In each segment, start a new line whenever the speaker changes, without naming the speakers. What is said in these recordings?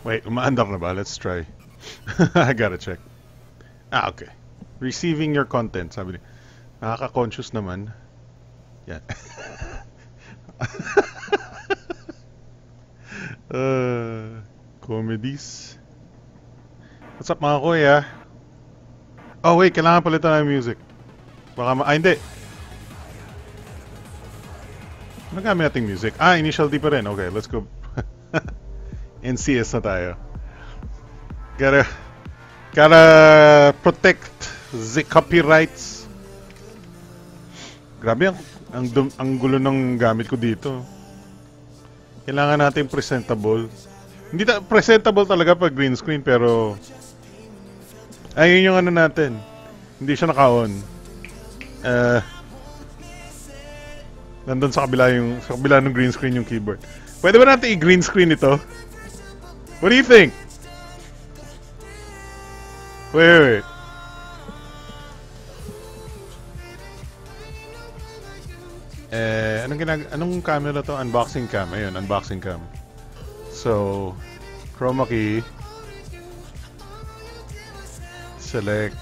Wait, umaandar na ba? Let's try. I gotta check. Ah, okay. Receiving your content, sabi niya. Nakaka-conscious naman. Yan. uh, comedies. What's up mga kuya? Oh wait, kailangan palitan ng music. Baka ma... Ah, hindi. Ano gamit nating music? Ah, initial D pa rin. Okay, let's go. NCS na tayo. Gotta... Gotta protect the copyrights. Grabe ang ang, dum, ang gulo ng gamit ko dito. Kailangan natin presentable. Hindi ta presentable talaga pag green screen pero ayun yung ano natin. Hindi siya naka-on. Uh, nandun sa kabila yung sa kabila ng green screen yung keyboard. Pwede ba natin i-green screen ito? What do you think? Wait, wait, wait. Eh, anong ginag anong camera to? Unboxing cam. Ayun, unboxing cam. So, chroma key. Select.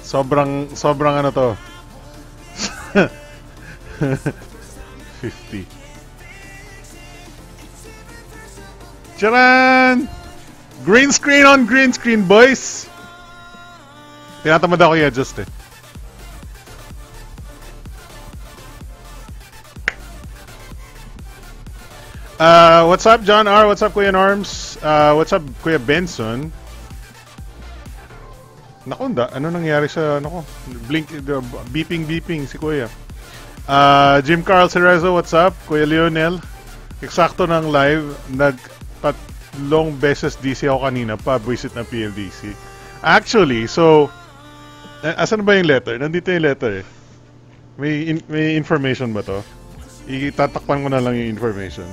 Sobrang sobrang ano to? 50. Charan! Green screen on green screen, boys! Tinatamad ako i-adjust eh. Uh, what's up, John R? What's up, Kuya Norms? Uh, what's up, Kuya Benson? Naku, da, ano nangyari sa, ano? Blink, uh, beeping, beeping si Kuya. Uh, Jim Carl Cerezo, what's up? Kuya Lionel? Eksakto ng live, nagtatlong beses DC ako kanina pa, visit ng PLDC. Actually, so, asan ba yung letter? Nandito yung letter eh. May, in, may information ba to? Itatakpan ko na lang yung information.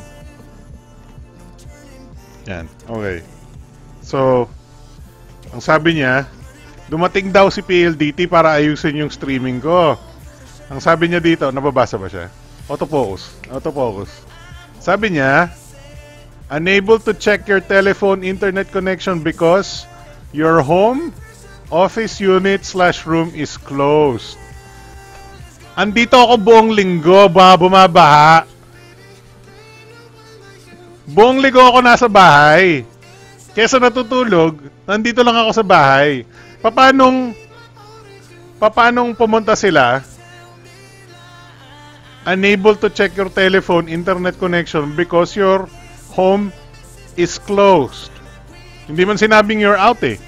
Yan. Okay. So, ang sabi niya, dumating daw si PLDT para ayusin yung streaming ko. Ang sabi niya dito, nababasa ba siya? Autofocus. Autofocus. Sabi niya, unable to check your telephone internet connection because your home office unit slash room is closed. Andito ako buong linggo, ba bumabaha. Buong ligo ako nasa bahay. Kesa natutulog, nandito lang ako sa bahay. Papanong papanong pumunta sila unable to check your telephone internet connection because your home is closed. Hindi man sinabing you're out eh.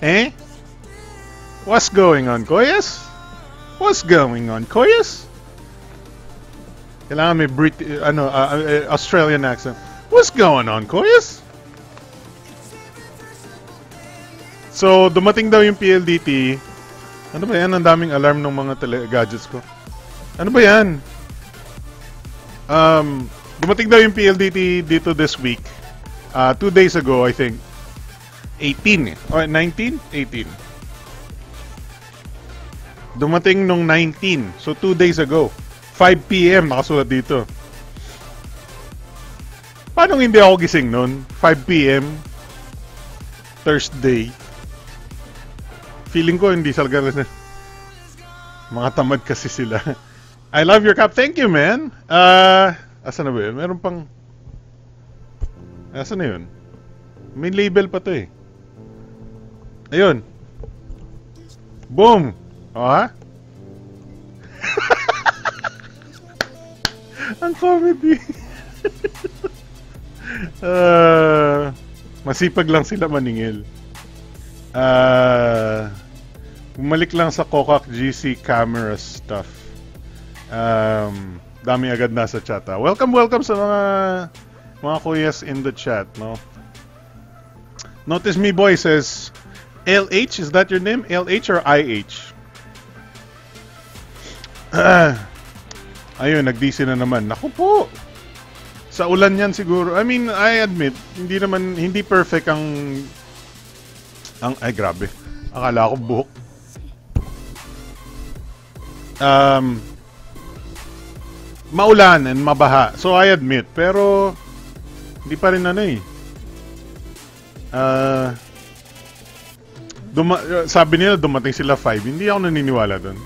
Eh? What's going on, Koyas? What's going on, Koyas? Kailangan may Brit ano, uh, uh, Australian accent. What's going on, Koyas? So, dumating daw yung PLDT. Ano ba yan? Ang daming alarm ng mga tele gadgets ko. Ano ba yan? Um, dumating daw yung PLDT dito this week. Uh, two days ago, I think. 18 eh. Or 19? 18. Dumating nung 19. So, two days ago. 5 p.m. nakasulat dito. Paano hindi ako gising nun? 5 p.m. Thursday. Feeling ko hindi salga na. Mga tamad kasi sila. I love your cup. Thank you, man. Uh, asa na ba yun? Meron pang... Asa na yun? May label pa to eh. Ayun. Boom! O oh, ha? Ang comedy. uh, masipag lang sila maningil. Uh, bumalik lang sa Kokak GC camera stuff. Um, dami agad nasa chat. Ha? Welcome, welcome sa mga mga kuyas in the chat, no? Notice me boy says LH, is that your name? LH or IH? Ayun, nag-DC na naman. Naku po! Sa ulan yan siguro. I mean, I admit, hindi naman, hindi perfect ang... ang ay, grabe. Akala ko buhok. Um, maulan and mabaha. So I admit, pero hindi pa rin ano eh. Ah, duma- sabi nila dumating sila 5. Hindi ako naniniwala doon.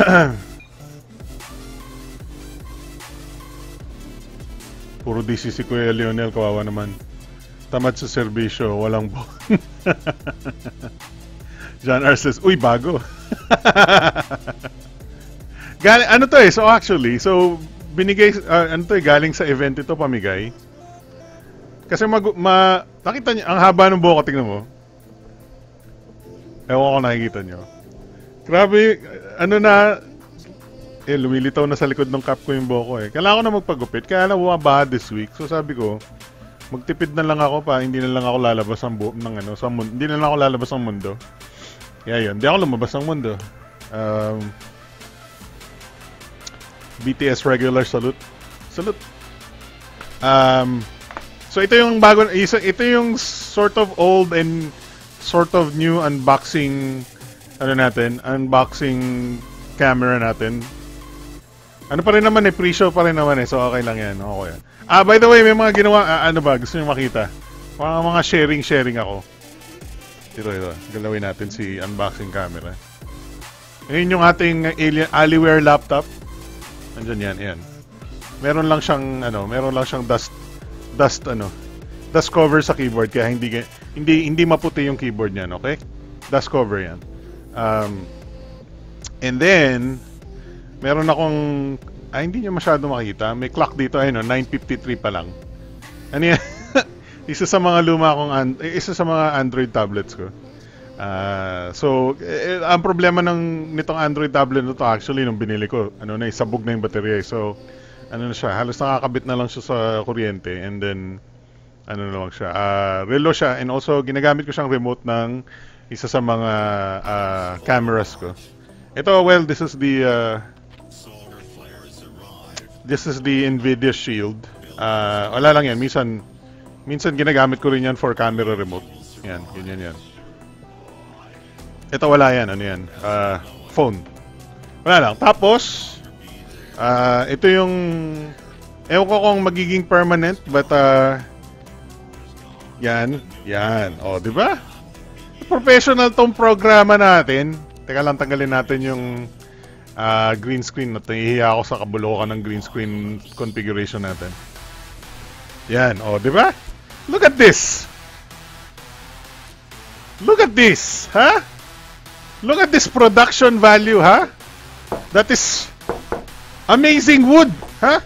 Puro DC si Kuya Lionel, kawawa naman. Tamad sa serbisyo, walang bo. John R. says, Uy, bago. Gal ano to eh, so actually, so binigay, uh, ano to eh, galing sa event ito, pamigay. Kasi mag, ma, nakita niyo, ang haba ng buhok, tingnan mo. Ewan ko nakikita niyo. Grabe, ano na, eh, lumilitaw na sa likod ng cap ko yung buhok ko eh. Kailangan ko na magpagupit, kaya na bumabaha this week. So sabi ko, magtipid na lang ako pa, hindi na lang ako lalabas ang buhok ng ano, sa mundo. Hindi na lang ako lalabas ang mundo. Kaya yun, hindi ako lumabas ang mundo. Um, BTS regular salute. Salute. Um, so ito yung bago, ito yung sort of old and sort of new unboxing ano natin, unboxing camera natin. Ano pa rin naman eh, pre-show pa rin naman eh, so okay lang yan, okay yan. Ah, by the way, may mga ginawa, ah, ano ba, gusto nyo makita? Mga, mga sharing-sharing ako. Ito, ito, galawin natin si unboxing camera. Ngayon yung ating alien, Alienware laptop. Andyan yan, yan. Meron lang siyang, ano, meron lang siyang dust, dust, ano, dust cover sa keyboard, kaya hindi, hindi, hindi maputi yung keyboard niyan, okay? Dust cover yan. Um, and then, meron akong, ay hindi nyo masyado makita, may clock dito, ayun no, 9.53 pa lang. Ano yan? isa sa mga luma kong, isa sa mga Android tablets ko. Uh, so, eh, ang problema ng nitong Android tablet na to actually nung binili ko, ano na, sabog na yung baterya. eh. So, ano na siya, halos nakakabit na lang siya sa kuryente and then ano na lang siya, uh, relo siya and also ginagamit ko siyang remote ng isa sa mga uh, cameras ko. Ito, well, this is the uh, this is the Nvidia Shield. Uh, wala lang yan. Minsan, minsan ginagamit ko rin yan for camera remote. Yan, ganyan yan. Ito wala yan. Ano yan? Uh, phone. Wala lang. Tapos, uh, ito yung ewan ko kung magiging permanent but uh, yan, yan. O, oh, di ba? Professional tong programa natin. Teka lang, tanggalin natin yung uh, green screen. Nahihiya ako sa kabulokan ng green screen configuration natin. Yan, o, oh, di ba? Look at this! Look at this, ha? Huh? Look at this production value? Huh? That is amazing wood? Huh?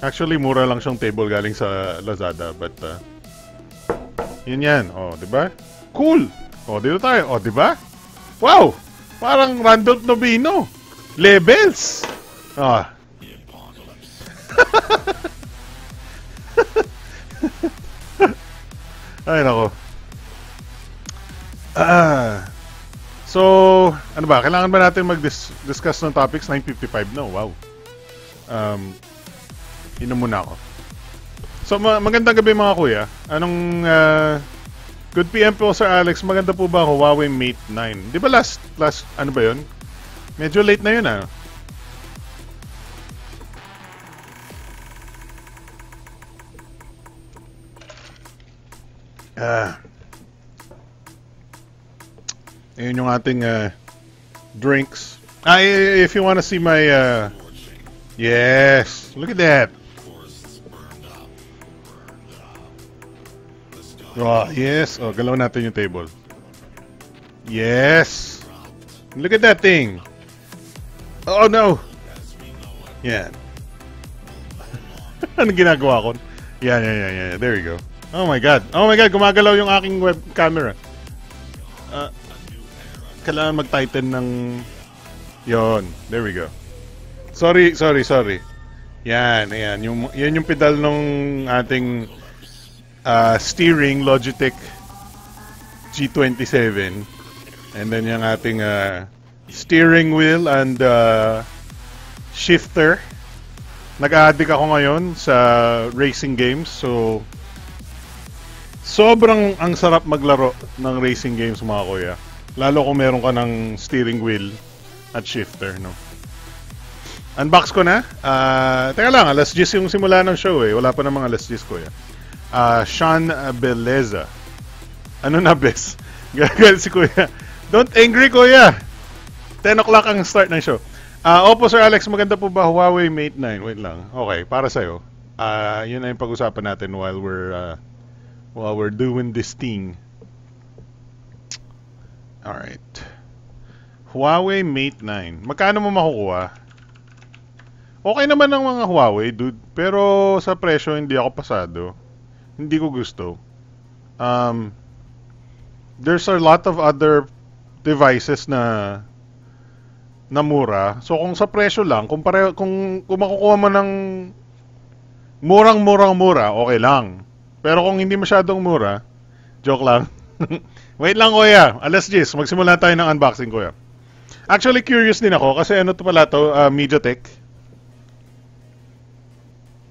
Actually, mura lang siyang table galing sa Lazada, but uh, yun yan, oh, di ba? Cool! Oh, dito tayo, oh, di ba? Wow! Parang Randolph Nobino. Levels! Ah. Ay, nako. Ah. So, ano ba? Kailangan ba natin mag-discuss ng topics? 9.55 no? Wow. Um, inom muna ako. So, ma magandang gabi mga kuya. Anong uh, Good PM po Sir Alex, maganda po ba ako Huawei Mate 9? Di ba last, last, ano ba yun? Medyo late na yun ah. Ah. Ayun yung ating uh, drinks. Ah, if you wanna see my, uh, yes, look at that. Oh, yes. Oh, galaw natin yung table. Yes. Look at that thing. Oh, no. Yan. Anong ginagawa ko? Yan, yan, yan, yan. There you go. Oh my God. Oh my God, gumagalaw yung aking web camera. Uh, kailangan mag-tighten ng... Yon. There we go. Sorry, sorry, sorry. Yan, yan. Yung, yan yung pedal nung ating uh, steering Logitech G27 and then yung ating uh, steering wheel and uh, shifter nag-addict ako ngayon sa racing games so sobrang ang sarap maglaro ng racing games mga kuya lalo kung meron ka ng steering wheel at shifter no Unbox ko na. Ah, teka lang, alas 10 yung simula ng show eh. Wala pa namang alas 10 ko yan. Ah, Sean Beleza. Ano na, bes? Gagal si Kuya. Don't angry, Kuya. 10 o'clock ang start ng show. Ah, opo, Sir Alex, maganda po ba Huawei Mate 9? Wait lang. Okay, para sa'yo. Ah, yun na yung pag-usapan natin while we're uh, while we're doing this thing. Alright. Huawei Mate 9. Magkano mo makukuha? Okay naman ang mga Huawei, dude. Pero sa presyo, hindi ako pasado. Hindi ko gusto. Um, there's a lot of other devices na na mura. So kung sa presyo lang, kung pare, kung, kung makukuha mo ng murang-murang mura, okay lang. Pero kung hindi masyadong mura, joke lang. Wait lang kuya, alas 10, magsimula tayo ng unboxing kuya. Actually curious din ako kasi ano to pala to, uh, MediaTek.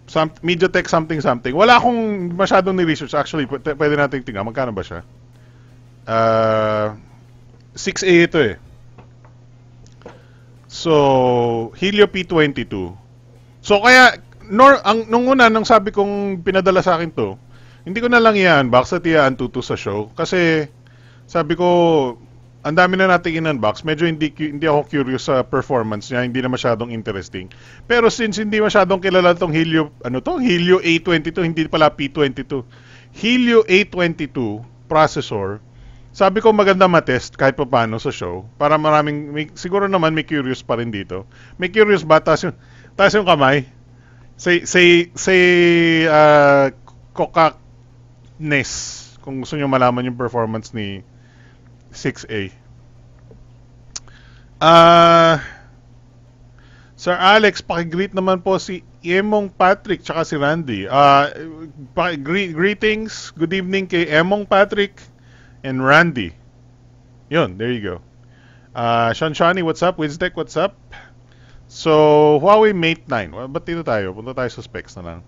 Some, MediaTek something something. Wala akong masyadong ni-research actually. Pwede, nating tingnan magkano ba siya? Uh, 6A ito eh. So, Helio P22. So kaya nor ang nung una nung sabi kong pinadala sa akin to, hindi ko na lang i-unbox at i-antuto sa show kasi sabi ko ang dami na nating in-unbox. Medyo hindi hindi ako curious sa performance niya, hindi na masyadong interesting. Pero since hindi masyadong kilala tong Helio, ano to? Helio A22, hindi pala P22. Helio A22 processor sabi ko maganda matest kahit pa paano sa show para maraming may, siguro naman may curious pa rin dito. May curious ba taas yung taas yung kamay? Say say say uh, Coca Ness kung gusto niyo malaman yung performance ni 6A. Ah uh, Sir Alex, paki-greet naman po si Emong Patrick tsaka si Randy. Uh, gre- greetings, good evening kay Emong Patrick and Randy. Yun, there you go. Uh, Shanshani, what's up? Wizdek, what's up? So, Huawei Mate 9. Well, ba't dito tayo? Punta tayo sa specs na lang.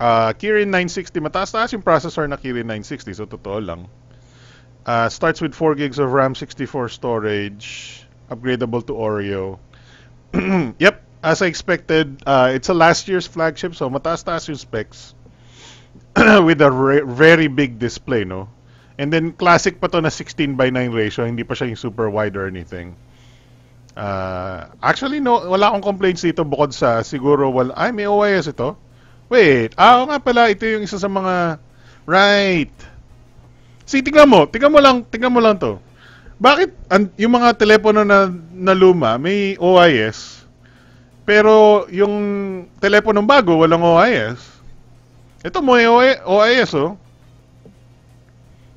Uh, Kirin 960. Mataas-taas yung processor na Kirin 960. So, totoo lang. Uh, starts with 4 gigs of RAM, 64 storage. Upgradable to Oreo. yep, as I expected, uh, it's a last year's flagship. So, mataas-taas yung specs. with a very big display, no? And then classic pa to na 16 by 9 ratio, hindi pa siya yung super wide or anything. Uh, actually no, wala akong complaints dito bukod sa siguro wala ay may OIS ito. Wait, ah nga pala ito yung isa sa mga right. See, tingnan mo, tingnan mo lang, tingnan mo lang to. Bakit an, yung mga telepono na, na luma may OIS pero yung telepono bago walang OIS? Ito mo may OIS oh.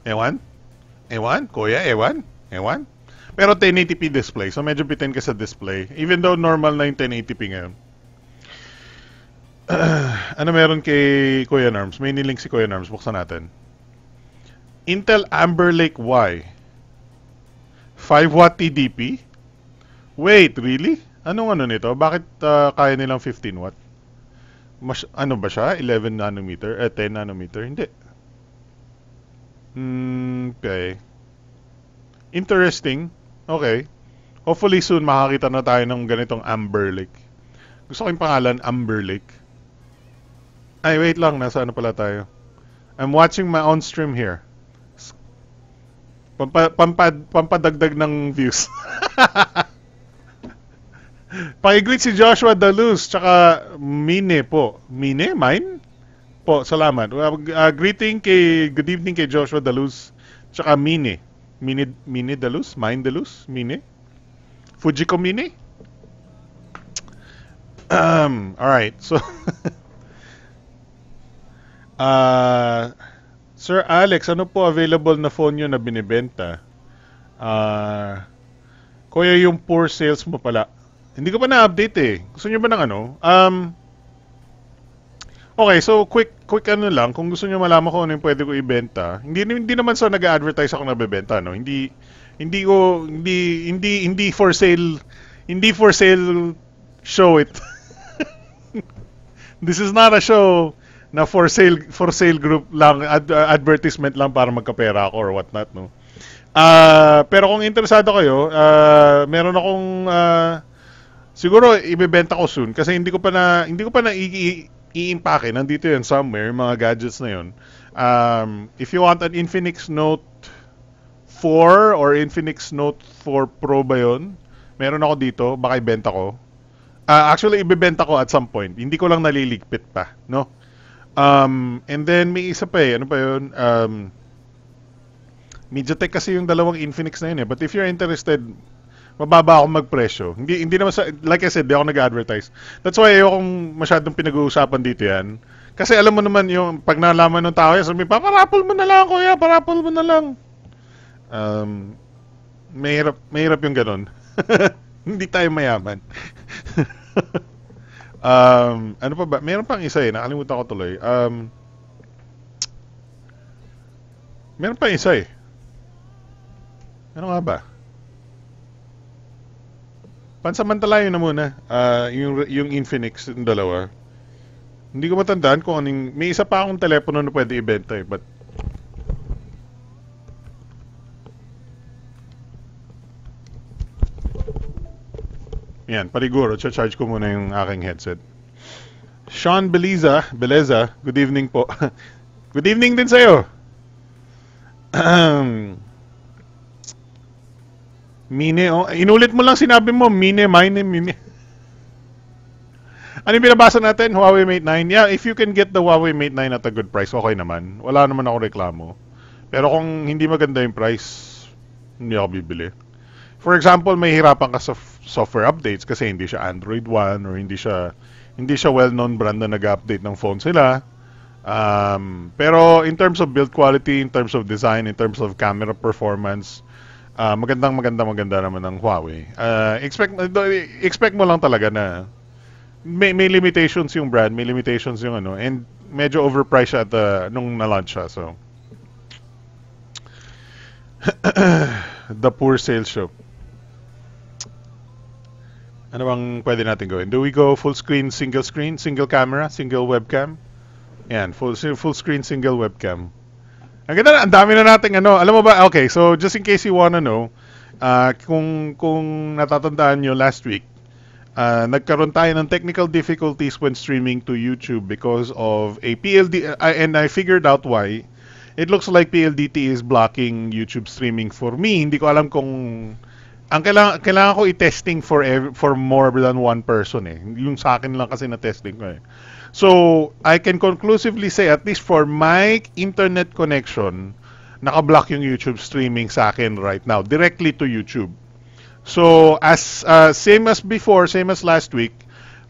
Ewan? Ewan? Kuya, ewan? Ewan? Pero 1080p display, so medyo bitin ka sa display. Even though normal na yung 1080p ngayon. Uh, ano meron kay Kuya Norms? May nilink si Kuya Norms. Buksan natin. Intel Amber Lake Y. 5 watt TDP? Wait, really? Anong ano nito? Bakit uh, kaya nilang 15 watt? Mas, ano ba siya? 11 nanometer? Eh, 10 nanometer? Hindi. Mm, okay. Interesting. Okay. Hopefully soon makakita na tayo ng ganitong Amber Lake. Gusto ko yung pangalan Amber Lake. Ay, wait lang. Nasa ano pala tayo? I'm watching my own stream here. Pampa, pampad, pampadagdag ng views. Pakigreet si Joshua Daluz tsaka Mine po. Mine? Mine? Po, salamat. Uh, uh, greeting kay, good evening kay Joshua Daluz, tsaka Mine. Mine, Mine Daluz? Mine Daluz? Mine? Fujiko Mine? Um, alright, so... uh, Sir Alex, ano po available na phone nyo na binibenta? Uh, kuya, yung poor sales mo pala. Hindi ko pa na-update eh. Gusto nyo ba ng ano? Um, Okay, so quick quick ano lang, kung gusto niyo malaman kung ano yung pwede ko ibenta. Hindi hindi naman sa nag-advertise ako nabebenta, no. Hindi hindi ko hindi hindi hindi for sale hindi for sale show it. This is not a show na for sale for sale group lang ad, uh, advertisement lang para magkapera ako or what not no. Uh, pero kung interesado kayo, uh, meron akong uh, siguro ibebenta ko soon kasi hindi ko pa na hindi ko pa na i- i-impake. Nandito yun somewhere, mga gadgets na yun. Um, if you want an Infinix Note 4 or Infinix Note 4 Pro ba yun? Meron ako dito, baka ibenta ko. Uh, actually, ibebenta ko at some point. Hindi ko lang naliligpit pa, no? Um, and then may isa pa eh, ano pa yun? Um, MediaTek kasi yung dalawang Infinix na yun eh. But if you're interested, mababa ako magpresyo. Hindi hindi naman sa like I said, di ako nag-advertise. That's why ayokong masyadong pinag-uusapan dito 'yan. Kasi alam mo naman yung pag nalaman ng tao, sabi, "Paparapol mo na lang, kuya, parapol mo na lang." Um, mahirap, mahirap yung ganun. hindi tayo mayaman. um, ano pa ba? Meron pang isa eh, nakalimutan ko tuloy. Um, meron pang isa eh. Ano nga ba? Pansamantalayo na muna. Uh, yung, yung Infinix, yung dalawa. Hindi ko matandaan kung anong... May isa pa akong telepono na pwede ibenta eh. But... Yan, pariguro. Charge ko muna yung aking headset. Sean Beliza, Beleza, good evening po. good evening din sa'yo. Mine, oh. Inulit mo lang sinabi mo, Mine, Mine, Mine. ano yung binabasa natin? Huawei Mate 9. Yeah, if you can get the Huawei Mate 9 at a good price, okay naman. Wala naman ako reklamo. Pero kung hindi maganda yung price, hindi ako bibili. For example, may hirapan ka sa software updates kasi hindi siya Android 1 or hindi siya hindi siya well-known brand na nag-update ng phone sila. Um, pero in terms of build quality, in terms of design, in terms of camera performance, uh, magandang maganda maganda naman ng Huawei. Uh, expect expect mo lang talaga na may, may limitations yung brand, may limitations yung ano, and medyo overpriced at uh, nung na-launch siya. So the poor sales show. Ano bang pwede natin gawin? Do we go full screen, single screen, single camera, single webcam? Yan, full full screen, single webcam. Ang ganda, ang dami na nating ano. Alam mo ba, okay, so just in case you wanna know, uh, kung, kung natatandaan nyo last week, uh, nagkaroon tayo ng technical difficulties when streaming to YouTube because of a PLD, uh, and I figured out why. It looks like PLDT is blocking YouTube streaming for me. Hindi ko alam kung ang kailangan, kailangan ko i-testing for every, for more than one person eh. Yung sa akin lang kasi na testing ko eh. So, I can conclusively say, at least for my internet connection, naka-block yung YouTube streaming sa akin right now, directly to YouTube. So, as uh, same as before, same as last week,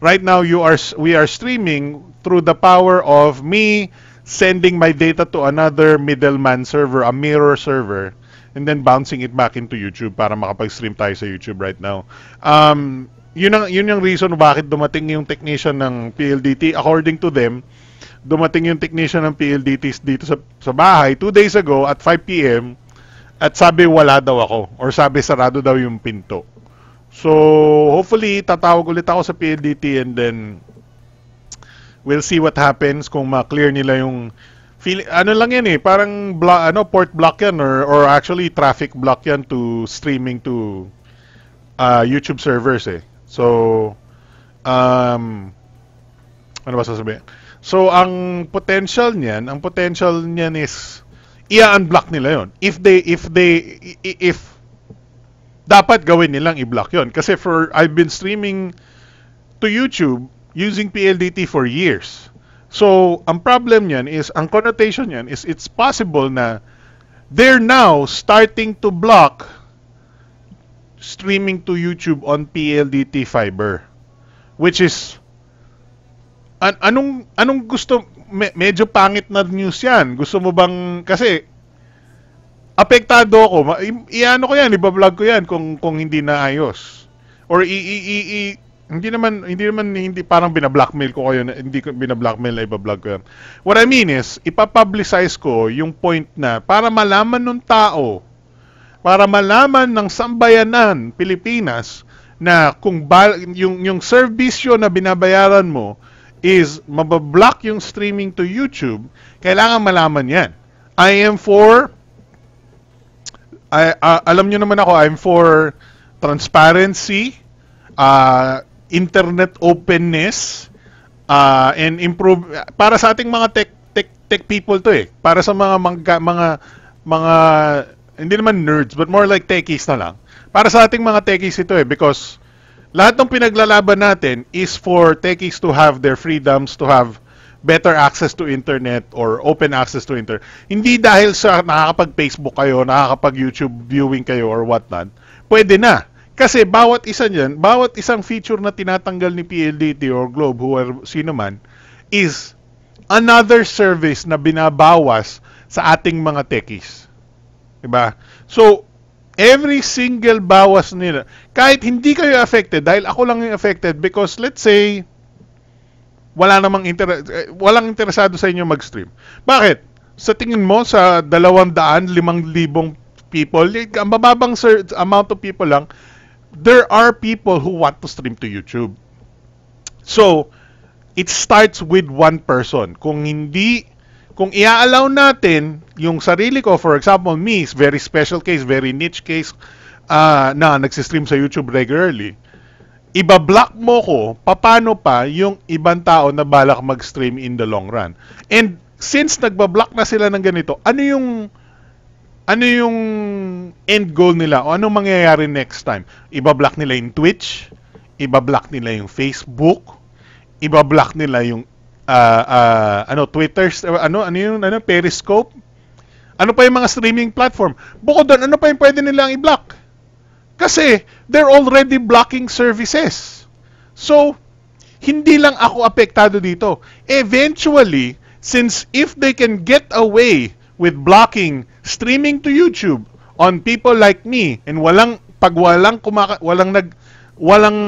right now you are we are streaming through the power of me sending my data to another middleman server, a mirror server, and then bouncing it back into YouTube para makapag-stream tayo sa YouTube right now. Um, yun ang yun yung reason bakit dumating yung technician ng PLDT according to them dumating yung technician ng PLDT dito sa sa bahay two days ago at 5 PM at sabi wala daw ako or sabi sarado daw yung pinto so hopefully tatawag ulit ako sa PLDT and then we'll see what happens kung ma-clear nila yung feel, ano lang yan eh parang blo- ano port block yan or or actually traffic block yan to streaming to uh, YouTube servers eh So, um, ano ba sasabihin? So, ang potential niyan, ang potential niyan is i-unblock nila yon. If they, if they, if dapat gawin nilang i-block yon. Kasi for, I've been streaming to YouTube using PLDT for years. So, ang problem niyan is, ang connotation niyan is it's possible na they're now starting to block streaming to YouTube on PLDT fiber which is an anong anong gusto me, medyo pangit na news 'yan. Gusto mo bang kasi apektado ako. Iano ko 'yan, iba-vlog ko 'yan kung kung hindi na ayos. Or i, i, i, i hindi naman hindi naman hindi parang bina-blackmail ko kayo hindi ko bina-blackmail na iba-vlog ko yan. What I mean is, ipapublicize ko yung point na para malaman ng tao para malaman ng sambayanan Pilipinas na kung ba, yung yung serbisyo na binabayaran mo is mabablock yung streaming to YouTube, kailangan malaman 'yan. I am for I, uh, alam niyo naman ako, I'm for transparency, uh, internet openness uh, and improve para sa ating mga tech tech tech people to eh. Para sa mga mga mga, mga hindi naman nerds but more like techies na lang. Para sa ating mga techies ito eh because lahat ng pinaglalaban natin is for techies to have their freedoms, to have better access to internet or open access to internet. Hindi dahil sa nakakapag-Facebook kayo, nakakapag-YouTube viewing kayo or whatnot. Pwede na. Kasi bawat isa niyan, bawat isang feature na tinatanggal ni PLDT or Globe, whoever, sino man, is another service na binabawas sa ating mga techies. Diba? So, every single bawas nila, kahit hindi kayo affected, dahil ako lang yung affected because let's say, wala namang inter eh, walang interesado sa inyo mag-stream. Bakit? Sa tingin mo, sa 200, 5,000 people, ang bababang amount of people lang, there are people who want to stream to YouTube. So, it starts with one person. Kung hindi kung i-allow natin yung sarili ko, for example, me, very special case, very niche case, uh, na nagsistream sa YouTube regularly, iba-block mo ko, papano pa yung ibang tao na balak mag-stream in the long run. And since nagba-block na sila ng ganito, ano yung ano yung end goal nila o anong mangyayari next time? Iba-block nila yung Twitch, iba-block nila yung Facebook, iba-block nila yung uh, uh, ano Twitter, ano ano yung ano Periscope. Ano pa yung mga streaming platform? Bukod doon, ano pa yung pwede nilang i-block? Kasi they're already blocking services. So, hindi lang ako apektado dito. Eventually, since if they can get away with blocking streaming to YouTube on people like me and walang pag walang kumaka, walang nag walang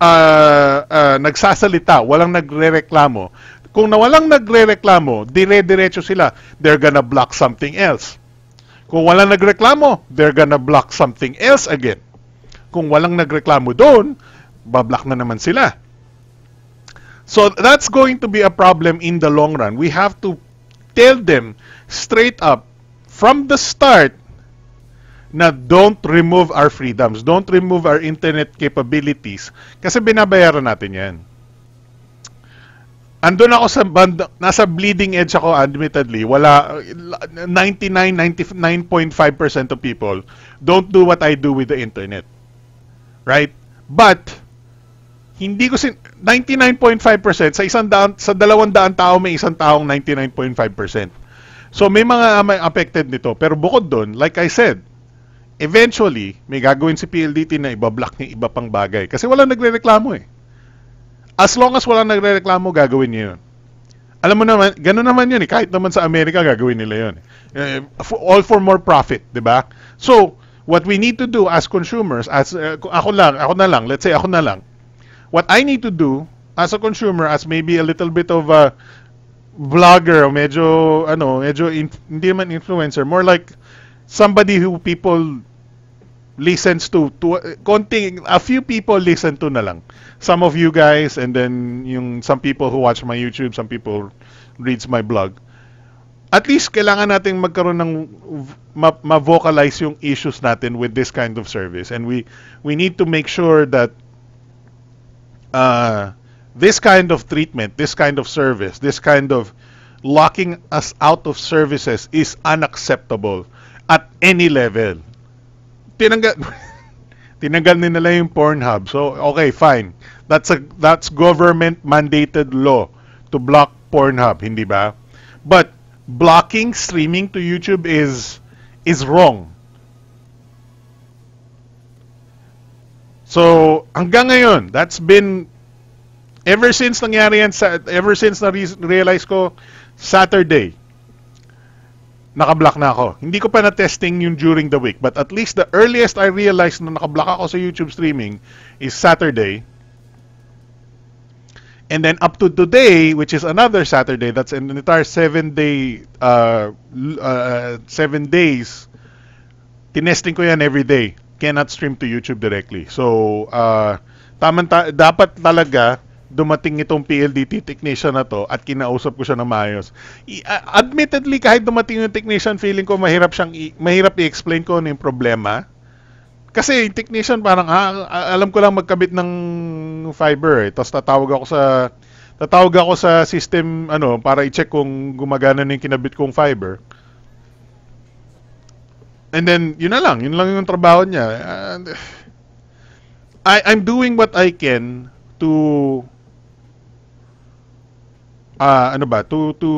uh, uh, nagsasalita, walang nagrereklamo. Kung nawalang nagrereklamo, dire-diretso sila. They're gonna block something else. Kung walang nagreklamo, they're gonna block something else again. Kung walang nagreklamo doon, bablock na naman sila. So that's going to be a problem in the long run. We have to tell them straight up from the start na don't remove our freedoms, don't remove our internet capabilities kasi binabayaran natin yan. Andun ako sa band, nasa bleeding edge ako admittedly. Wala 99 99.5% of people don't do what I do with the internet. Right? But hindi ko sin 99.5% sa isang daan, sa dalawang daan tao may isang taong 99.5%. So may mga may affected nito. Pero bukod doon, like I said, eventually, may gagawin si PLDT na ibablock ng iba pang bagay. Kasi wala nagre-reklamo eh. As long as wala nagre-reklamo, gagawin niya yun. Alam mo naman, gano'n naman yun eh. Kahit naman sa Amerika, gagawin nila yun. Uh, all for more profit, di ba? So, what we need to do as consumers, as uh, ako lang, ako na lang, let's say ako na lang, what I need to do as a consumer, as maybe a little bit of a vlogger, medyo, ano, medyo, in, hindi man influencer, more like somebody who people listens to, to konting, a few people listen to na lang. Some of you guys and then yung some people who watch my YouTube, some people reads my blog. At least kailangan nating magkaroon ng ma-vocalize yung issues natin with this kind of service and we we need to make sure that uh, this kind of treatment, this kind of service, this kind of locking us out of services is unacceptable at any level tinanggal tinanggal nila yung Pornhub. So, okay, fine. That's a that's government mandated law to block Pornhub, hindi ba? But blocking streaming to YouTube is is wrong. So, hanggang ngayon, that's been ever since nangyari yan ever since na realize ko Saturday naka-block na ako. Hindi ko pa na-testing yung during the week, but at least the earliest I realized na naka-block ako sa YouTube streaming is Saturday. And then up to today, which is another Saturday, that's an entire seven day, uh, uh, seven days, tinesting ko yan every day. Cannot stream to YouTube directly. So, uh, taman ta- dapat talaga dumating itong PLDT technician na to at kinausap ko siya na maayos. I- admittedly, kahit dumating yung technician, feeling ko mahirap siyang i- mahirap i-explain ko ano yung problema. Kasi yung technician parang ah, ah, alam ko lang magkabit ng fiber eh. Tapos tatawag ako sa tatawag ako sa system ano para i-check kung gumagana na yung kinabit kong fiber. And then yun na lang, yun lang yung trabaho niya. And, I I'm doing what I can to ah ano ba to to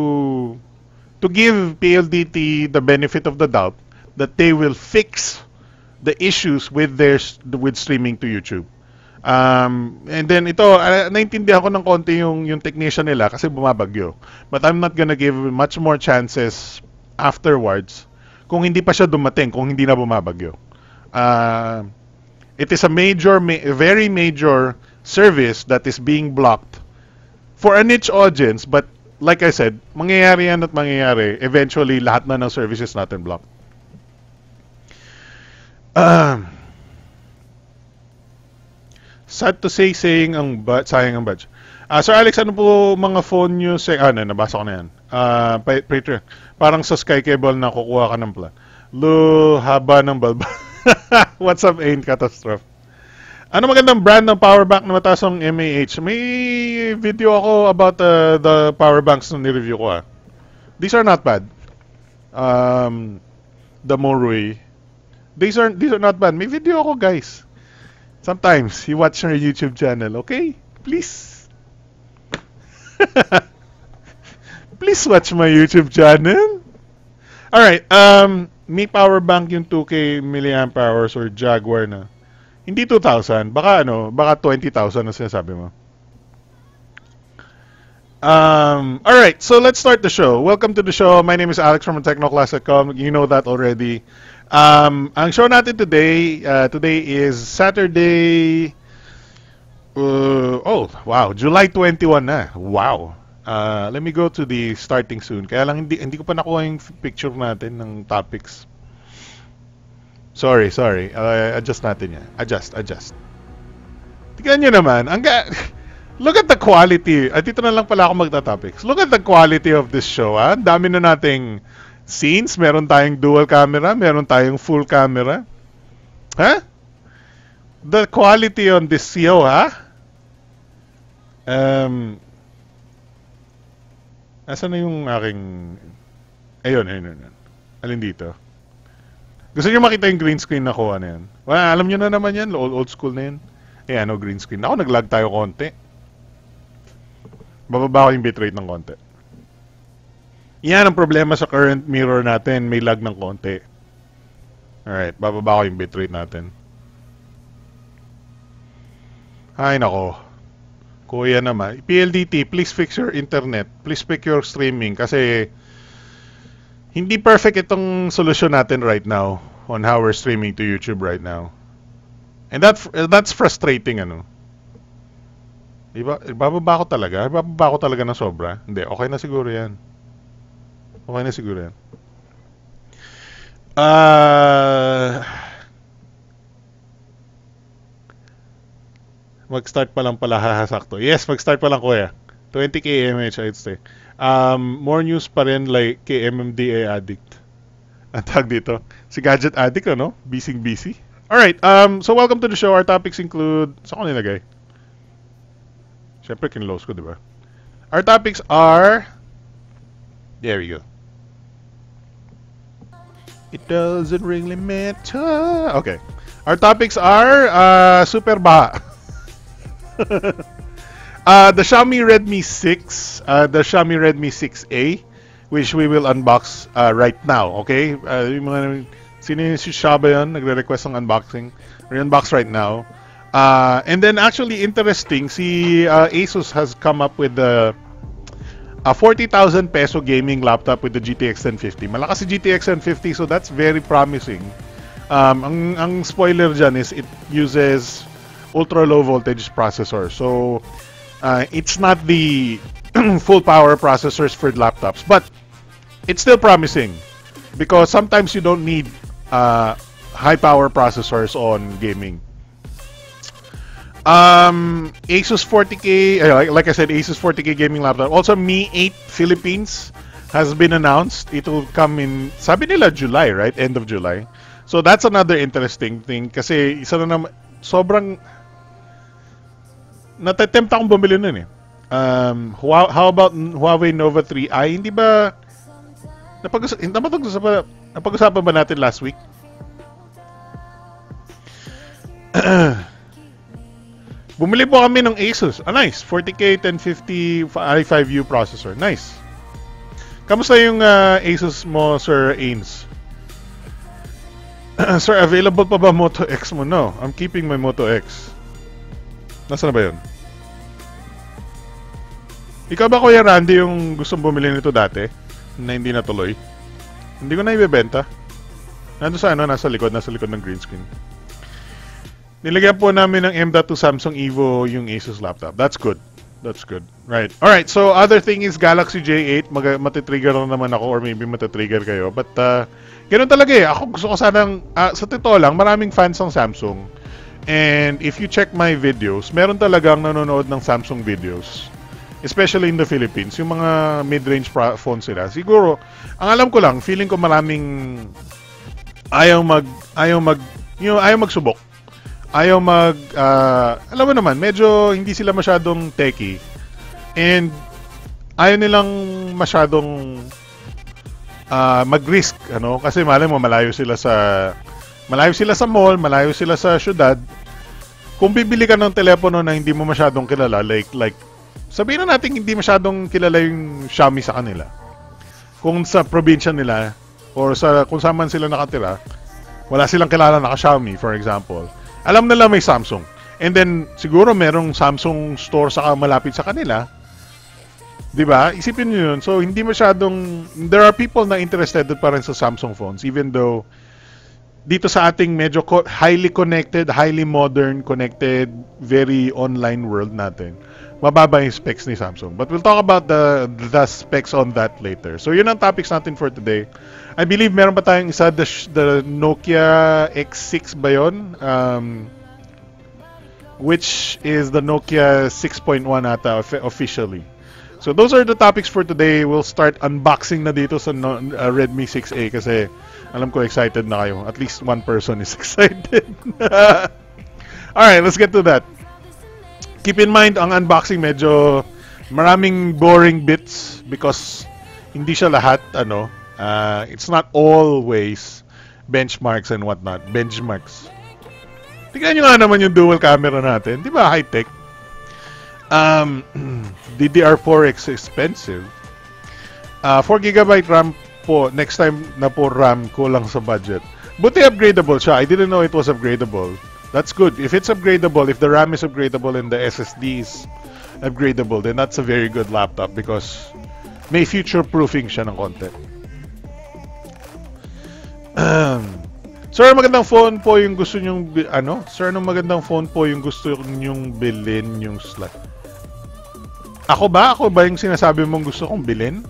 to give PLDT the benefit of the doubt that they will fix the issues with their with streaming to YouTube. Um, and then ito, uh, naintindihan ko ng konti yung, yung technician nila kasi bumabagyo. But I'm not gonna give much more chances afterwards kung hindi pa siya dumating, kung hindi na bumabagyo. Uh, it is a major, ma- very major service that is being blocked for a niche audience, but like I said, mangyayari yan at mangyayari. Eventually, lahat na ng services natin blocked. Um, sad to say, saying ang ba- sayang ang badge. Ah, Sir Alex, ano po mga phone nyo say, ah, na, nabasa ko na yan. Pa- Patreon. Parang sa Sky Cable na kukuha ka ng plan. Lo, haba ng balba. What's up, Ain Catastrophe? Ano magandang brand ng power bank na mataas ang MAH? May video ako about uh, the power banks na ni-review ko ah. These are not bad. Um, the Morui. These are these are not bad. May video ako guys. Sometimes you watch our YouTube channel, okay? Please. Please watch my YouTube channel. All right. Um, may power bank yung 2K milliamp hours or Jaguar na. Hindi 2,000. Baka ano, baka 20,000 na sinasabi mo. Um, all right, so let's start the show. Welcome to the show. My name is Alex from technoclass.com. You know that already. Um, ang show natin today, uh, today is Saturday. Uh, oh, wow, July 21 na. Wow. Uh, let me go to the starting soon. Kaya lang hindi hindi ko pa nakuha yung picture natin ng topics. Sorry, sorry. Uh, adjust natin yan. Adjust, adjust. Tignan nyo naman. Ang ga- Look at the quality. At dito na lang pala ako magta-topics. Look at the quality of this show, ha? Dami na nating scenes. Meron tayong dual camera. Meron tayong full camera. Ha? The quality on this show, ha? Um, Asa na yung aking... Ayun, ayun, ayun. Alin dito? Gusto niyo makita yung green screen na kuha na yan? Well, alam niyo na naman yan, old, old school na yan. Eh, ano, green screen. Ako, nag-lag tayo konti. Bababa ko yung bitrate ng konti. Yan ang problema sa current mirror natin, may lag ng konti. Alright, bababa ko yung bitrate natin. Ay, nako. Kuya naman. PLDT, please fix your internet. Please fix your streaming kasi hindi perfect itong solusyon natin right now on how we're streaming to YouTube right now. And that that's frustrating ano. Iba, ibababa ko talaga. Ibababa ko talaga ng sobra. Hindi, okay na siguro yan. Okay na siguro yan. Ah... Uh, mag-start pa lang pala hahasakto. Yes, mag-start pa lang kuya. 20k MH, I'd say. Um, more news pa rin like kay MMDA Addict. Ang tag dito. Si Gadget Addict, ano? Bising busy. Alright, um, so welcome to the show. Our topics include... Saan ko nilagay? Siyempre, kinlose ko, di ba? Our topics are... There we go. It doesn't really matter. Okay. Our topics are uh, super baha. uh, the Xiaomi Redmi 6, uh, the Xiaomi Redmi 6A, which we will unbox uh, right now, okay? Uh, yung mga, sino yung Shaba yun, nagre-request ng unboxing. Re-unbox right now. Uh, and then actually interesting, si uh, Asus has come up with the a 40,000 peso gaming laptop with the GTX 1050. Malakas si GTX 1050 so that's very promising. Um, ang, ang spoiler dyan is it uses ultra low voltage processor. So uh, it's not the full power processors for laptops, but it's still promising because sometimes you don't need uh, high power processors on gaming. Um, Asus 40K, uh, like, like I said, Asus 40K gaming laptop. Also, Mi 8 Philippines has been announced. It will come in, sabi nila July, right? End of July. So that's another interesting thing kasi isa na naman, sobrang natatempt akong bumili nun eh. Um, how about Huawei Nova 3i? Hindi ba napag-us- napag-usapan, napag-usapan ba natin last week? Bumili po kami ng Asus. Ah, nice. 40K 1050 i5U processor. Nice. Kamusta yung uh, Asus mo, Sir Ains? Sir, available pa ba Moto X mo? No, I'm keeping my Moto X. Nasaan na ba yun? Ikaw ba, Kuya Randy, yung gustong bumili nito dati? Na hindi natuloy? Hindi ko na ibebenta. Nandun sa ano, nasa likod, nasa likod ng green screen. Nilagyan po namin ng M.2 Samsung Evo yung Asus laptop. That's good. That's good. Right. Alright, so other thing is Galaxy J8. Mag matitrigger na naman ako or maybe matitrigger kayo. But, uh, ganun talaga eh. Ako gusto ko sanang, uh, sa totoo lang, maraming fans ng Samsung. And if you check my videos, meron talagang nanonood ng Samsung videos. Especially in the Philippines. Yung mga mid-range phones sila. Siguro, ang alam ko lang, feeling ko maraming ayaw mag, ayaw mag, you know, ayaw magsubok ayaw mag uh, alam mo naman medyo hindi sila masyadong techy and ayaw nilang masyadong uh, mag-risk ano kasi malay mo malayo sila sa malayo sila sa mall malayo sila sa syudad kung bibili ka ng telepono na hindi mo masyadong kilala like like sabihin na natin hindi masyadong kilala yung Xiaomi sa kanila kung sa probinsya nila or sa kung saan man sila nakatira wala silang kilala na Xiaomi for example alam nila may Samsung. And then, siguro merong Samsung store sa malapit sa kanila. 'Di ba? Isipin niyo 'yun. So, hindi masyadong there are people na interested pa rin sa Samsung phones even though dito sa ating medyo co- highly connected, highly modern, connected, very online world natin. Mababa yung specs ni Samsung. But we'll talk about the the specs on that later. So, yun ang topics natin for today. I believe meron pa tayong isa, the, the Nokia X6 ba yun? Um, which is the Nokia 6.1 ata officially. So those are the topics for today. We'll start unboxing na dito sa no, uh, Redmi 6A kasi alam ko excited na kayo. At least one person is excited. Alright, let's get to that. Keep in mind, ang unboxing medyo maraming boring bits because hindi siya lahat ano Uh, it's not always benchmarks and whatnot. Benchmarks. Tingnan nyo nga naman yung dual camera natin. Di ba high-tech? Um, DDR4 is expensive. Uh, 4 GB RAM po. Next time na po RAM ko lang sa budget. Buti upgradable siya. I didn't know it was upgradable. That's good. If it's upgradable, if the RAM is upgradable and the SSD is upgradable, then that's a very good laptop because may future-proofing siya ng konti. Sir, magandang phone po yung gusto nyong ano? Sir, anong magandang phone po yung gusto nyong bilhin yung slot? Ako ba? Ako ba yung sinasabi mong gusto kong bilhin?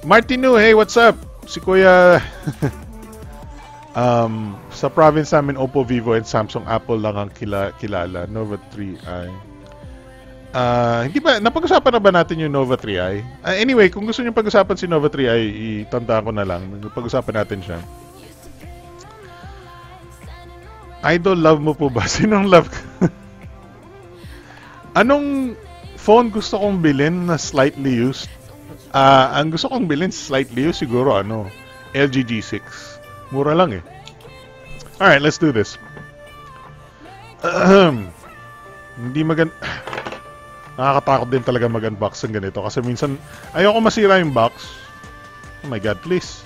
Martino, hey, what's up? Si Kuya um, sa province namin Oppo, Vivo and Samsung Apple lang ang kila, kilala. Nova 3i. Uh, hindi ba, napag-usapan na ba natin yung Nova 3i? Uh, anyway, kung gusto niyo pag-usapan si Nova 3i, itanda ko na lang. Pag-usapan natin siya. Idol love mo po ba? Sinong love Anong phone gusto kong bilhin na slightly used? Uh, ang gusto kong bilhin slightly used siguro ano, LG G6. Mura lang eh. Alright, let's do this. Ahem. Hindi maganda nakakatakot din talaga mag-unbox ng ganito kasi minsan ayoko masira yung box. Oh my god, please.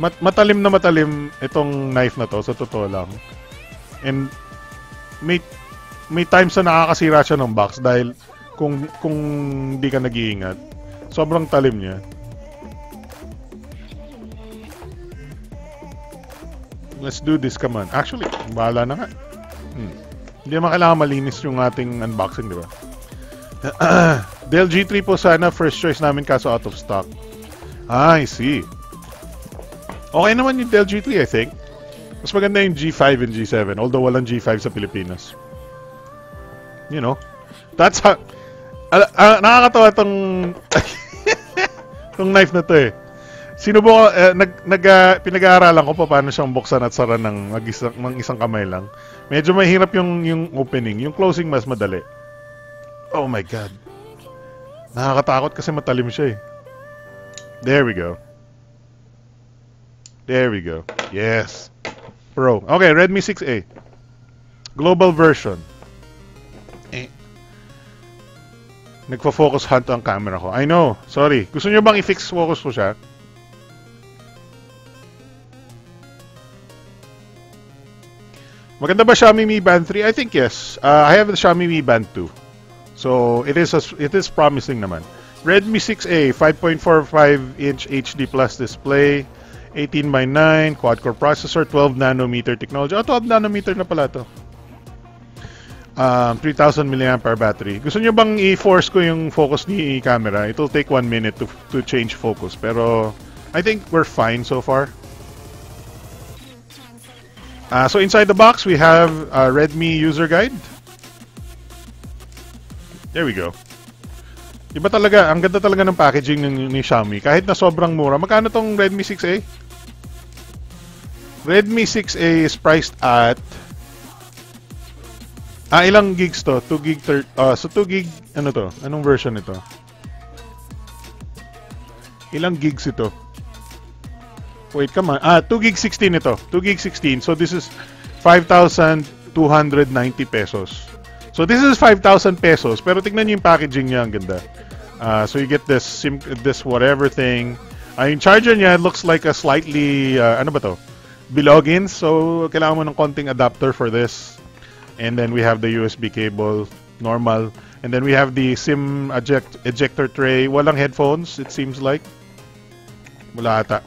Mat matalim na matalim itong knife na to sa totoo lang. And may may times na nakakasira siya ng box dahil kung kung hindi ka nag-iingat. Sobrang talim niya. Let's do this, come on. Actually, bahala na nga. Hmm. Hindi naman kailangan malinis yung ating unboxing, di ba? Dell G3 po sana first choice namin kaso out of stock. Ah, I see. Okay naman yung Dell G3 I think. Mas maganda yung G5 and G7 although walang G5 sa Pilipinas. You know, that's how... Uh, uh, nakakatawa tong... tong knife na to eh. Sinubukan, uh, nag, nag, uh, pinag-aaralan ko pa paano siyang buksan at sara ng mag isang, mag isang kamay lang. Medyo mahirap yung, yung opening. Yung closing mas madali. Oh my God. Nakakatakot kasi matalim siya eh. There we go. There we go. Yes. Pro. Okay, Redmi 6A. Global version. Nagfo-focus hunt ang camera ko. I know. Sorry. Gusto niyo bang i-fix focus ko siya? Maganda ba Xiaomi Mi Band 3? I think yes. Uh, I have the Xiaomi Mi Band 2. So, it is a, it is promising naman. Redmi 6A, 5.45 inch HD plus display, 18 by 9, quad-core processor, 12 nanometer technology. Oh, 12 nanometer na pala to. Um, 3000 mAh battery. Gusto niyo bang i-force ko yung focus ni camera? It will take one minute to, to change focus. Pero, I think we're fine so far. Uh, so inside the box, we have a Redmi user guide. There we go. Iba talaga, ang ganda talaga ng packaging ng, ni Xiaomi. Kahit na sobrang mura. Magkano tong Redmi 6A? Redmi 6A is priced at Ah, ilang gigs to? 2 gig thir- uh, so 2 gig ano to? Anong version ito? Ilang gigs ito? Wait, come on. Ah, 2 gig 16 ito. 2 gig 16. So this is 5,290 pesos. So this is 5,000 pesos. Pero tingnan niyo yung packaging niya. Ang ganda. Uh, so you get this sim this whatever thing. Uh, yung charger niya looks like a slightly, uh, ano ba to? Bilogin. So kailangan mo ng konting adapter for this. And then we have the USB cable. Normal. And then we have the SIM eject ejector tray. Walang headphones, it seems like. Wala ata.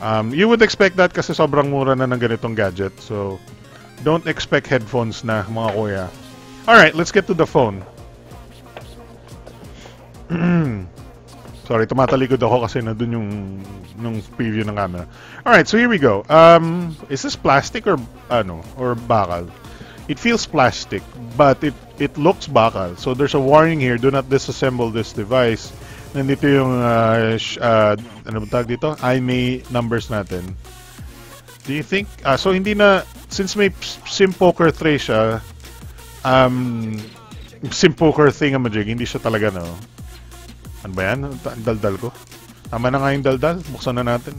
Um, you would expect that kasi sobrang mura na ng ganitong gadget. So, don't expect headphones na, mga kuya. Alright, let's get to the phone. Sorry, tumatalikod ako kasi na dun yung nung preview ng camera. Alright, so here we go. Um, is this plastic or ano or bakal? It feels plastic, but it it looks bakal. So there's a warning here, do not disassemble this device nandito yung uh, uh, ano ba tawag dito? IMEI numbers natin. Do you think uh, so hindi na since may sim poker 3 siya um sim poker thing ang hindi siya talaga no. Ano ba yan? Daldal ko. Tama na nga yung daldal. Buksan na natin.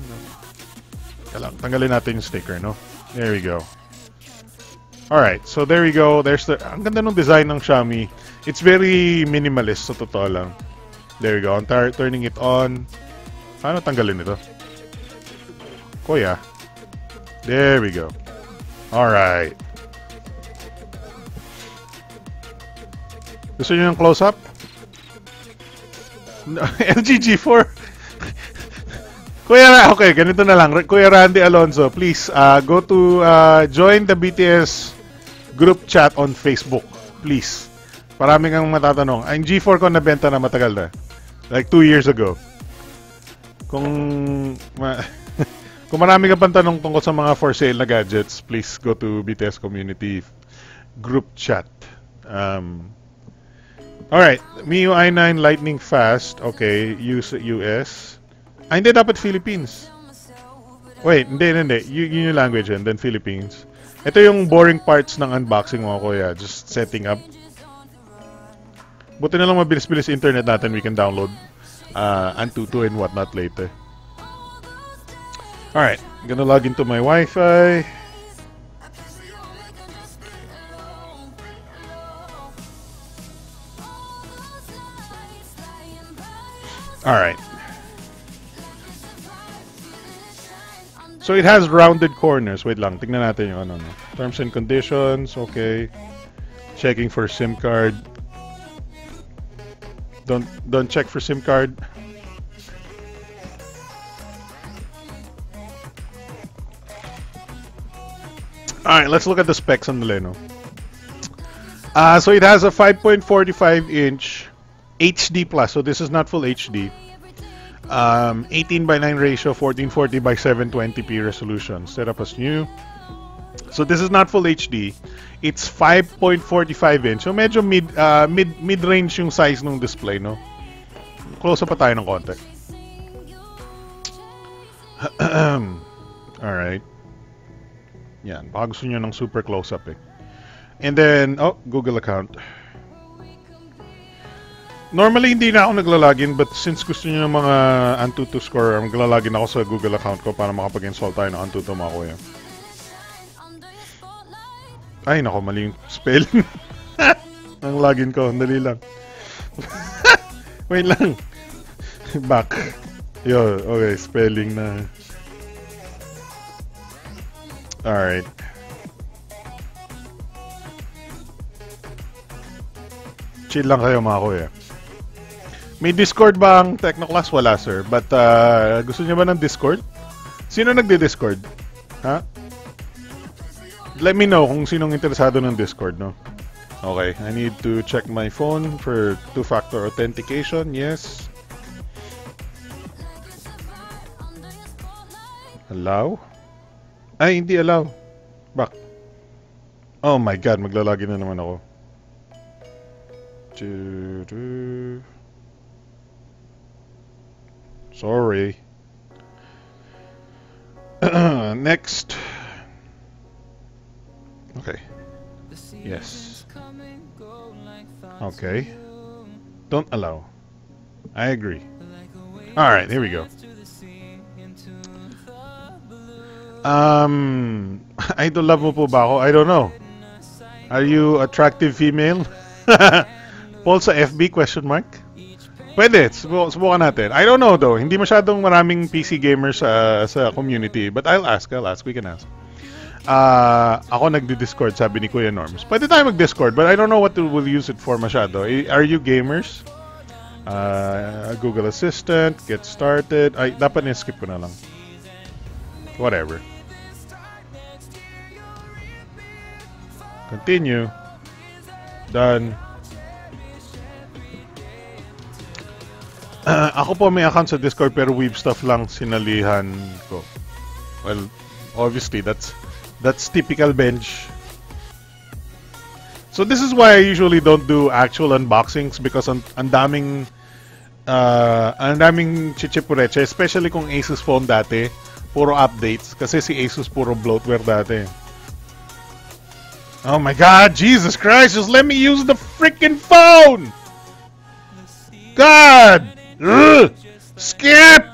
Kailang, tanggalin natin yung sticker, no? There we go. Alright, so there we go. There's the... Ang ganda ng design ng Xiaomi. It's very minimalist, sa totoo lang. There we go. I'm turning it on. Paano tanggalin ito? Kuya. There we go. Alright. Gusto niyo ng close-up? LG G4. Kuya, okay, ganito na lang. Kuya Randy Alonso, please uh, go to uh, join the BTS group chat on Facebook. Please. Parami kang matatanong. Ang G4 ko nabenta na matagal na. Like two years ago. Kung ma kung marami ka pang tanong tungkol sa mga for sale na gadgets, please go to BTS Community group chat. Um, Alright, MIUI 9 Lightning Fast. Okay, use US. Ah, hindi dapat Philippines. Wait, hindi, hindi. Y yun yung language and then Philippines. Ito yung boring parts ng unboxing mo, kuya. Just setting up Buti na lang mabilis-bilis internet natin, we can download uh, Antutu and whatnot later. Alright, I'm gonna log into my Wi-Fi. Alright. So it has rounded corners. Wait lang, tingnan natin yung ano. No. Terms and conditions, okay. Checking for SIM card. Don't don't check for SIM card. Alright, let's look at the specs on the Leno. Uh, so it has a 5.45 inch HD plus, so this is not full HD. Um, 18 by 9 ratio, 1440 by 720p resolution. Set up as new. So this is not full HD. It's 5.45 inch. So medyo mid uh, mid mid-range yung size ng display, no? Close up pa tayo ng konti. Alright. Yan. Baka gusto nyo ng super close-up eh. And then, oh, Google account. Normally, hindi na ako naglalagin but since gusto nyo ng mga Antutu score, maglalagin ako sa Google account ko para makapag-install tayo ng Antutu mga kuya. Ay, nako, mali yung spelling. Ang login ko, dali lang. Wait lang. Back. Yo, okay, spelling na. Alright. Chill lang kayo mga kuya. May Discord ba ang Technoclass? Wala, sir. But, uh, gusto niyo ba ng Discord? Sino nagdi-Discord? Ha? Let me know kung sinong interesado ng Discord, no? Okay, I need to check my phone for two-factor authentication. Yes. Allow? Ay, hindi allow. Back. Oh my god, maglalagi na naman ako. Choo-choo. Sorry. Next. Okay. Yes. Okay. Don't allow. I agree. Alright, here we go. Um, idol love mo po ba ako? I don't know. Are you attractive female? Paul sa FB question mark? Pwede, subu subukan natin. I don't know though. Hindi masyadong maraming PC gamers sa sa community, but I'll ask, I'll ask. We can ask. Uh, ako nagdi-Discord, sabi ni Kuya Norms. Pwede tayo mag-Discord, but I don't know what to, we'll use it for masyado. Are you gamers? Uh, Google Assistant, get started. Ay, dapat ni-skip ko na lang. Whatever. Continue. Done. Uh, ako po may account sa Discord pero weeb stuff lang sinalihan ko. Well, obviously that's that's typical bench. So this is why I usually don't do actual unboxings because ang, ang daming uh, ang daming chichipureche, especially kung Asus phone dati, puro updates kasi si Asus puro bloatware dati. Oh my god, Jesus Christ, just let me use the freaking phone! God! Skip!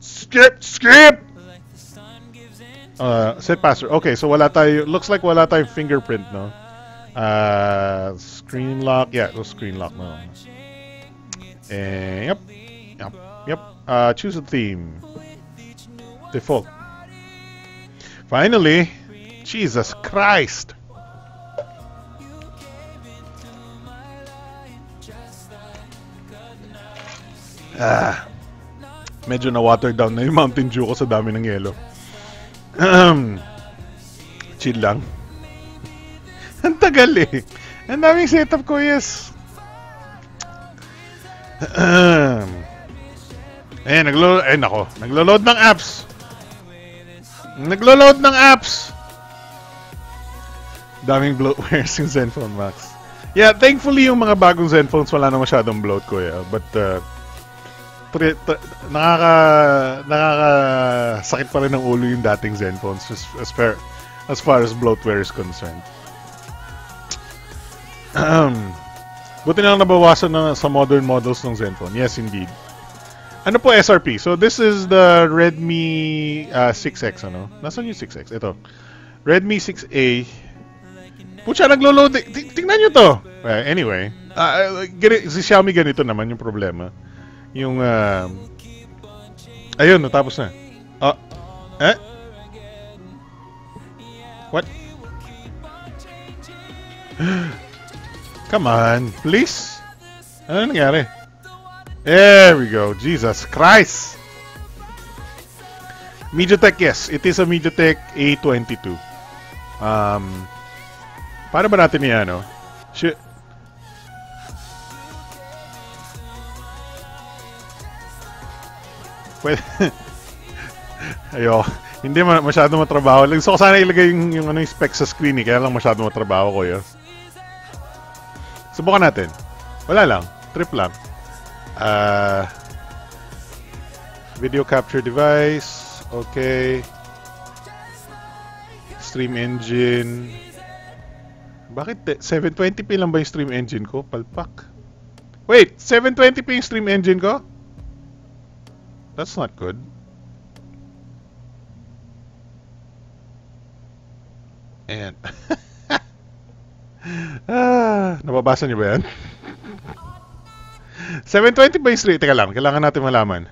Skip! Skip! Uh, set password. Okay, so wala tayo, looks like wala tayong fingerprint, no? Uh, screen lock. Yeah, it was screen lock, no? And, yep. Yep. Yep. Uh, choose a theme. Default. Finally! Jesus Christ! Ah, medyo na water down na yung Mountain Dew ko sa dami ng yelo. Chill lang. Ang tagal eh. Ang daming setup ko, yes. eh, naglo eh nako, naglo-load ng apps. Naglo-load ng apps. Daming bloatware yung Zenfone Max. Yeah, thankfully yung mga bagong Zenphones wala na masyadong bloat ko, yeah. But uh, pre, t- nakaka nakaka sakit pa rin ng ulo yung dating Zenphones as, as far as far as bloatware is concerned. Buti na lang nabawasan na sa modern models ng Zenfone. Yes, indeed. Ano po SRP? So this is the Redmi uh, 6X ano? Nasaan yung 6X? Ito. Redmi 6A. Pucha, naglo-load. Tingnan nyo to. Uh, anyway, uh, si Xiaomi ganito naman yung problema. Yung, uh, ayun, natapos na. Ah, eh? What? Come on, please. Ano nangyari? There we go. Jesus Christ. MediaTek, yes. It is a MediaTek A22. Um, paano ba natin yan, no? Sh Pwede. Ayo. Hindi ma masyado matrabaho. Gusto ko sana ilagay yung, yung ano yung specs sa screen eh. Kaya lang masyado matrabaho ko yun. Subukan natin. Wala lang. Trip lang. Uh, Video capture device. Okay. Stream engine. Bakit te- 720p lang ba yung stream engine ko? Palpak. Wait, 720p yung stream engine ko? That's not good. Ayan. ah, nababasa niyo ba yan? 720 by 3. Teka lang, kailangan natin malaman.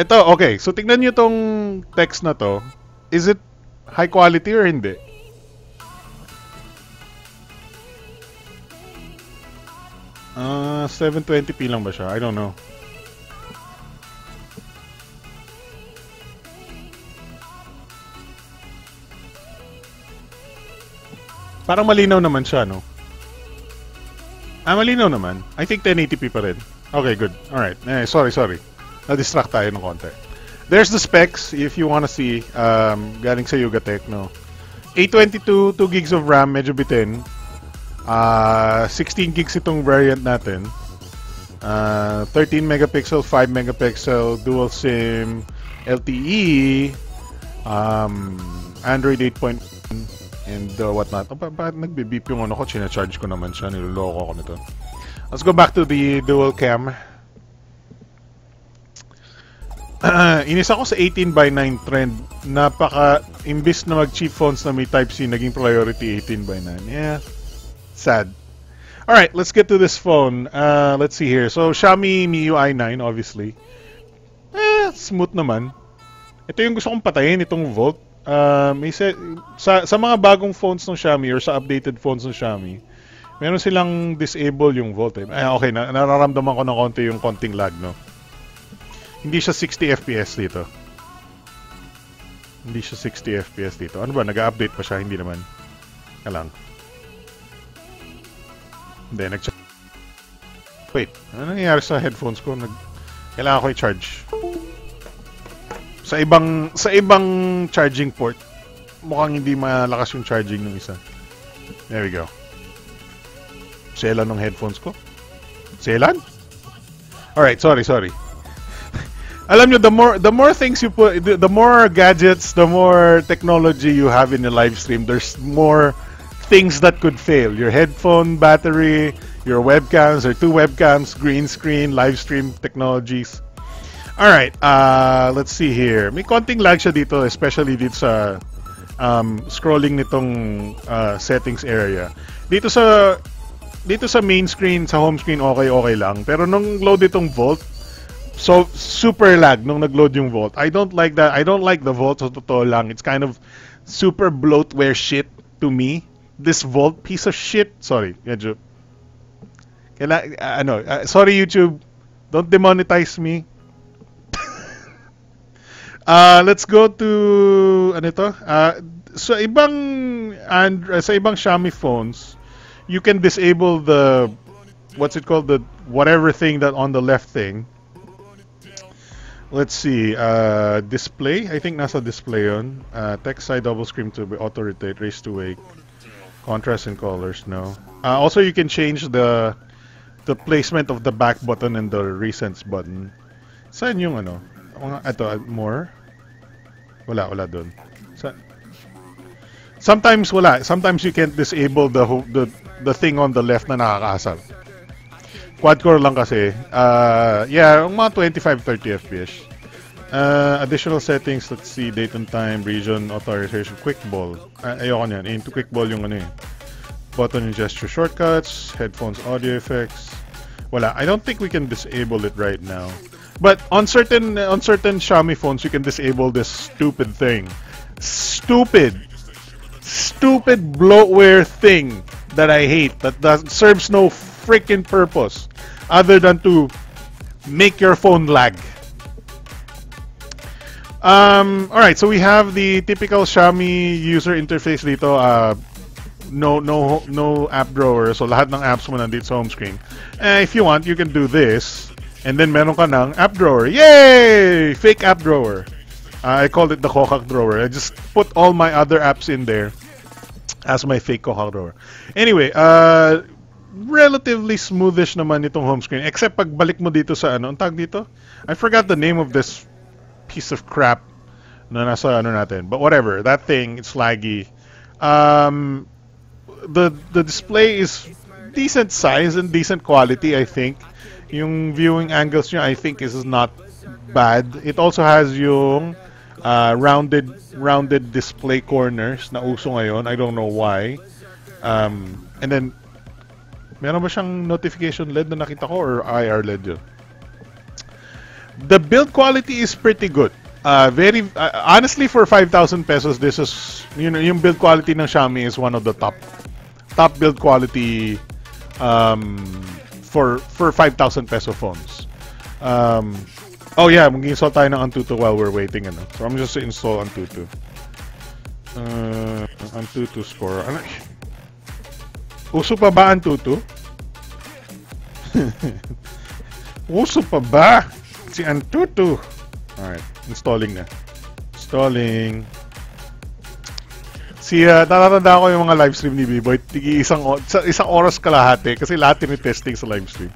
Ito, okay. So, tignan nyo tong text na to. Is it high quality or hindi? Ah, 720p lang ba siya? I don't know. Parang malinaw naman siya, no? Ah, malinaw naman. I think 1080p pa rin. Okay, good. Alright. Eh, sorry, sorry. Na-distract tayo ng konti. There's the specs if you wanna see. Um, galing sa Yuga Tech, no? 822, 2 gigs of RAM, medyo bitin. Uh, 16 gigs itong variant natin. Uh, 13 megapixel, 5 megapixel, dual SIM, LTE, um, Android 8.1, and uh, whatnot. Oh, ba bakit nagbe-beep yung ano ko? China-charge ko naman siya. Niloloko ko nito. Let's go back to the dual cam. inis ako sa 18 by 9 trend. Napaka, imbis na mag-cheap phones na may Type-C, naging priority 18 by 9. Yeah, sad. Alright, let's get to this phone. Uh, let's see here. So, Xiaomi MIUI 9, obviously. Eh, smooth naman. Ito yung gusto kong patayin, itong Volt. Uh, may sa, sa mga bagong phones ng Xiaomi or sa updated phones ng Xiaomi, meron silang disable yung Volt. Eh. Eh, okay, na, nararamdaman ko ng konti yung konting lag, no? Hindi siya 60 FPS dito. Hindi siya 60 FPS dito. Ano ba? Nag-update pa siya? Hindi naman. Kalang. Hindi, nag Wait, ano nangyayari sa headphones ko? Nag Kailangan ko i-charge. Sa ibang sa ibang charging port, mukhang hindi malakas yung charging ng isa. There we go. Selan ng headphones ko. Selan? Alright, sorry, sorry. Alam nyo, the more the more things you put, the, the more gadgets, the more technology you have in a live stream, there's more things that could fail. Your headphone battery, your webcams, or two webcams, green screen, live stream technologies. Alright, uh, let's see here. May konting lag siya dito, especially dito sa um, scrolling nitong uh, settings area. Dito sa dito sa main screen, sa home screen, okay, okay lang. Pero nung load itong Volt, so super lag nung nag-load yung Volt. I don't like that. I don't like the Volt, so totoo lang. It's kind of super bloatware shit to me this Volt piece of shit. Sorry, medyo. Kaila, uh, ano, uh, sorry YouTube. Don't demonetize me. uh, let's go to ano to? Uh, sa ibang and uh, sa ibang Xiaomi phones, you can disable the what's it called the whatever thing that on the left thing. Let's see. Uh, display. I think nasa display on. Uh, text side double screen to be auto rotate, raise to wake. Contrast and colors, no. Uh, also, you can change the the placement of the back button and the recents button. Saan yung ano? Ito, uh, more? Wala, wala dun. Sa Sometimes wala. Sometimes you can't disable the the the thing on the left na nakakaasar. Quad core lang kasi. Uh, yeah, mga 25-30 FPS. Uh, additional settings, let's see, date and time, region, authorization, quick ball. Uh, ayoko niyan. Into quick ball yung ano eh. Button and gesture shortcuts, headphones, audio effects. Wala. I don't think we can disable it right now. But on certain on certain Xiaomi phones, you can disable this stupid thing. Stupid, stupid bloatware thing that I hate that does, serves no freaking purpose other than to make your phone lag. Um, all right, so we have the typical Xiaomi user interface dito. Uh, no, no, no app drawer. So lahat ng apps mo nandito sa home screen. Uh, if you want, you can do this. And then meron ka ng app drawer. Yay! Fake app drawer. Uh, I called it the Kokak drawer. I just put all my other apps in there as my fake Kokak drawer. Anyway, uh, relatively smoothish naman itong home screen. Except pag balik mo dito sa ano, ang tag dito? I forgot the name of this piece of crap na nasa ano natin. But whatever, that thing, it's laggy. Um, the the display is decent size and decent quality, I think. Yung viewing angles niya, I think, is not bad. It also has yung uh, rounded rounded display corners na uso ngayon. I don't know why. Um, and then, meron ba siyang notification LED na nakita ko or IR LED yun? The build quality is pretty good. Uh, very uh, honestly for 5,000 pesos this is you know yung build quality ng Xiaomi is one of the top top build quality um, for for 5,000 peso phones. Um, oh yeah, mag-install tayo ng Antutu while we're waiting ano. So I'm just to install Antutu. Uh, Antutu score. Ano? Uso pa ba Antutu? Uso pa ba si Antutu? Alright, installing na. Installing. Si, uh, natatanda ko yung mga live stream ni B-Boy, isang, isang oras kalahati kasi lahat testing sa live stream.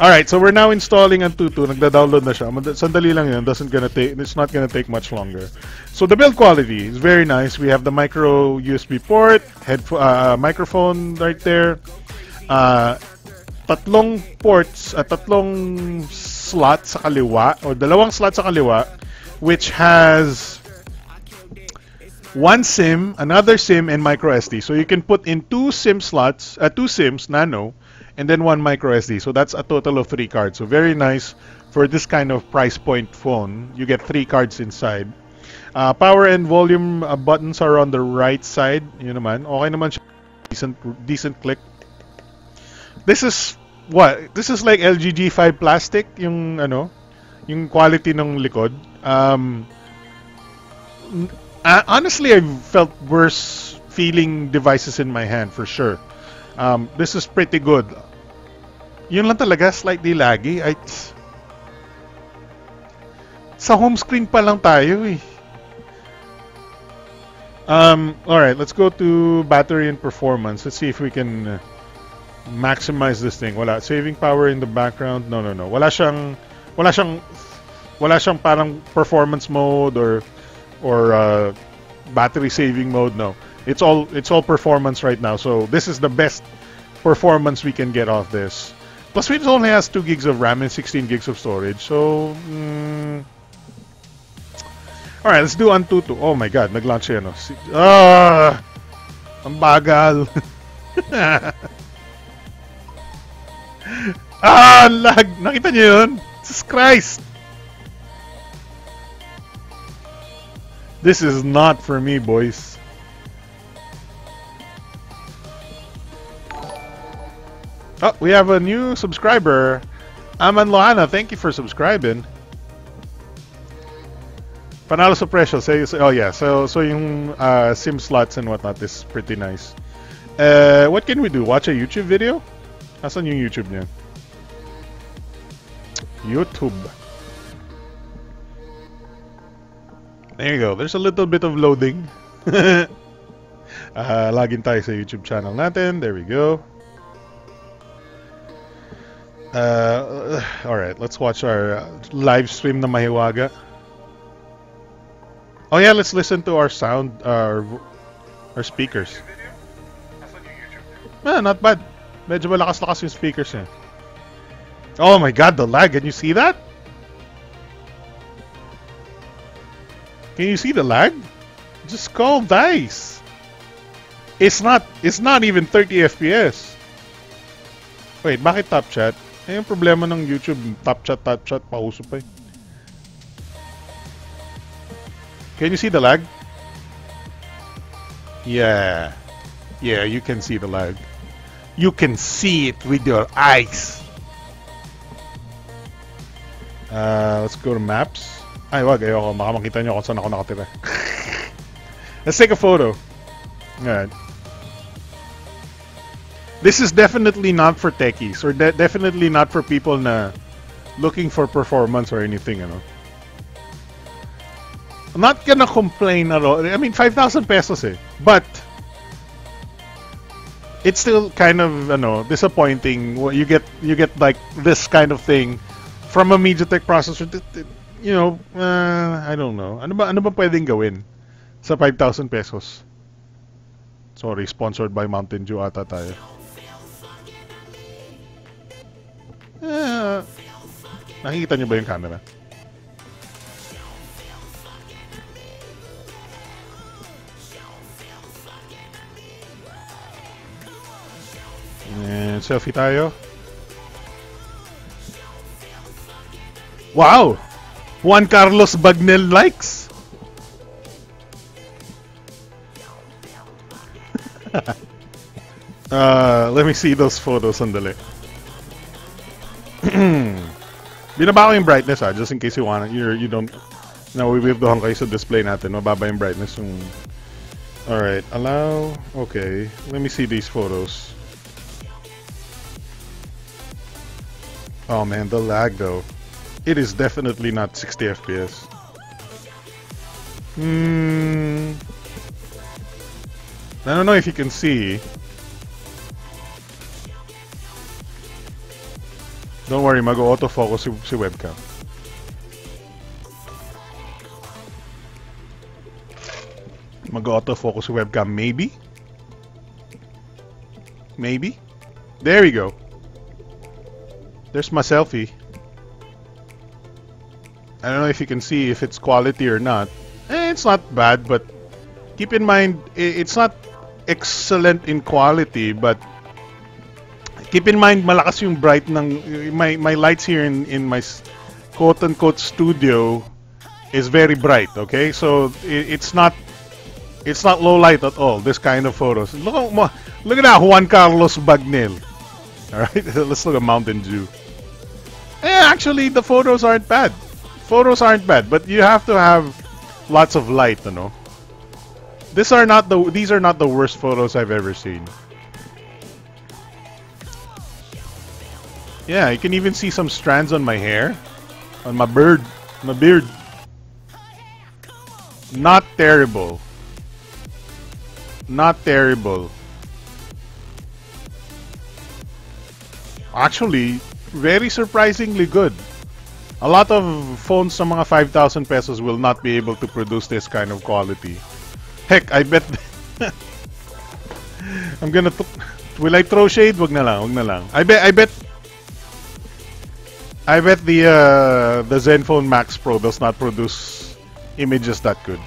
Alright, so we're now installing Antutu. Nagda-download na siya. Sandali lang yun. Doesn't gonna take, it's not gonna take much longer. So the build quality is very nice. We have the micro USB port, head, uh, microphone right there. Uh, tatlong ports at uh, tatlong slot sa kaliwa or dalawang slot sa kaliwa which has one SIM, another SIM, and micro SD. So you can put in two SIM slots, uh, two SIMs, nano, and then one micro SD. So that's a total of three cards. So very nice for this kind of price point phone. You get three cards inside. Uh, power and volume uh, buttons are on the right side. You Yun naman. Okay naman siya. Decent, decent click. This is what? This is like LG G5 plastic, yung ano, yung quality ng likod. Um, honestly, I've felt worse feeling devices in my hand for sure. Um, this is pretty good. Yun lang talaga, slightly laggy. I, sa home screen pa lang tayo eh. Um, alright, let's go to battery and performance. Let's see if we can uh, maximize this thing. Wala. Saving power in the background. No, no, no. Wala siyang, wala siyang, wala siyang parang performance mode or, or uh, battery saving mode. No. It's all, it's all performance right now. So this is the best performance we can get off this. Plus, it only has 2 gigs of RAM and 16 gigs of storage. So, mm, Alright, let's do Antutu. Oh my god, nag-launch siya? Ah! Ang bagal. ah, lag! Nakita niyo yun? Jesus Christ! This is not for me, boys. Oh, we have a new subscriber. Aman Loana, thank you for subscribing. Panalo sa presyo. Oh yeah, so so yung uh, SIM slots and whatnot is pretty nice. Uh, what can we do? Watch a YouTube video? Asan yung YouTube niya? YouTube. There you go. There's a little bit of loading. uh, login tayo sa YouTube channel natin. There we go. Uh, Alright, let's watch our live stream na mahiwaga. Oh yeah, let's listen to our sound, our, our speakers. Ah, not bad. Medyo malakas-lakas yung speakers niya. Oh my god, the lag. Can you see that? Can you see the lag? Just call dice. It's not it's not even 30 FPS. Wait, bakit top chat? Eh, yung problema ng YouTube, top chat, top chat, pauso pa eh. Can you see the lag? Yeah. Yeah, you can see the lag. You can see it with your eyes. Uh, let's go to maps. Ay, wag. Ayoko. Baka makita nyo kung saan ako nakatira. let's take a photo. Alright. This is definitely not for techies or de definitely not for people na looking for performance or anything, you know. I'm not gonna complain at all. I mean, 5,000 pesos eh. But it's still kind of ano disappointing. Wh- You get you get like this kind of thing from a MediaTek processor. You know, uh, I don't know. Ano ba ano ba pwedeng gawin sa 5,000 pesos? Sorry, sponsored by Mountain Dew ata tayo. Eh, nakikita niyo ba yung camera? And selfie tayo. Wow! Juan Carlos Bagnel likes. uh, let me see those photos sandali. Binaba ko yung brightness ah, just in case you want you you don't na wiwibdohan kayo sa display natin. Mababa yung brightness yung Alright, allow okay. Let me see these photos. Oh man, the lag though. It is definitely not 60 FPS. Hmm. I don't know if you can see. Don't worry, mag-autofocus si, si webcam. Mag-autofocus si webcam, maybe? Maybe? There we go. There's my selfie. I don't know if you can see if it's quality or not. Eh, it's not bad, but keep in mind, it's not excellent in quality, but keep in mind, malakas yung bright ng, my, my lights here in, in my quote-unquote studio is very bright, okay? So, i- it's not, it's not low light at all, this kind of photos. Look, at look at that, Juan Carlos Bagnel. Alright, let's look at Mountain Dew. Eh, actually, the photos aren't bad. Photos aren't bad, but you have to have lots of light, you know. These are not the these are not the worst photos I've ever seen. Yeah, you can even see some strands on my hair, on my beard, my beard. Not terrible. Not terrible. Actually, very surprisingly good. A lot of phones sa mga 5,000 pesos will not be able to produce this kind of quality. Heck, I bet... I'm gonna... Will I throw shade? Wag na lang, wag na lang. I bet... I bet... I bet the uh, the Zenfone Max Pro does not produce images that good.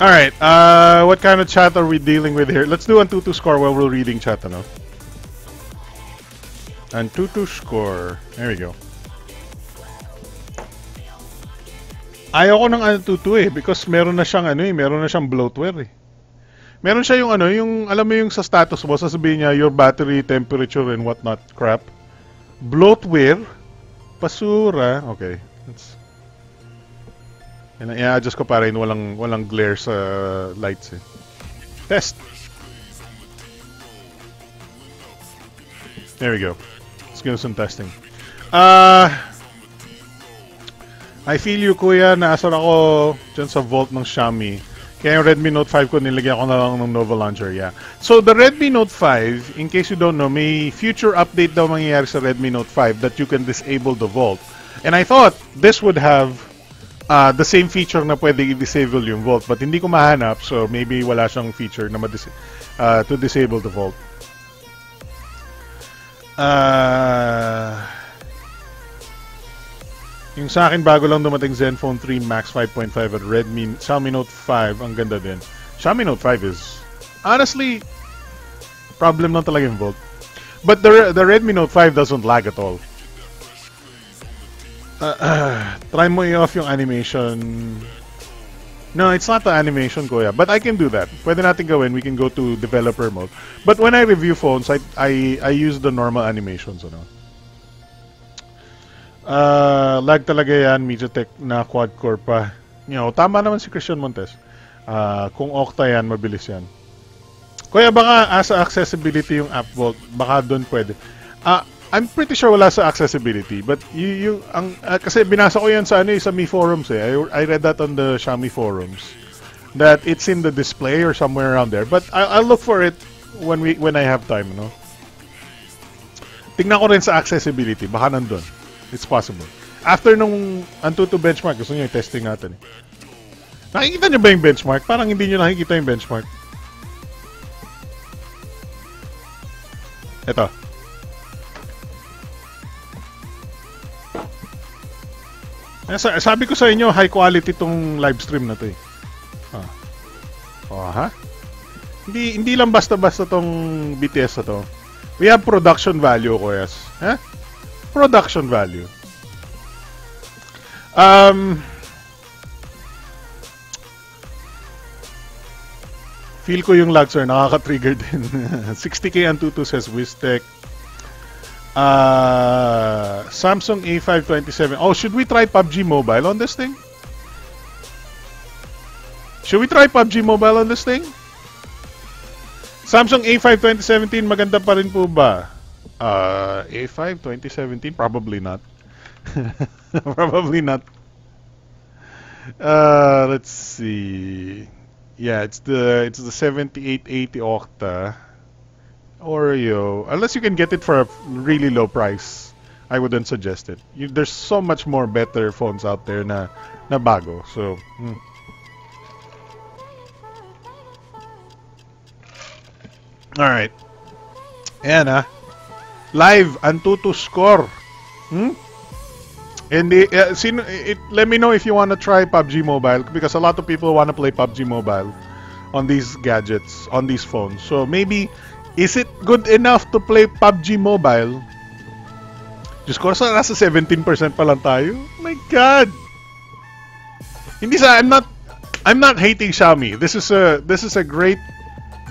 All right. Uh, what kind of chat are we dealing with here? Let's do Antutu score while we're reading chat, ano? Antutu score. There we go. Ayaw ko ng Antutu eh because meron na siyang ano eh, meron na siyang bloatware eh. Meron siya yung ano, yung alam mo yung sa status mo, sasabihin niya your battery temperature and whatnot crap. Bloatware, basura. Okay. Yan, i-adjust ko para yun walang walang glare sa lights eh. Test. There we go. Let's do some testing. Uh, I feel you, kuya. Naasar ako dyan sa vault ng Xiaomi. Kaya yung Redmi Note 5 ko, nilagyan ko na lang ng Nova Launcher, yeah. So, the Redmi Note 5, in case you don't know, may future update daw mangyayari sa Redmi Note 5 that you can disable the vault. And I thought this would have uh, the same feature na pwede i-disable yung vault. But hindi ko mahanap, so maybe wala siyang feature na madis- uh, to disable the vault. Uh, yung sa akin, bago lang dumating Zenfone 3 Max 5.5 at Redmi, Xiaomi Note 5, ang ganda din. Xiaomi Note 5 is, honestly, problem lang talaga yung Volt. But the, the Redmi Note 5 doesn't lag at all. Uh, uh, try mo i-off yung animation. No, it's not the animation, kuya. But I can do that. Pwede natin gawin. We can go to developer mode. But when I review phones, I I, I use the normal animations, ano. Uh, lag talaga yan, MediaTek na quad-core pa. You know, tama naman si Christian Montes. Uh, kung Octa yan, mabilis yan. Kuya, baka asa accessibility yung app vault, baka doon pwede. Ah, I'm pretty sure wala sa accessibility, but you, you ang ah, kasi binasa ko yan sa ano eh, sa Mi forums eh. I, I read that on the Xiaomi forums that it's in the display or somewhere around there. But I, I'll look for it when we when I have time, no? Tingnan ko rin sa accessibility, baka nandun. It's possible. After nung Antutu benchmark, gusto niyo i-testing natin. eh. Nakikita niyo ba yung benchmark? Parang hindi niyo nakikita yung benchmark. Ito. Eh, sa- sabi ko sa inyo, high quality tong live stream na to eh. Ah. Oh, ha? Hindi hindi lang basta-basta tong BTS na to. We have production value, Koyas. Ha? Production value. Um, feel ko yung lag, sir. Nakaka-trigger din. 60k ang tutu says Wistec. Uh, Samsung A527. Oh, should we try PUBG Mobile on this thing? Should we try PUBG Mobile on this thing? Samsung A5 2017, maganda pa rin po ba? Uh, A5 2017? Probably not. Probably not. Uh, let's see. Yeah, it's the it's the 7880 Octa. Oreo. Unless you can get it for a really low price, I wouldn't suggest it. You, there's so much more better phones out there na na bago. So, hmm. All right. Ayan ah. Live Antutu score. Hmm? And the, uh, sino, it, let me know if you want to try PUBG Mobile because a lot of people want to play PUBG Mobile on these gadgets, on these phones. So maybe, is it good enough to play PUBG Mobile? Diyos ko, nasa, nasa 17% pa lang tayo. Oh my God! Hindi sa, I'm not, I'm not hating Xiaomi. This is a, this is a great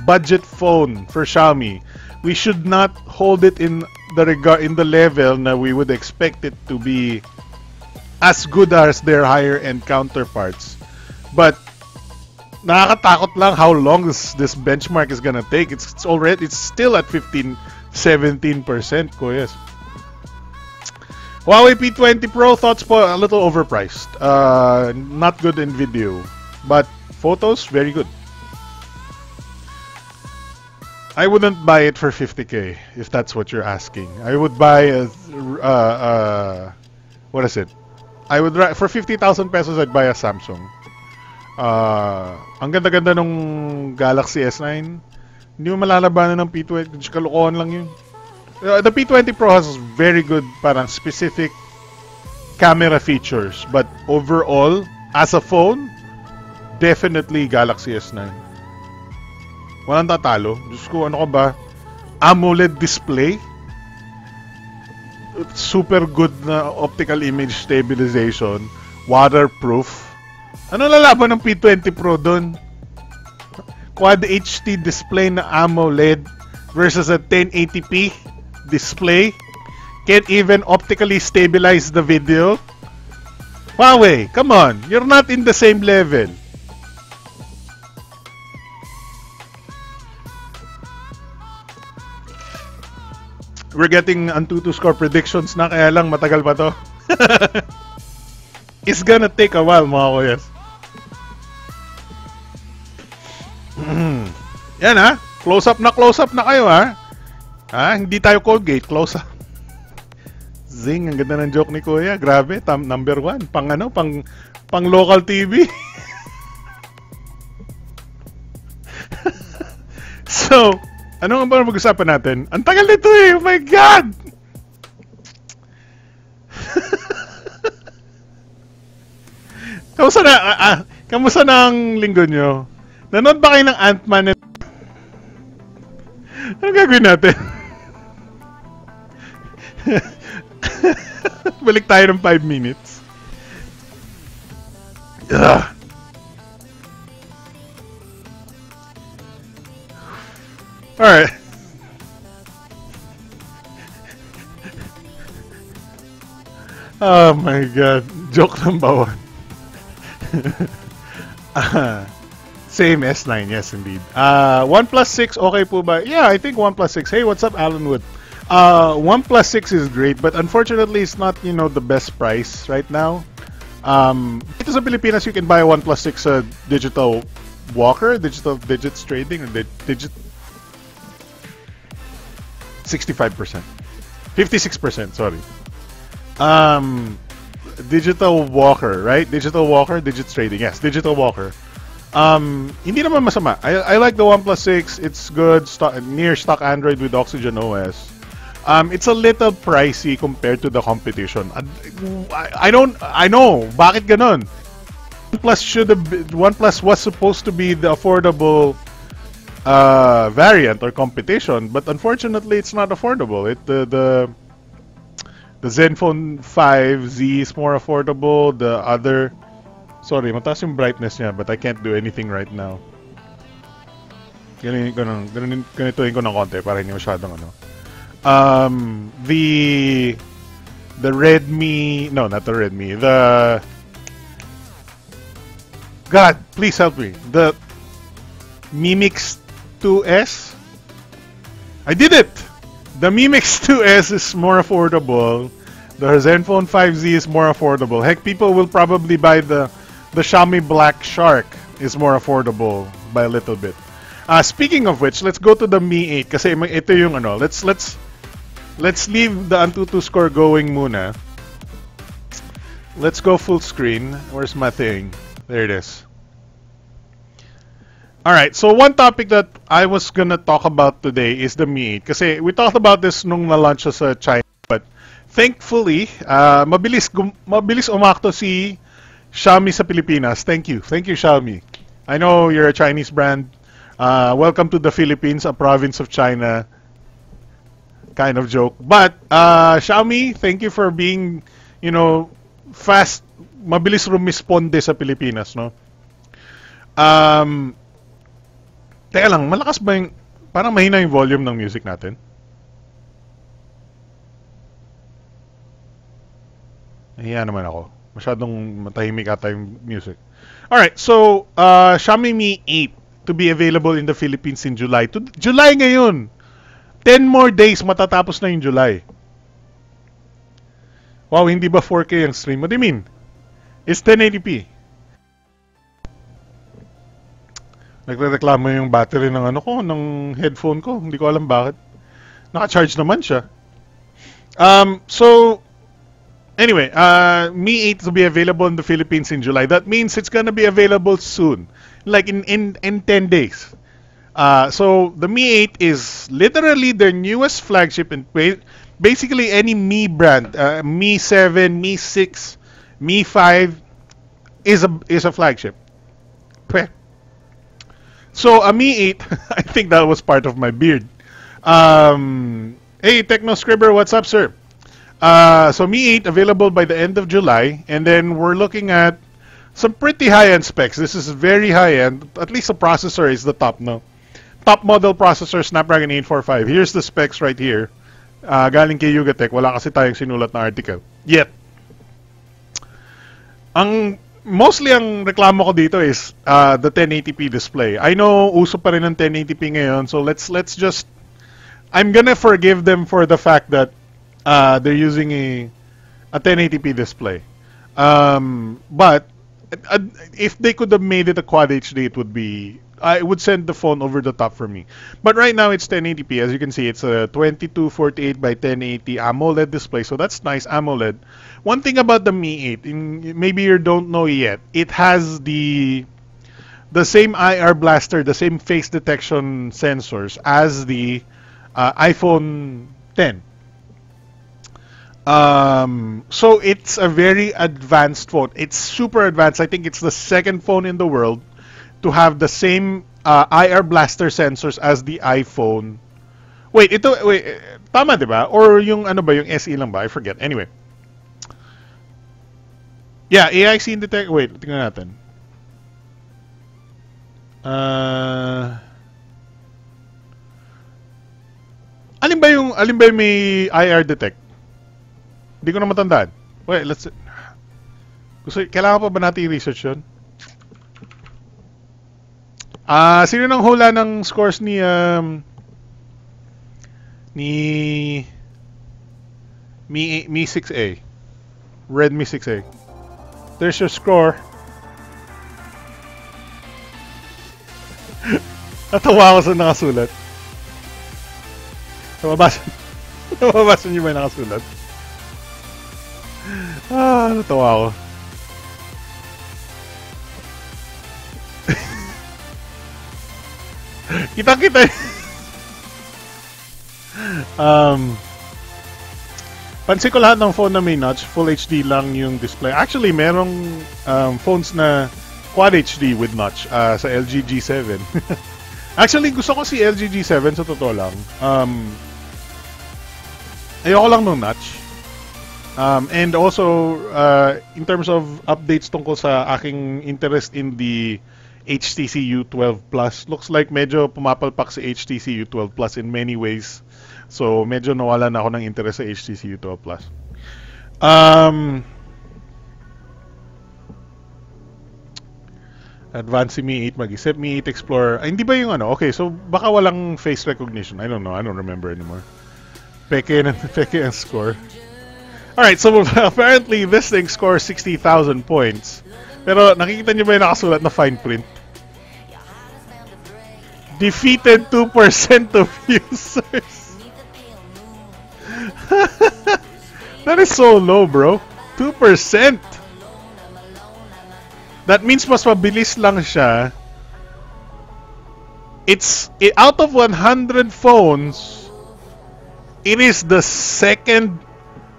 budget phone for Xiaomi. We should not hold it in the regard in the level na we would expect it to be as good as their higher end counterparts. But nakakatakot lang how long this, this benchmark is gonna take. It's, it's already it's still at 15 17% ko yes. Huawei P20 Pro thoughts po a little overpriced. Uh, not good in video, but photos very good. I wouldn't buy it for 50k if that's what you're asking. I would buy a uh, uh, what is it? I would for 50,000 pesos I'd buy a Samsung. Uh, ang ganda-ganda nung Galaxy S9. Hindi mo malalabanan ng P20. Just kalokohan lang yun. Uh, the P20 Pro has very good parang specific camera features. But overall, as a phone, definitely Galaxy S9. Walang tatalo. Diyos ko, ano ka ba? AMOLED display? Super good na optical image stabilization. Waterproof. Ano lalaban ng P20 Pro doon? Quad HD display na AMOLED versus a 1080p display. Can't even optically stabilize the video. Huawei, come on. You're not in the same level. We're getting Antutu score predictions na kaya lang matagal pa to. It's gonna take a while mga kuyas. Mm. Yan ha. Close up na close up na kayo ha. Ha? Hindi tayo Colgate. Close up. Zing, ang ganda ng joke ni Kuya. Grabe, tam number one. Pang ano, pang, pang local TV. so, ano nga ba mag-usapan natin? Ang tagal nito eh! Oh my God! kamusta na, ah, ah, kamusta na ang linggo nyo? Nanood ba kayo ng Ant-Man? and- ano gagawin natin? Balik tayo ng 5 minutes. Ugh. Alright. Oh my god. Joke ng bawan. Ah, Same S9, yes indeed. Uh, OnePlus 6, okay po ba? Yeah, I think OnePlus 6. Hey, what's up, Alan Wood? Uh, OnePlus 6 is great, but unfortunately, it's not, you know, the best price right now. Um, dito sa Pilipinas, you can buy a OnePlus 6 uh, digital walker, digital digits trading, or di- digit 65%. 56%, sorry. Um, Digital Walker, right? Digital Walker, Digits Trading. Yes, Digital Walker. Um, hindi naman masama. I, I like the OnePlus 6. It's good. Stock, near stock Android with Oxygen OS. Um, it's a little pricey compared to the competition. I, I don't, I know. Bakit ganon? OnePlus should have OnePlus was supposed to be the affordable uh, variant or competition, but unfortunately, it's not affordable. It the the the Zenfone 5Z is more affordable. The other, sorry, mataas yung brightness niya, but I can't do anything right now. Ganun, ganun, ganun, ganituin ko ng konti para hindi masyadong ano. Um, the the Redmi, no, not the Redmi, the God, please help me. The Mimix 2S? I did it! The Mimix 2S is more affordable. The Zenfone 5Z is more affordable. Heck, people will probably buy the the Xiaomi Black Shark is more affordable by a little bit. Uh, speaking of which, let's go to the Mi 8 kasi ito yung ano. Let's let's let's leave the Antutu score going muna. Let's go full screen. Where's my thing? There it is. Alright, so one topic that I was gonna talk about today is the Mi 8. Kasi we talked about this nung na-launch sa China. But thankfully, uh, mabilis, mabilis umakto si Xiaomi sa Pilipinas. Thank you. Thank you, Xiaomi. I know you're a Chinese brand. Uh, welcome to the Philippines, a province of China. Kind of joke. But, uh, Xiaomi, thank you for being, you know, fast, mabilis rumisponde sa Pilipinas, no? Um, Teka lang, malakas ba yung... Parang mahina yung volume ng music natin? Nahiya naman ako. Masyadong matahimik ata yung music. Alright, so, uh, Xiaomi Mi 8 to be available in the Philippines in July. To, July ngayon! 10 more days matatapos na yung July. Wow, hindi ba 4K ang stream? What do you mean? It's 1080p. Nagrereklamo yung battery ng ano ko, ng headphone ko. Hindi ko alam bakit. Naka-charge naman siya. Um, so, anyway, uh, Mi 8 will be available in the Philippines in July. That means it's gonna be available soon. Like in, in, in 10 days. Uh, so, the Mi 8 is literally their newest flagship and basically any Mi brand, uh, Mi 7, Mi 6, Mi 5 is a is a flagship. So, a Mi 8, I think that was part of my beard. Um, hey, Techno Scriber, what's up, sir? Uh, so, Mi 8 available by the end of July, and then we're looking at some pretty high-end specs. This is very high-end. At least the processor is the top, no? Top model processor, Snapdragon 845. Here's the specs right here. Uh, galing kay Yugatech. Wala kasi tayong sinulat na article. Yet. Ang mostly ang reklamo ko dito is uh, the 1080p display. I know uso pa rin ng 1080p ngayon, so let's let's just I'm gonna forgive them for the fact that uh, they're using a a 1080p display. Um, but uh, if they could have made it a quad HD, it would be I would send the phone over the top for me. But right now it's 1080p. As you can see, it's a 2248 by 1080 AMOLED display. So that's nice AMOLED. One thing about the Mi 8, in, maybe you don't know yet, it has the the same IR blaster, the same face detection sensors as the uh, iPhone 10. Um, so it's a very advanced phone. It's super advanced. I think it's the second phone in the world to have the same uh, IR blaster sensors as the iPhone. Wait, ito wait, tama 'di ba? Or yung ano ba yung SE lang ba? I forget. Anyway. Yeah, AI scene detect. Wait, tingnan natin. Uh, alin ba yung alin ba yung may IR detect? Hindi ko na matandaan. Wait, let's Gusto, kailangan pa ba natin i-research 'yon? Ah, uh, sino nang hula ng scores ni um, ni Mi Mi 6A? Redmi 6A. There's your score. Natawa ako sa nakasulat. So, mabasa. Nababasa niyo ba yung nakasulat? Ah, natawa ako. Kita-kita. um, pansin ko lahat ng phone na may notch, full HD lang yung display. Actually, merong um, phones na quad HD with notch uh, sa LG G7. Actually, gusto ko si LG G7 sa totoo lang. Um, ayoko lang nung notch. Um, and also, uh, in terms of updates tungkol sa aking interest in the HTC U12 Plus, looks like medyo pumapalpak si HTC U12 Plus in many ways. So, medyo nawala na ako ng interest sa HTC U12 Plus. Um, Advanced Mi 8 mag-isip. Mi 8 Explorer. Ay, hindi ba yung ano? Okay, so baka walang face recognition. I don't know. I don't remember anymore. Peke, na, peke ang score. Alright, so apparently this thing scores 60,000 points. Pero nakikita niyo ba yung nakasulat na fine print? Defeated 2% of users. that is so low, bro. 2%. That means mas mabilis lang siya. It's it, out of 100 phones, it is the second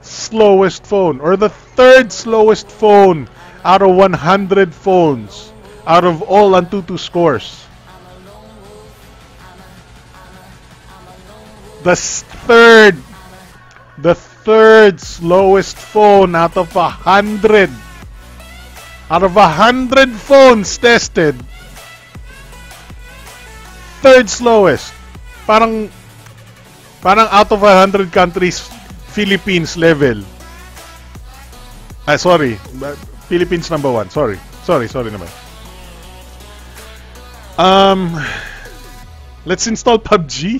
slowest phone or the third slowest phone out of 100 phones out of all Antutu scores. The third the third slowest phone out of a hundred out of a hundred phones tested third slowest parang parang out of a hundred countries Philippines level. Ah, sorry. Philippines number one. Sorry. Sorry, sorry naman. Um, let's install PUBG.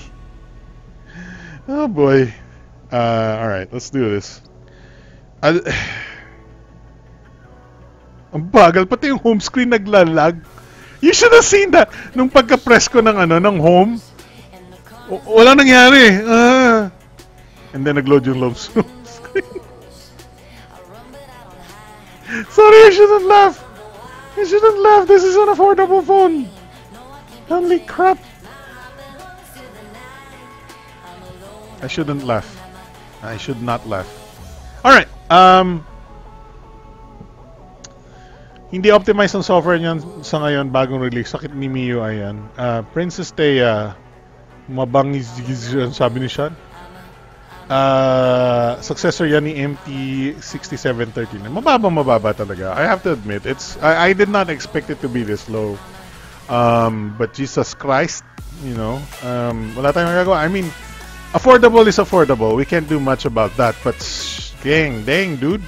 Oh boy. Uh, alright, let's do this. Uh, ang bagal, pati yung home screen naglalag. You should have seen that nung pagka-press ko ng ano, ng home. Wala nangyari. Ah. And then nag-load yung love. Sorry, I shouldn't laugh. I shouldn't laugh. This is an affordable phone. Holy crap. I shouldn't laugh. I should not laugh. Alright. Um, hindi optimized ang software niyan sa ngayon bagong release. Sakit ni MIUI yan. Uh, Princess Taya, mabangis sabi ni Sean. Uh, successor yan ni MT6713. Mababa mababa talaga. I have to admit, it's I, I did not expect it to be this low. Um, but Jesus Christ, you know, um, wala tayong magagawa. I mean, affordable is affordable. We can't do much about that. But dang, dang, dude.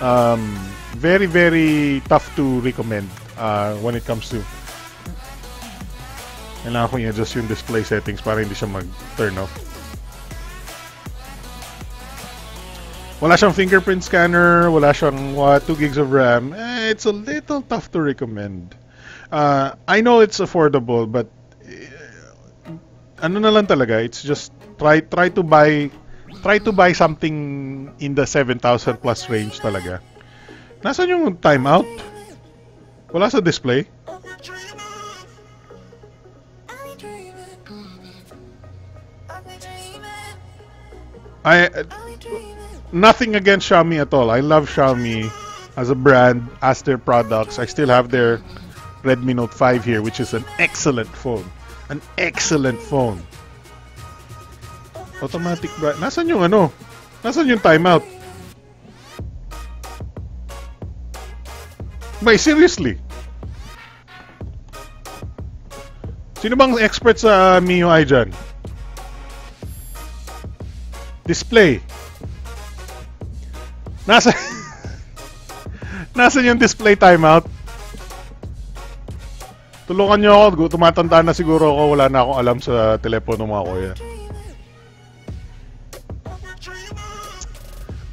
Um, very, very tough to recommend uh, when it comes to kailangan ko i-adjust yung display settings para hindi siya mag-turn off. Wala siyang fingerprint scanner, wala siyang what, 2 gigs of RAM. Eh, it's a little tough to recommend. Uh, I know it's affordable, but uh, ano na lang talaga, it's just try try to buy try to buy something in the 7,000 plus range talaga. Nasaan yung timeout? Wala sa display? I nothing against Xiaomi at all. I love Xiaomi as a brand, as their products. I still have their Redmi Note 5 here, which is an excellent phone. An excellent phone. Automatic bright. Nasaan yung ano? Nasaan yung timeout? May seriously? Sino bang expert sa MIUI dyan? Display. Nasa... Nasaan yung display timeout? Tulungan nyo ako. Tumatanda na siguro ako. Wala na akong alam sa telepono mga kuya.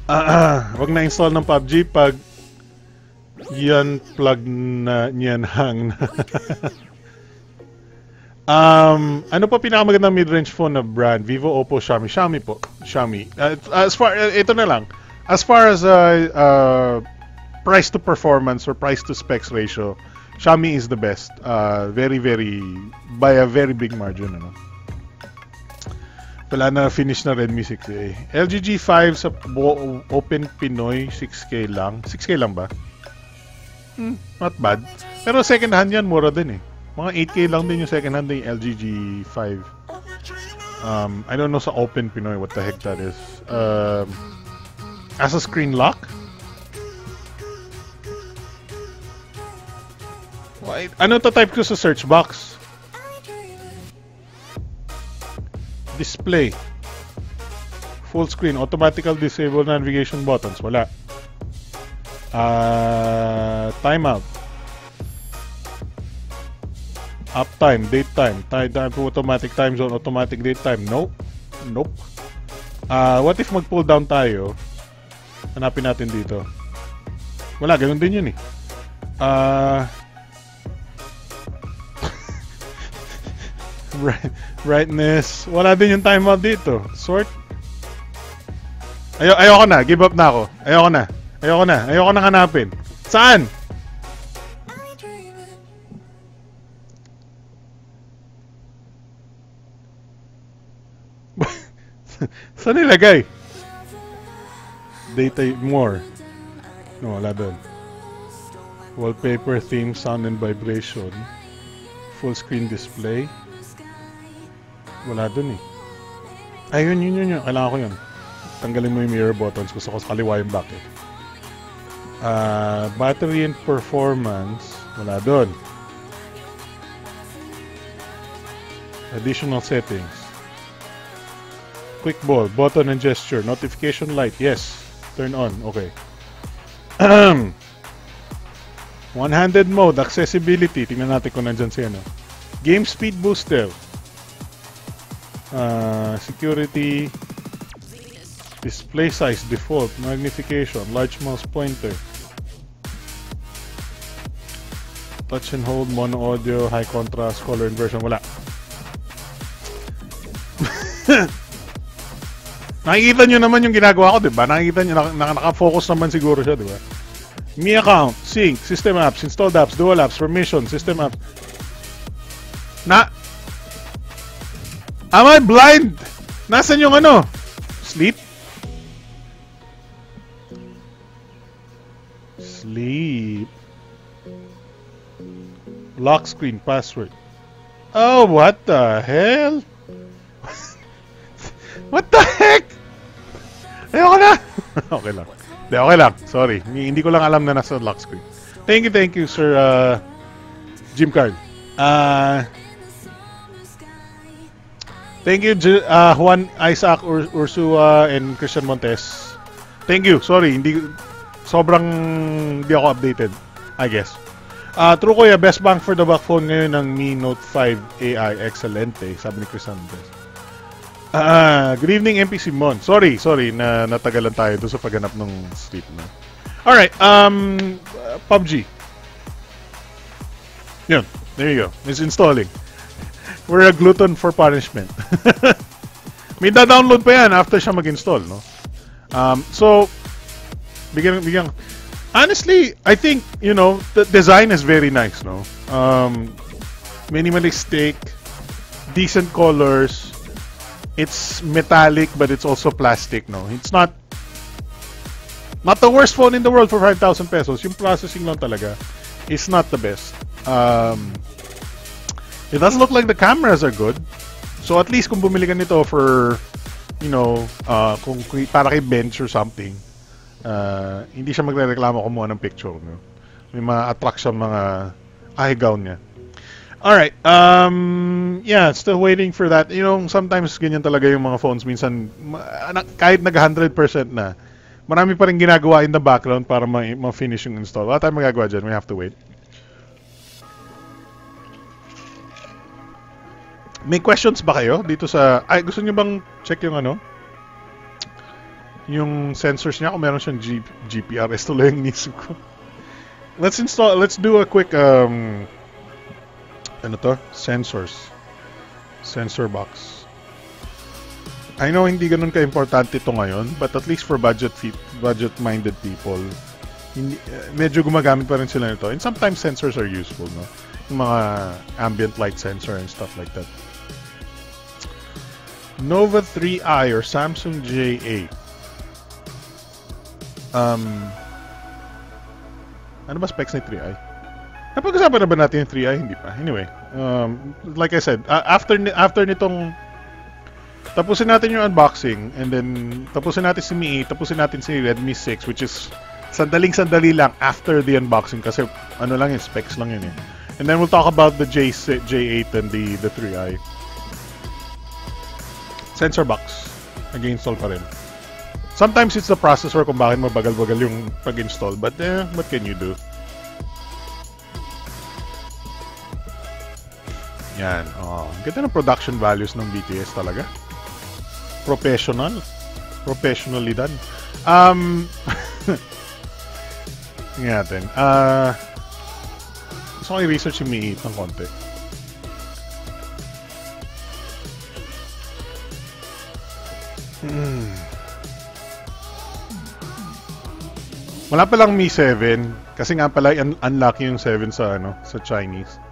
Ah, ah, wag na install ng PUBG pag yan plug na niyan hang. Um, ano pa pinakamagandang mid-range phone na brand? Vivo, Oppo, Xiaomi. Xiaomi po. Xiaomi. Uh, as far, uh, ito na lang. As far as uh, uh, price to performance or price to specs ratio, Xiaomi is the best. Uh, very, very, by a very big margin. Ano? Wala na finish na Redmi 6A. LG G5 sa Bo- Open Pinoy 6K lang. 6K lang ba? Hmm, not bad. Pero second hand yan, mura din eh. Mga 8K lang din yung second hand ng LG G5. Um, I don't know sa Open Pinoy what the heck that is. Um, as a screen lock? Why? Ano to type ko sa search box? Display. Full screen. Automatical disable navigation buttons. Wala. Uh, timeout. Uptime, date time, time, time automatic time zone, automatic date time. Nope. Nope. Uh, what if mag-pull down tayo? Hanapin natin dito. Wala, ganun din yun eh. Uh, brightness. Wala din yung timeout dito. Sort. Ayo ayoko na. Give up na ako. Ayoko na. Ayoko na. Ayoko na hanapin. Saan? Saan nilagay? Data more. No, wala doon. Wallpaper, theme, sound and vibration. Full screen display. Wala doon eh. Ayun, yun, yun, yun. Kailangan ko yun. Tanggalin mo yung mirror buttons. Gusto ko sa kaliwa yung back eh. Uh, battery and performance. Wala doon. Additional settings. Quick ball, button and gesture, notification light, yes. Turn on, okay. One-handed mode, accessibility. Tingnan natin kung nandyan si ano. Game speed booster. Uh, security. Display size default. Magnification. Large mouse pointer. Touch and hold, mono audio, high contrast, color inversion. Wala. Nakikita nyo naman yung ginagawa ko, di ba? Nakikita nyo, nak naka-focus naman siguro siya, di ba? Me account, sync, system apps, installed apps, dual apps, permission, system apps. Na... Am I blind? Nasaan yung ano? Sleep? Sleep. Lock screen, password. Oh, what the hell? what the heck? Ayoko na! okay lang. Hindi, okay lang. Sorry. Hindi ko lang alam na nasa lock screen. Thank you, thank you, Sir uh, Jim Card. Uh, thank you, uh, Juan Isaac, Ur Ursua, and Christian Montes. Thank you. Sorry, hindi sobrang hindi ako updated, I guess. Uh, true ko ya, best bang for the buck phone ngayon ng Mi Note 5 AI. Excelente, sabi ni Christian Montes. Ah, good evening MP Simon. Sorry, sorry na natagalan tayo doon sa pagganap ng sleep na. All right, um PUBG. Yun, there you go. It's installing. We're a glutton for punishment. May da-download pa yan after siya mag-install, no? Um, so, bigyan, bigyan, honestly, I think, you know, the design is very nice, no? Um, minimalistic, decent colors, it's metallic but it's also plastic no? It's not not the worst phone in the world for 5,000 pesos. Yung processing lang talaga is not the best. Um, it does look like the cameras are good. So at least kung bumili ka nito for you know uh, kung para kay bench or something uh, hindi siya magrereklamo kumuha ng picture no? may mga attraction mga ahigaw niya Alright, um, yeah, still waiting for that. You know, sometimes ganyan talaga yung mga phones. Minsan, kahit nag 100% na, marami pa rin ginagawa in the background para ma-finish yung install. Wala tayong magagawa dyan. We have to wait. May questions ba kayo dito sa... Ay, gusto niyo bang check yung ano? Yung sensors niya kung meron siyang G GPRS tuloy yung nisip ko. Let's install... Let's do a quick... Um, ano to? Sensors. Sensor box. I know hindi ganun ka-importante ito ngayon, but at least for budget budget-minded people, hindi, uh, medyo gumagamit pa rin sila nito. And sometimes sensors are useful, no? Yung mga ambient light sensor and stuff like that. Nova 3i or Samsung J8. Um, ano ba specs ni 3i? Napag-usapan na ba natin yung 3i? Hindi pa. Anyway, um, like I said, after after nitong tapusin natin yung unboxing and then tapusin natin si Mi 8, tapusin natin si Redmi 6 which is sandaling sandali lang after the unboxing kasi ano lang yung specs lang yun eh. And then we'll talk about the J J8 and the the 3i. Sensor box. Nag-install pa rin. Sometimes it's the processor kung bakit mabagal-bagal yung pag-install but eh, what can you do? Yan. Oh, ganda ng production values ng BTS talaga. Professional. Professionally done. Um, tingnan natin. Uh, gusto ko i-research yung Mi 8 ng konti. Hmm. Wala pa lang Mi 7 kasi nga pala un- unlock yung 7 sa ano sa Chinese.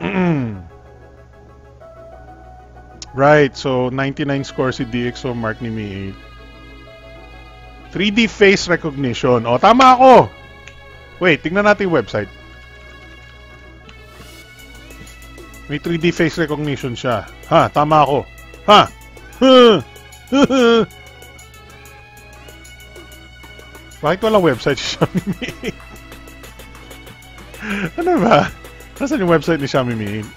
right, so 99 score si DxO Mark ni Mi 8. 3D face recognition. O, tama ako! Wait, tingnan natin yung website. May 3D face recognition siya. Ha, tama ako. Ha! Bakit walang website si Xiaomi Mi 8? ano ba? Nasaan yung website ni Xiaomi Mi 8?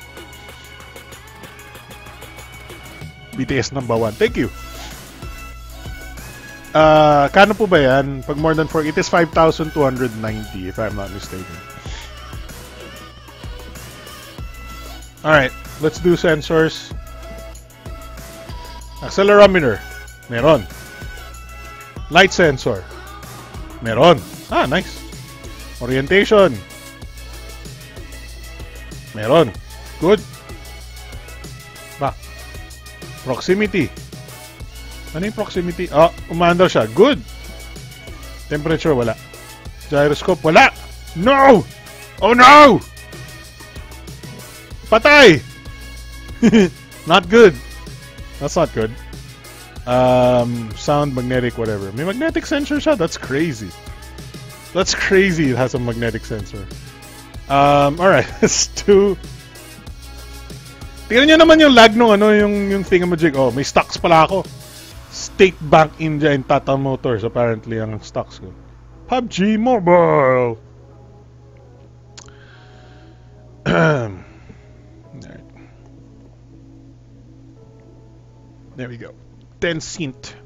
BTS number 1. Thank you. Uh, kano po ba yan? Pag more than 4, it is 5,290 if I'm not mistaken. Alright, let's do sensors. Accelerometer. Meron. Light sensor. Meron. Ah, nice. Orientation. Meron. Good. Ba. Proximity. Ano yung proximity? Oh, umandar siya. Good. Temperature, wala. Gyroscope, wala. No! Oh no! Patay! not good. That's not good. Um, sound, magnetic, whatever. May magnetic sensor siya. That's crazy. That's crazy. It has a magnetic sensor. Um, alright. Let's do... Tingnan nyo naman yung lag nung ano, yung, yung thingamajig. Oh, may stocks pala ako. State Bank India and Tata Motors apparently ang stocks ko. PUBG Mobile! there we go. Tencent.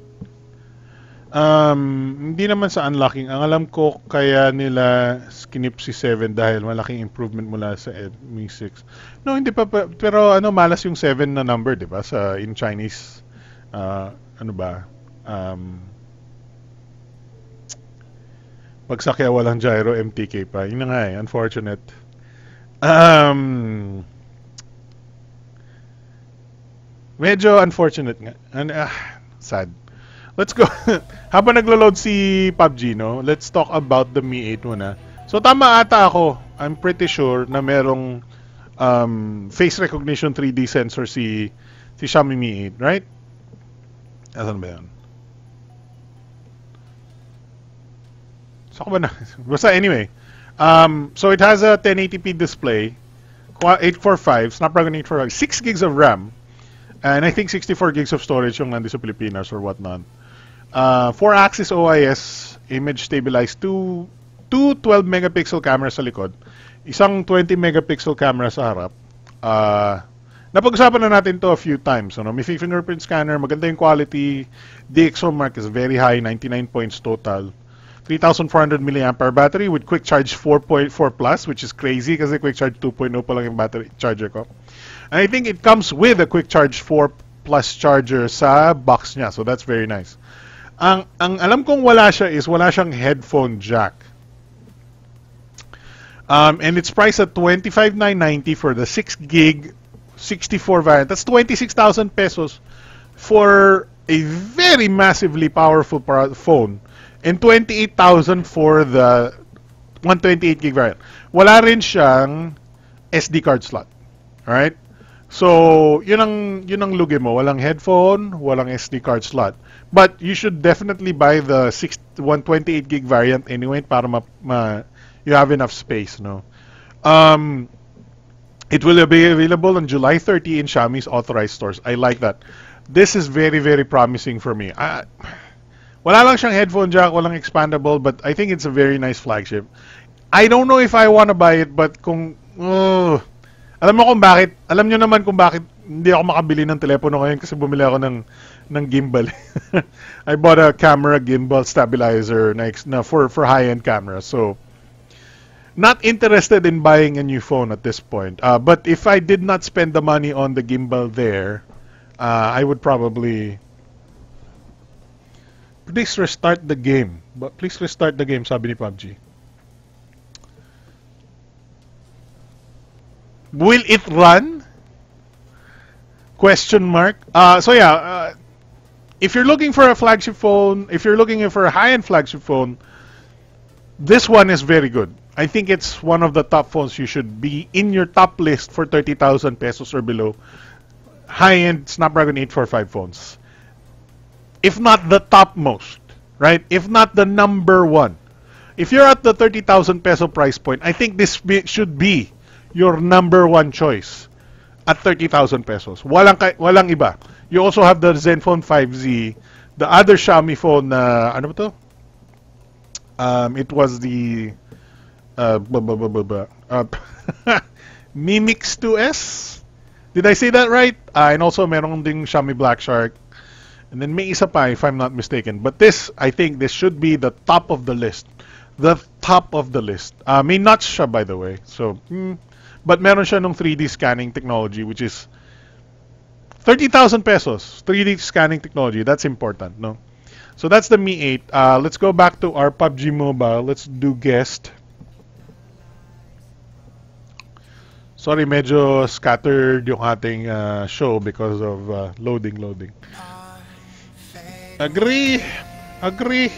Um, hindi naman sa unlocking. Ang alam ko kaya nila skinip si 7 dahil malaking improvement mula sa Mi 6. No, hindi pa, pa pero ano malas yung 7 na number, 'di ba? Sa in Chinese uh, ano ba, um, bagsak kaya walang gyro MTK pa. Yun nga eh, unfortunate. Um, medyo unfortunate nga. And, ah, sad. Let's go. Habang naglo-load si PUBG, no? Let's talk about the Mi 8 muna. So, tama ata ako. I'm pretty sure na merong um, face recognition 3D sensor si si Xiaomi Mi 8, right? Asan ba yun? Saan ba na? Basta anyway. Um, so it has a 1080p display, 845, Snapdragon 845, 6 gigs of RAM, and I think 64 gigs of storage yung nandi sa Pilipinas or whatnot. Uh, 4-axis OIS, image stabilized, two, two 12 megapixel cameras sa likod, isang 20 megapixel camera sa harap, uh, Napag-usapan na natin to a few times. Ano? May fingerprint scanner, maganda yung quality. DxO mark is very high, 99 points total. 3,400 mAh battery with quick charge 4.4 plus, which is crazy kasi quick charge 2.0 pa lang yung battery charger ko. And I think it comes with a quick charge 4 plus charger sa box niya. So that's very nice. Ang, ang alam kong wala siya is wala siyang headphone jack. Um, and it's priced at 25,990 for the 6 gig 64 variant. That's 26,000 pesos for a very massively powerful phone and 28,000 for the 128 gig variant. Wala rin siyang SD card slot. Alright? So, yun ang, yun ang lugi mo. Walang headphone, walang SD card slot. But you should definitely buy the 6, 128 gig variant anyway para ma, ma, you have enough space, no? Um, it will be available on July 30 in Xiaomi's authorized stores. I like that. This is very, very promising for me. I, wala lang siyang headphone jack, walang expandable, but I think it's a very nice flagship. I don't know if I want to buy it, but kung... Uh, alam mo kung bakit, alam nyo naman kung bakit hindi ako makabili ng telepono ngayon kasi bumili ako ng, ng gimbal. I bought a camera gimbal stabilizer na, na for, for high-end camera. So, not interested in buying a new phone at this point. Uh, but if I did not spend the money on the gimbal there, uh, I would probably... Please restart the game. But please restart the game, sabi ni PUBG. Will it run? Question mark. Uh, so yeah, uh, if you're looking for a flagship phone, if you're looking for a high-end flagship phone, this one is very good. I think it's one of the top phones you should be in your top list for 30,000 pesos or below. High-end Snapdragon 845 phones. If not the topmost, right? If not the number one. If you're at the 30,000 peso price point, I think this should be your number one choice at 30,000 pesos. Walang, walang iba. You also have the Zenfone 5Z, the other Xiaomi phone na, uh, ano ba to? Um, it was the, uh, blah, blah, blah, blah, uh, Mi Mix 2S? Did I say that right? Uh, and also meron ding Xiaomi Black Shark. And then may isa pa, if I'm not mistaken. But this, I think this should be the top of the list. The top of the list. Uh, may nuts siya, by the way. So, hmm, but meron siya ng 3D scanning technology which is 30,000 pesos. 3D scanning technology. That's important, no? So that's the Mi 8. Uh, let's go back to our PUBG Mobile. Let's do guest. Sorry, medyo scattered yung ating uh, show because of uh, loading, loading. Agree! Agree!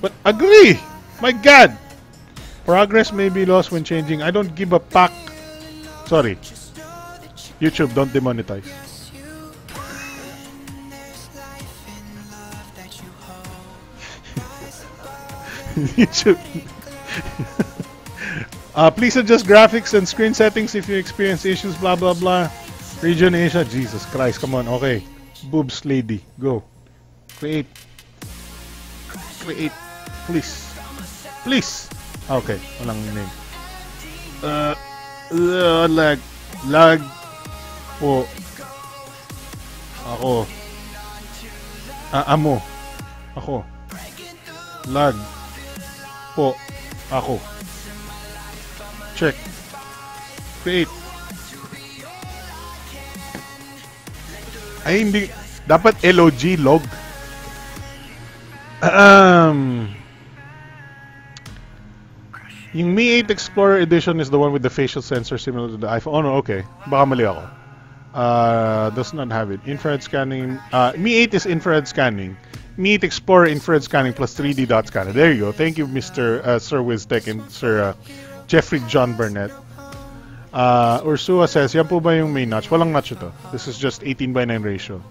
But agree! My God! Progress may be lost when changing. I don't give a fuck. Sorry. YouTube, don't demonetize. YouTube. uh, please adjust graphics and screen settings if you experience issues, blah blah blah. Region Asia, Jesus Christ, come on, okay. Boobs lady, go. Create. Create. Please. Please. Okay, walang name. Uh, uh, lag. Lag. Po. Ako. Ah, amo. Ako. Lag. Po. Ako. Check. Create. Ay, hindi. Dapat LOG, log. Um, yung Mi 8 Explorer Edition is the one with the facial sensor similar to the iPhone. Oh no, okay. Baka mali ako. Uh, does not have it. Infrared scanning. Uh, Mi 8 is infrared scanning. Mi 8 Explorer infrared scanning plus 3D dot scanner. There you go. Thank you, Mr. Uh, Sir Wiztech and Sir uh, Jeffrey John Burnett. Uh, Ursua says, yan po ba yung may notch? Walang notch ito. This is just 18 by 9 ratio.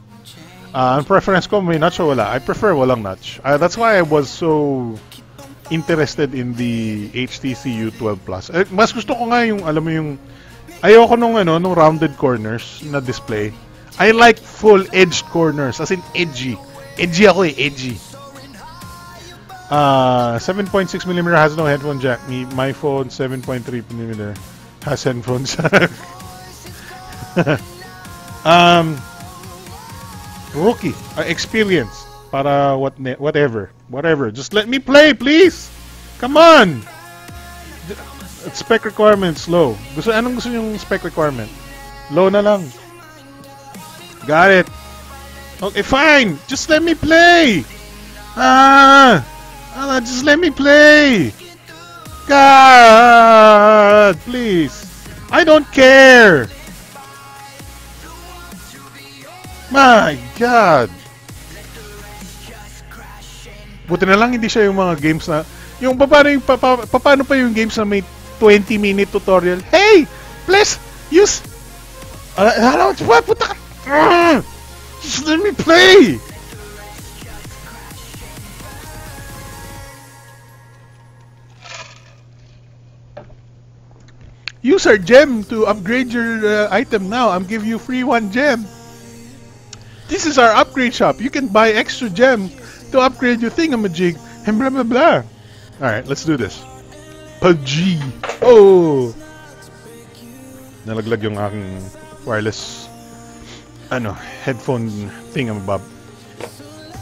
Uh, ang preference ko, may notch o wala? I prefer walang notch. Uh, that's why I was so interested in the HTC U12 Plus. Eh, mas gusto ko nga yung, alam mo yung, ayoko nung, ano, nung rounded corners na display. I like full edged corners, as in edgy. Edgy ako eh, edgy. Uh, 7.6mm has no headphone jack. Me, my phone, 7.3mm has headphone jack. um, rookie, uh, experience. Para what whatever. Whatever. Just let me play, please! Come on! Spec requirements, low. Gusto, anong gusto yung spec requirement? Low na lang. Got it. Okay, fine. Just let me play. Ah, ah just let me play. God! Please! I don't care! My God! Buti na lang hindi siya yung mga games na... Yung pa- paano, yung, pa, pa- pa- paano pa yung games na may 20 minute tutorial? Hey! Please! Use... Uh, hello, what? Puta ka! Ah! Just let me play! Use our gem to upgrade your uh, item now. I'm giving you free one gem. This is our upgrade shop. You can buy extra gem to upgrade your thingamajig and blah blah blah. Alright, let's do this. PUBG. Oh! Nalaglag yung aking wireless ano, headphone thingamabob.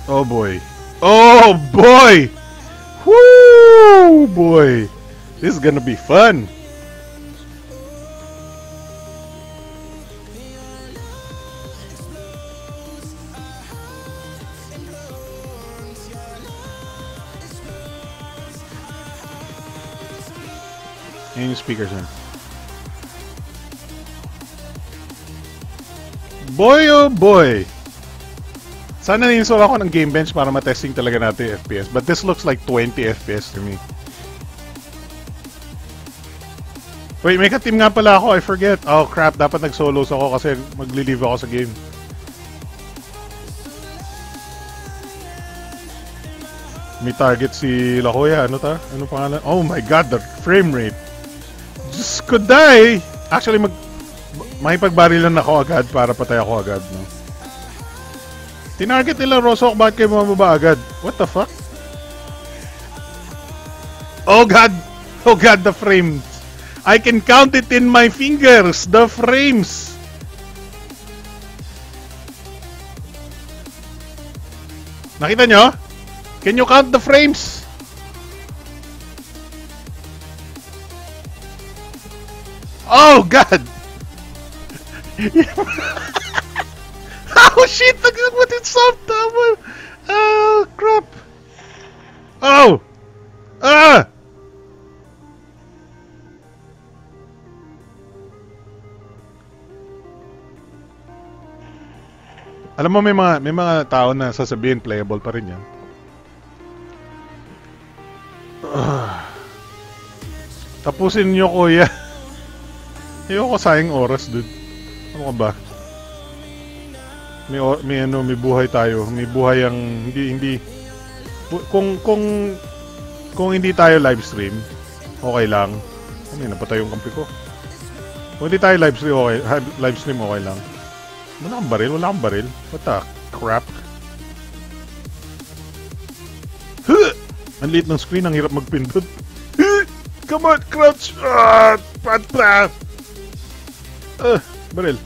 Oh boy. Oh boy! Woo boy! This is gonna be fun. Yung speakers na. Boy oh boy! Sana na-install ako ng game bench para matesting talaga natin yung FPS. But this looks like 20 FPS to me. Wait, may ka-team nga pala ako. I forget. Oh crap, dapat nag-solos ako kasi magli-leave ako sa game. May target si Lakoya. Ano ta? Ano pangalan? Oh my god, the frame rate. Diyos ko, die! Actually, mag... Makipagbarilan ako agad para patay ako agad, no? Tinarget nila Rosok, bakit kayo mababa agad? What the fuck? Oh god! Oh god, the frames! I can count it in my fingers! The frames! Nakita nyo? Can you count the frames? Oh god! oh shit! What it's towel! Oh crap! Oh! Ah! Alam mo may mga may mga tao na sasabihin playable pa rin 'yan. Ah. Tapusin niyo kuya. Ayoko sayang oras, dude. Ano ka ba? May, o- may ano, may buhay tayo. May buhay ang hindi hindi kung kung kung hindi tayo live stream, okay lang. Ano yun, napatay yung kampi ko. Kung hindi tayo live stream, okay, live stream okay lang. Wala kang baril, wala kang baril. What the crap? Huh! Ang liit ng screen, ang hirap magpindot. Huh! Come on, crouch! Ah! Pat pat! Ah, baril.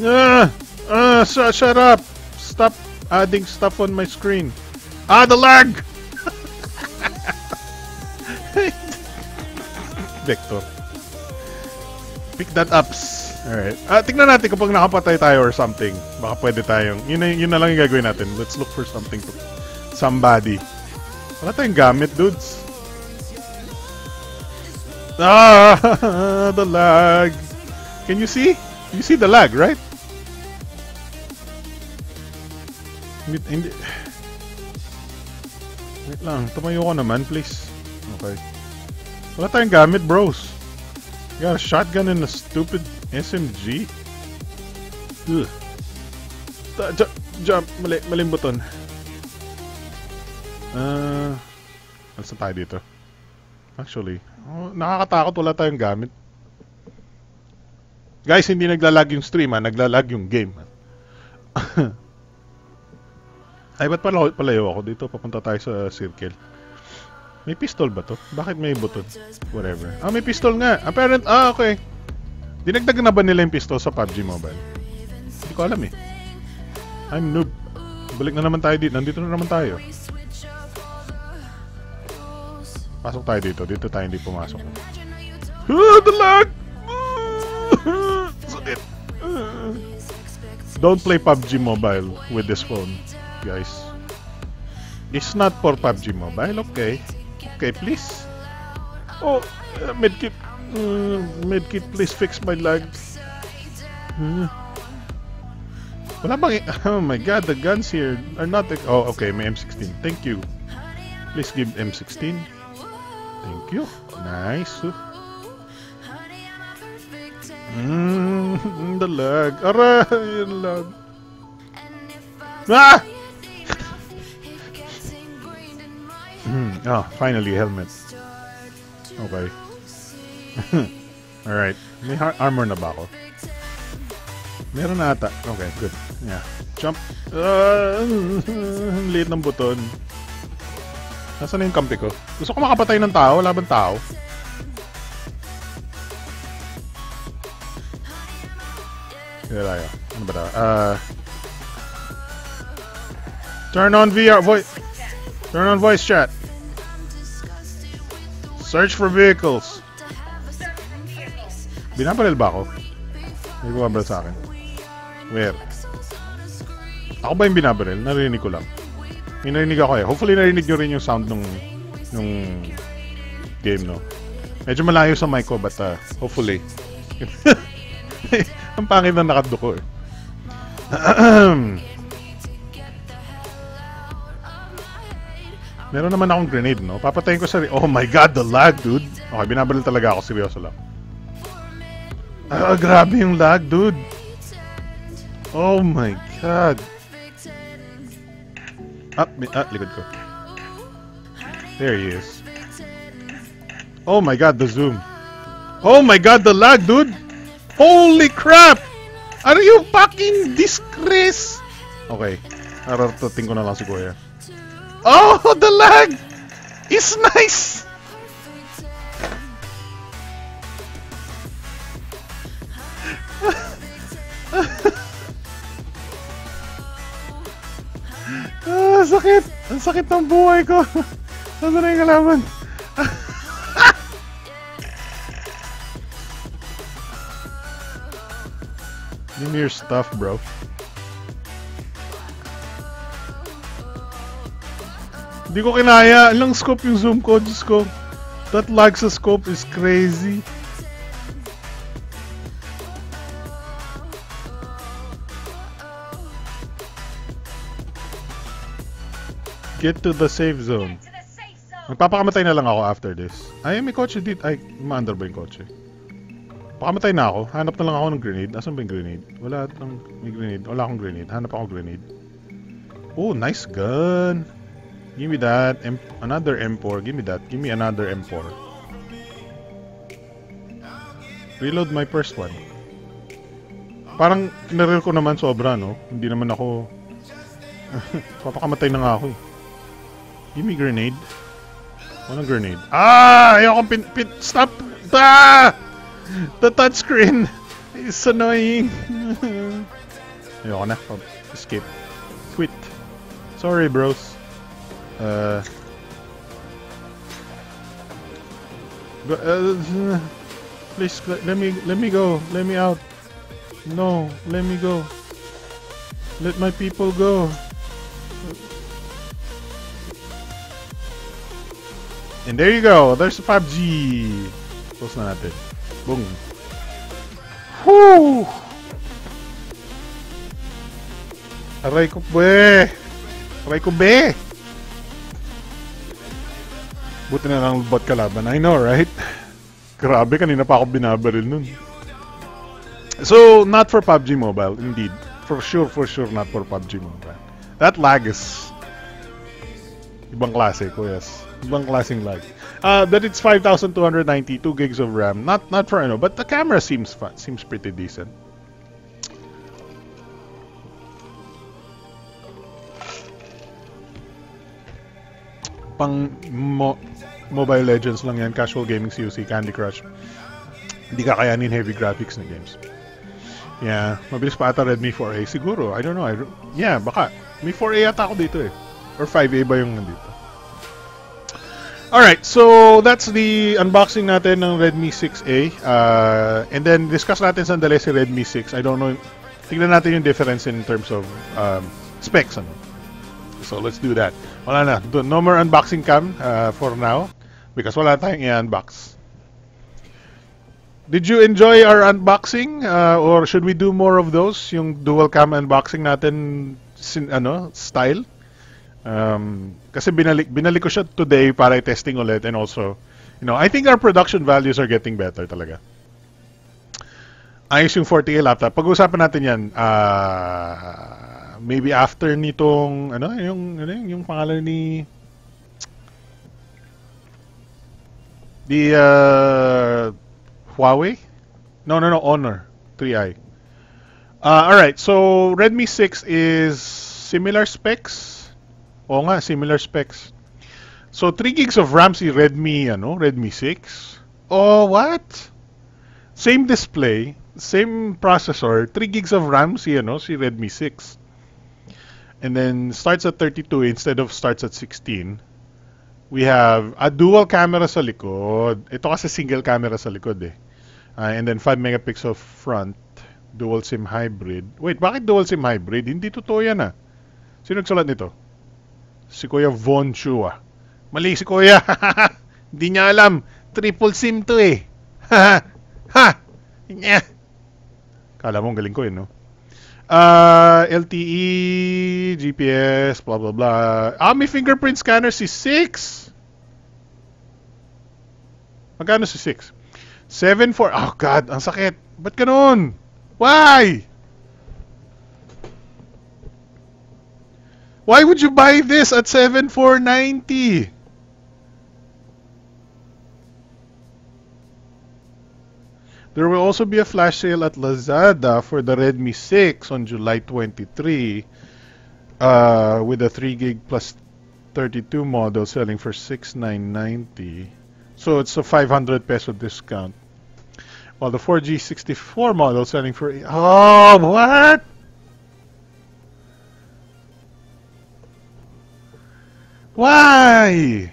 Ah, ah, sh- shut up! Stop adding stuff on my screen. Ah, the lag! Vector. Pick that up. Alright. Ah, tignan natin kapag nakapatay tayo or something. Baka pwede tayong... Yun na, yun na lang yung gagawin natin. Let's look for something to... Somebody. Wala tayong gamit, dudes. Ah, the lag. Can you see? You see the lag, right? Hindi. Wait lang, tumayo ko naman, please. Okay. Wala tayong gamit, bros. You got a shotgun and a stupid SMG? Ugh. Ta- ju- jump, mali, maling buton. Ah, uh, saan tayo dito? Actually, oh, nakakatakot wala tayong gamit. Guys, hindi naglalag yung stream ha, naglalag yung game. Ay, ba't pala, palayo ako dito? Papunta tayo sa circle. May pistol ba to? Bakit may buton? Whatever. Ah, may pistol nga. Apparent, ah, okay. Dinagdag na ba nila yung pistol sa PUBG Mobile? Hindi ko alam eh. I'm noob. Balik na naman tayo dito. Nandito na naman tayo. Pasok tayo dito. Dito tayo hindi pumasok. Ah, the lag! Sakit. Don't play PUBG Mobile with this phone, guys. It's not for PUBG Mobile, okay? Okay, please. Oh, uh, medkit. Uh, medkit, please fix my lag. Hmm. Wala bang... Oh my god, the guns here are not... Oh, okay, may M16. Thank you. Please give M16. Thank you. Nice. Mm, the lag. Aray, lag. Ah! Hmm, oh, finally, helmet. Okay. Alright. May armor na ba ako? Meron na ata. Okay, good. Yeah. Jump. Uh, liit ng buton. Nasaan na yung kampi ko? Gusto ko makapatay ng tao. Wala bang tao? Kaya tayo. Ano ba tayo? Uh, turn on VR voice. Turn on voice chat. Search for vehicles. Binabaril ba ako? May bumabaril sa akin. Where? Ako ba yung binabaril? Narinig ko lang. May narinig ako eh. Hopefully narinig nyo rin yung sound nung nung game, no? Medyo malayo sa mic ko, but uh, hopefully. Ang pangit na nakaduko eh. Meron naman akong grenade, no? Papatayin ko sa... Oh my god, the lag, dude! Okay, binabaril talaga ako. Seryoso lang. Ah, grabe yung lag, dude! Oh my god! Mi- ah, likod ko. There he is. Oh my god, the zoom. Oh my god, the lag, dude! Holy crap! Are you fucking disgrace? Okay. Arartating ko na lang si Kuya. Oh, the lag It's nice. ah, sakit. Ang sakit ng buhay ko. Ano na yung kalaban? Give me your stuff, bro. Hindi ko kinaya. Ilang scope yung zoom ko. Diyos ko. That lag sa scope is crazy. Get to the safe zone. Magpapakamatay na lang ako after this. Ay, may kotse dito. Ay, umaandar ba yung kotse? Pakamatay na ako. Hanap na lang ako ng grenade. Asan ba yung grenade? Wala nang may grenade. Wala akong grenade. Hanap ako grenade. Oh, nice gun. Give me that. M another M4. Give me that. Give me another M4. Reload my first one. Parang kinaril ko naman sobra, no? Hindi naman ako... Papakamatay na nga ako eh. Give me grenade. Want a grenade. Ah! Ayoko pin... pin stop! Ah! The touchscreen is annoying. Ayoko na. Oh, escape. Quit. Sorry, bros. Uh, go- uh, please let me let me go. Let me out. No, let me go. Let my people go. And there you go. There's the 5G. Close na natin. Boom. Whew! Aray ko, be! Aray ko, be! Buti na lang bot kalaban. I know, right? Grabe, kanina pa ako binabaril nun. So, not for PUBG Mobile, indeed. For sure, for sure, not for PUBG Mobile. That lag is... Ibang klase ko, yes. Ibang klaseng lag. Uh, that it's 5,292 gigs of RAM. Not not for ano, but the camera seems fun, seems pretty decent. Pang mo Mobile Legends lang yan, casual gaming COC, Candy Crush. Hindi kakayanin heavy graphics na games. Yeah, mabilis pa ata Redmi 4A siguro. I don't know. I don't- yeah, baka. May 4A yata ako dito eh. Or 5A ba yung nandito? Alright, so that's the unboxing natin ng Redmi 6A. Uh, and then discuss natin sandali si Redmi 6. I don't know. Tingnan natin yung difference in terms of um, specs. Ano? So let's do that. Wala na. No more unboxing cam uh, for now because wala tayong i-unbox. Did you enjoy our unboxing uh, or should we do more of those? Yung dual cam unboxing natin sin, ano, style? Um, kasi binalik binalik ko siya today para i-testing ulit and also, you know, I think our production values are getting better talaga. Ayos yung 40K laptop. Pag-uusapan natin 'yan uh, maybe after nitong ano yung ano yung, yung pangalan ni the uh, Huawei? No, no, no, Honor 3i. Uh, all right, so Redmi 6 is similar specs. Oo nga, similar specs. So 3 gigs of RAM si Redmi ano, Redmi 6. Oh, what? Same display, same processor, 3 gigs of RAM si ano, si Redmi 6. And then starts at 32 instead of starts at 16. We have a dual camera sa likod. Ito kasi single camera sa likod eh. Uh, and then 5 megapixel front, dual SIM hybrid. Wait, bakit dual SIM hybrid? Hindi totoo yan ah. Sino nagsulat nito? Si Kuya Von Chua. Mali si Kuya. Hindi niya alam. Triple SIM to eh. ha! ha! Nya. Kala mo galing ko eh, no? Uh, LTE, GPS, blah blah blah. Ah, may fingerprint scanner si 6. Magkano si 6? 7.4. Oh God, ang sakit. Ba't ganun? Why? Why would you buy this at 7,490? There will also be a flash sale at Lazada for the Redmi 6 on July 23 uh, with a 3 gig plus 32 model selling for 6,990. So it's a 500 peso discount. While the 4G 64 model selling for oh what? Why?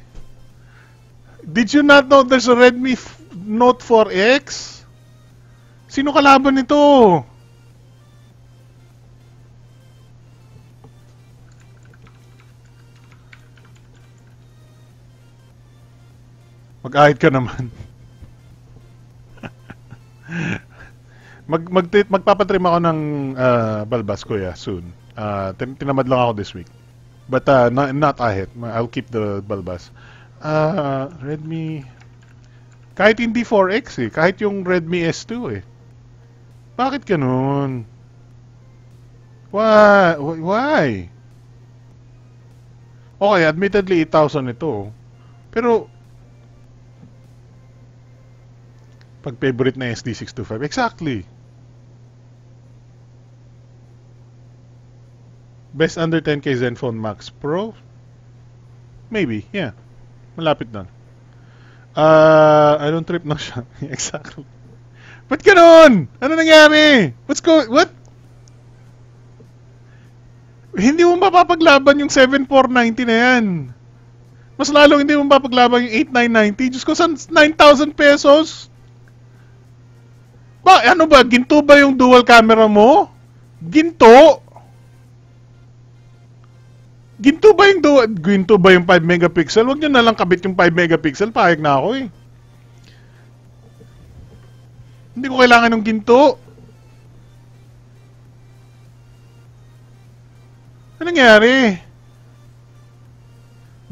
Did you not know there's a Redmi Note 4X? Sino kalaban nito? Mag-ahit ka naman. mag mag magpapatrim ako ng uh, balbas kuya soon. Uh, tin tinamad lang ako this week. But uh, not, not ahit. I'll keep the balbas. Uh, Redmi kahit hindi 4X eh, kahit yung Redmi S2 eh. Bakit ganun? Why? Why? Okay, admittedly 8,000 ito. Pero pag favorite na SD625, exactly. Best under 10k Zenfone Max Pro? Maybe, yeah. Malapit na. Uh, I don't trip na siya. exactly. Ba't ganun? Ano nangyari? What's going... What? Hindi mo mapapaglaban yung 7490 na yan. Mas lalo hindi mo mapapaglaban yung 8990. Diyos ko, 9,000 pesos? Ba, ano ba? Ginto ba yung dual camera mo? Ginto? Ginto ba yung dual... Ginto ba yung 5 megapixel? Huwag nyo na lang kabit yung 5 megapixel. Pahig na ako eh. Hindi ko kailangan ng ginto. Ano nangyari?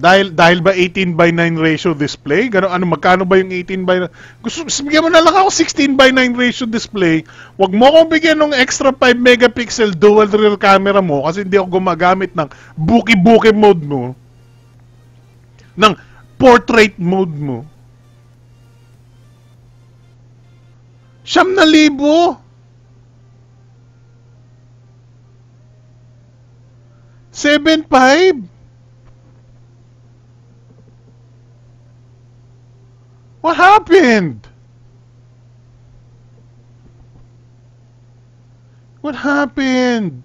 Dahil dahil ba 18 by 9 ratio display? Gano ano magkano ba yung 18 by Gusto bigyan mo na lang ako 16 by 9 ratio display. Huwag mo akong bigyan ng extra 5 megapixel dual rear camera mo kasi hindi ako gumagamit ng buki-buki mode mo. Ng portrait mode mo. Siyam na libo. Seven five. What happened? What happened?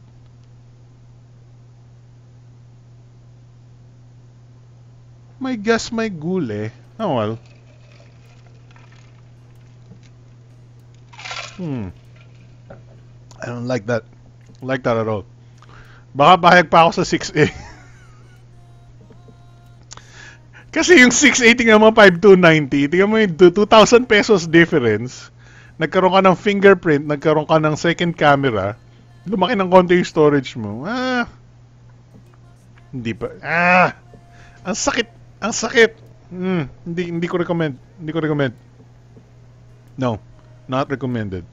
My gas, my gule. Oh well. Hmm. I don't like that. like that at all. Baka bahayag pa ako sa 6A. Kasi yung 680 nga mo 5290, tingnan mo yung 2,000 pesos difference. Nagkaroon ka ng fingerprint, nagkaroon ka ng second camera, lumaki ng konti yung storage mo. Ah, hindi pa. Ah, ang sakit, ang sakit. Hmm, hindi, hindi ko recommend. Hindi ko recommend. No, not recommended.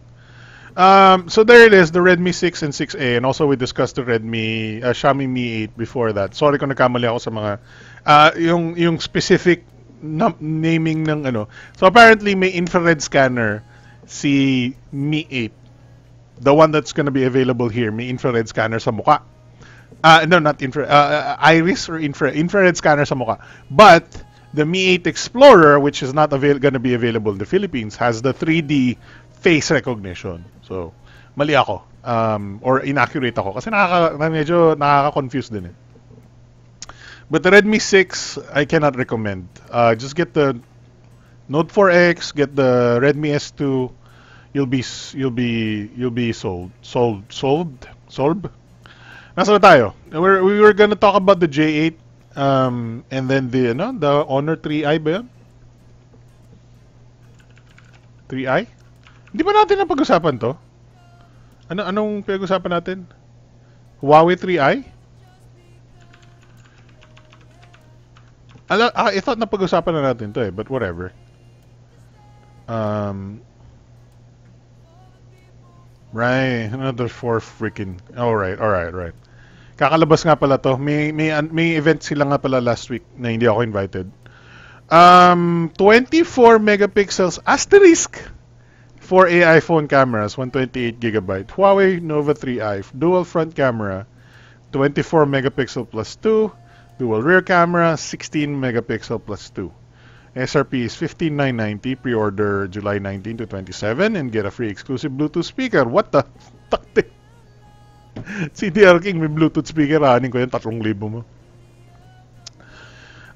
Um, so there it is, the Redmi 6 and 6A, and also we discussed the Redmi, uh, Xiaomi Mi 8 before that. Sorry kung nagkamali ako sa mga, uh, yung, yung specific na- naming ng ano. So apparently may infrared scanner si Mi 8. The one that's gonna be available here, may infrared scanner sa mukha. Uh, no, not infrared, uh, iris or infra infrared scanner sa mukha. But the Mi 8 Explorer, which is not avail- gonna be available in the Philippines, has the 3D face recognition. So, mali ako. Um, or inaccurate ako. Kasi nakaka, medyo nakaka-confuse din eh. But the Redmi 6, I cannot recommend. Uh, just get the Note 4X, get the Redmi S2. You'll be you'll be you'll be sold. Sold sold sold. Nasa na tayo? We're, we were gonna talk about the J8 um, and then the ano, the Honor 3i ba yun? 3i? Hindi ba natin na pag-usapan to? Ano anong pag-usapan natin? Huawei 3i? Ah, I thought na pag-usapan na natin to eh, but whatever. Um, right, another four freaking. All right, all right, right. Kakalabas nga pala to. May may may event sila nga pala last week na hindi ako invited. Um, 24 megapixels asterisk for AI phone cameras, 128 gigabyte. Huawei Nova 3i, dual front camera, 24 megapixel plus 2, dual rear camera, 16 megapixel plus 2. SRP is 15990, pre-order July 19 to 27 and get a free exclusive Bluetooth speaker. What the fuck? CDR King may Bluetooth speaker, anin ko yan, 3,000 mo.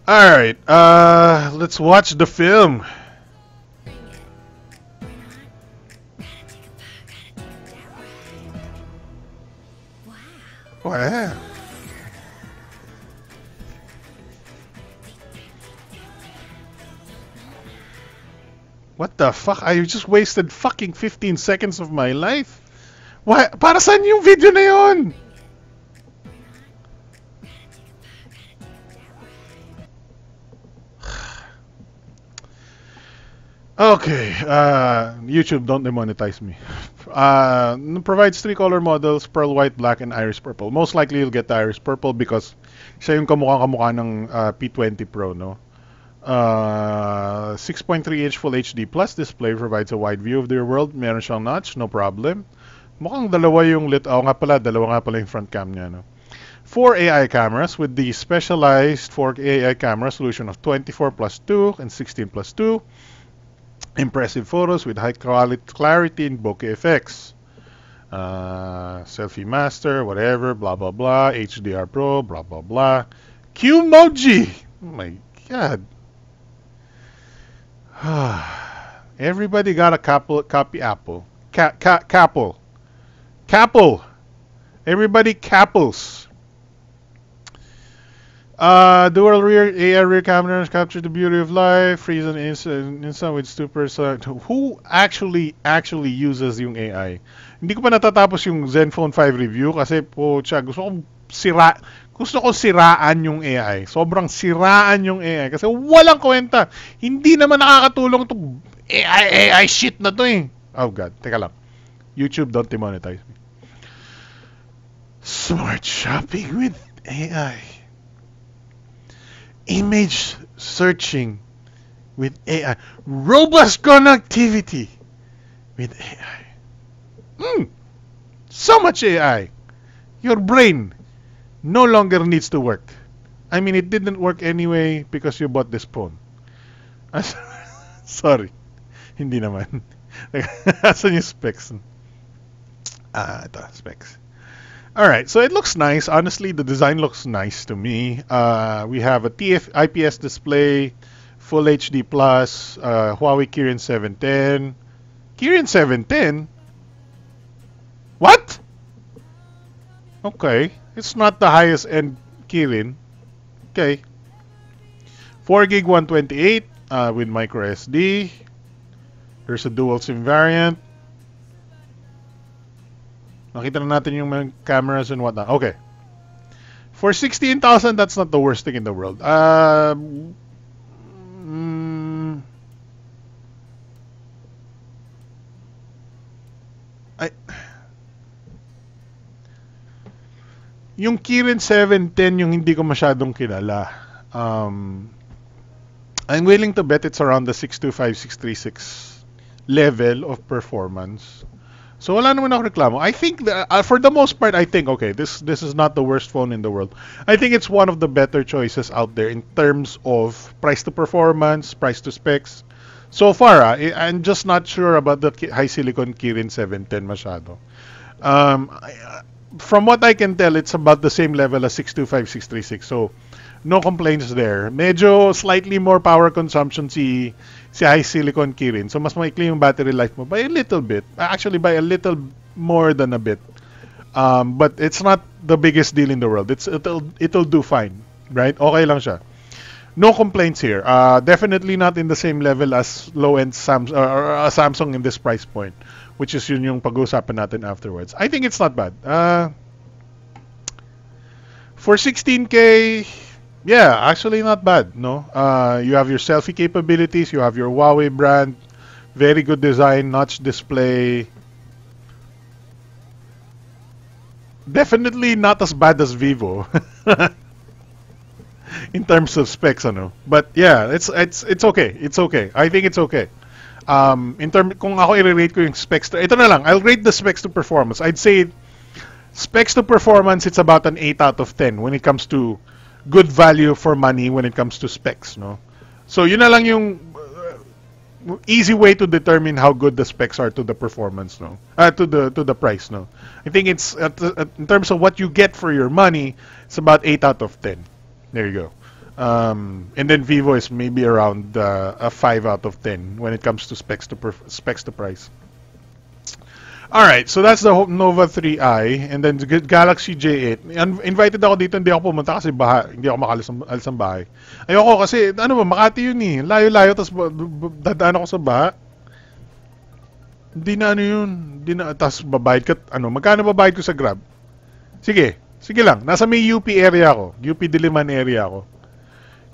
Alright, uh, let's watch the film. Wow. What the fuck? I just wasted fucking 15 seconds of my life. Why? Para saan yung video na yon? Okay, uh, YouTube, don't demonetize me. Uh, provides three color models, pearl white, black, and iris purple. Most likely you'll get the iris purple because siya yung kamukha-kamukha ng uh, P20 Pro, no? Uh, 6.3-inch Full HD Plus display provides a wide view of the world. Meron siyang notch, no problem. Mukhang dalawa yung lit. Oh, nga pala, dalawa nga pala yung front cam niya, no? Four AI cameras with the specialized 4 AI camera solution of 24 plus 2 and 16 plus 2. Impressive photos with high quality clarity and bokeh effects. Uh, selfie master, whatever, blah blah blah. HDR Pro, blah blah blah. Qmoji. Oh my god. Everybody got a couple, copy Apple. Ca ca capple. Everybody capples. Uh, dual rear AR rear cameras capture the beauty of life. Freeze instant, instant with super select. Who actually actually uses yung AI? Hindi ko pa natatapos yung Zenfone 5 review kasi po, siya, gusto kong sira gusto ko siraan yung AI. Sobrang siraan yung AI kasi walang kwenta. Hindi naman nakakatulong to AI AI shit na to eh. Oh god, teka lang. YouTube don't demonetize me. Smart shopping with AI. Image searching with AI. Robust connectivity with AI. Mm. So much AI. Your brain no longer needs to work. I mean, it didn't work anyway because you bought this phone. As, Sorry. Hindi naman. Asan yung specs? Ah, ito, specs. Alright, so it looks nice. Honestly, the design looks nice to me. Uh, we have a TF IPS display, Full HD Plus, uh, Huawei Kirin 710. Kirin 710? What? Okay. It's not the highest end Kirin. Okay. 4 gig 128 uh, with micro SD. There's a dual SIM variant. Nakita na natin yung mga cameras and whatnot. Okay. For 16,000, that's not the worst thing in the world. Um, mm, I, yung Kirin 710 yung hindi ko masyadong kilala. Um, I'm willing to bet it's around the 625, 636 level of performance. So wala naman ako reklamo. I think that, uh, for the most part I think okay, this this is not the worst phone in the world. I think it's one of the better choices out there in terms of price to performance, price to specs. So far, ah, I- I'm just not sure about the high silicon Kirin 710 masyado. Um, I- from what I can tell, it's about the same level as 625, 636. So, no complaints there. Medyo slightly more power consumption si si high silicon Kirin. So mas maikli yung battery life mo by a little bit. Actually by a little more than a bit. Um, but it's not the biggest deal in the world. It's it'll it'll do fine, right? Okay lang siya. No complaints here. Uh, definitely not in the same level as low-end Sam or, or, uh, Samsung in this price point, which is yun yung pag-uusapan natin afterwards. I think it's not bad. Uh, for 16k, yeah, actually not bad. No, uh, you have your selfie capabilities. You have your Huawei brand, very good design, notch display. Definitely not as bad as Vivo. in terms of specs, ano. But yeah, it's it's it's okay. It's okay. I think it's okay. Um, in term, kung ako i-rate ko yung specs to, ito na lang, I'll rate the specs to performance. I'd say specs to performance, it's about an 8 out of 10 when it comes to good value for money when it comes to specs, no? So yun na lang yung uh, easy way to determine how good the specs are to the performance, no? Uh, to the to the price, no? I think it's at, at, in terms of what you get for your money, it's about 8 out of 10. There you go. Um, and then Vivo is maybe around uh, a 5 out of 10 when it comes to specs to perf- specs to price. All right, so that's the Nova 3i and then the Galaxy J8. Un- invited ako dito, hindi ako pumunta kasi baha, hindi ako makalis ng, alis ng bahay. Ayoko kasi ano ba, Makati yun eh. Layo-layo tapos ba- b- dadaan ako sa baha. Hindi na ano yun. Hindi na tapos babayad ka ano, magkano babayad ko sa Grab? Sige. Sige lang. Nasa may UP area ako. UP Diliman area ako.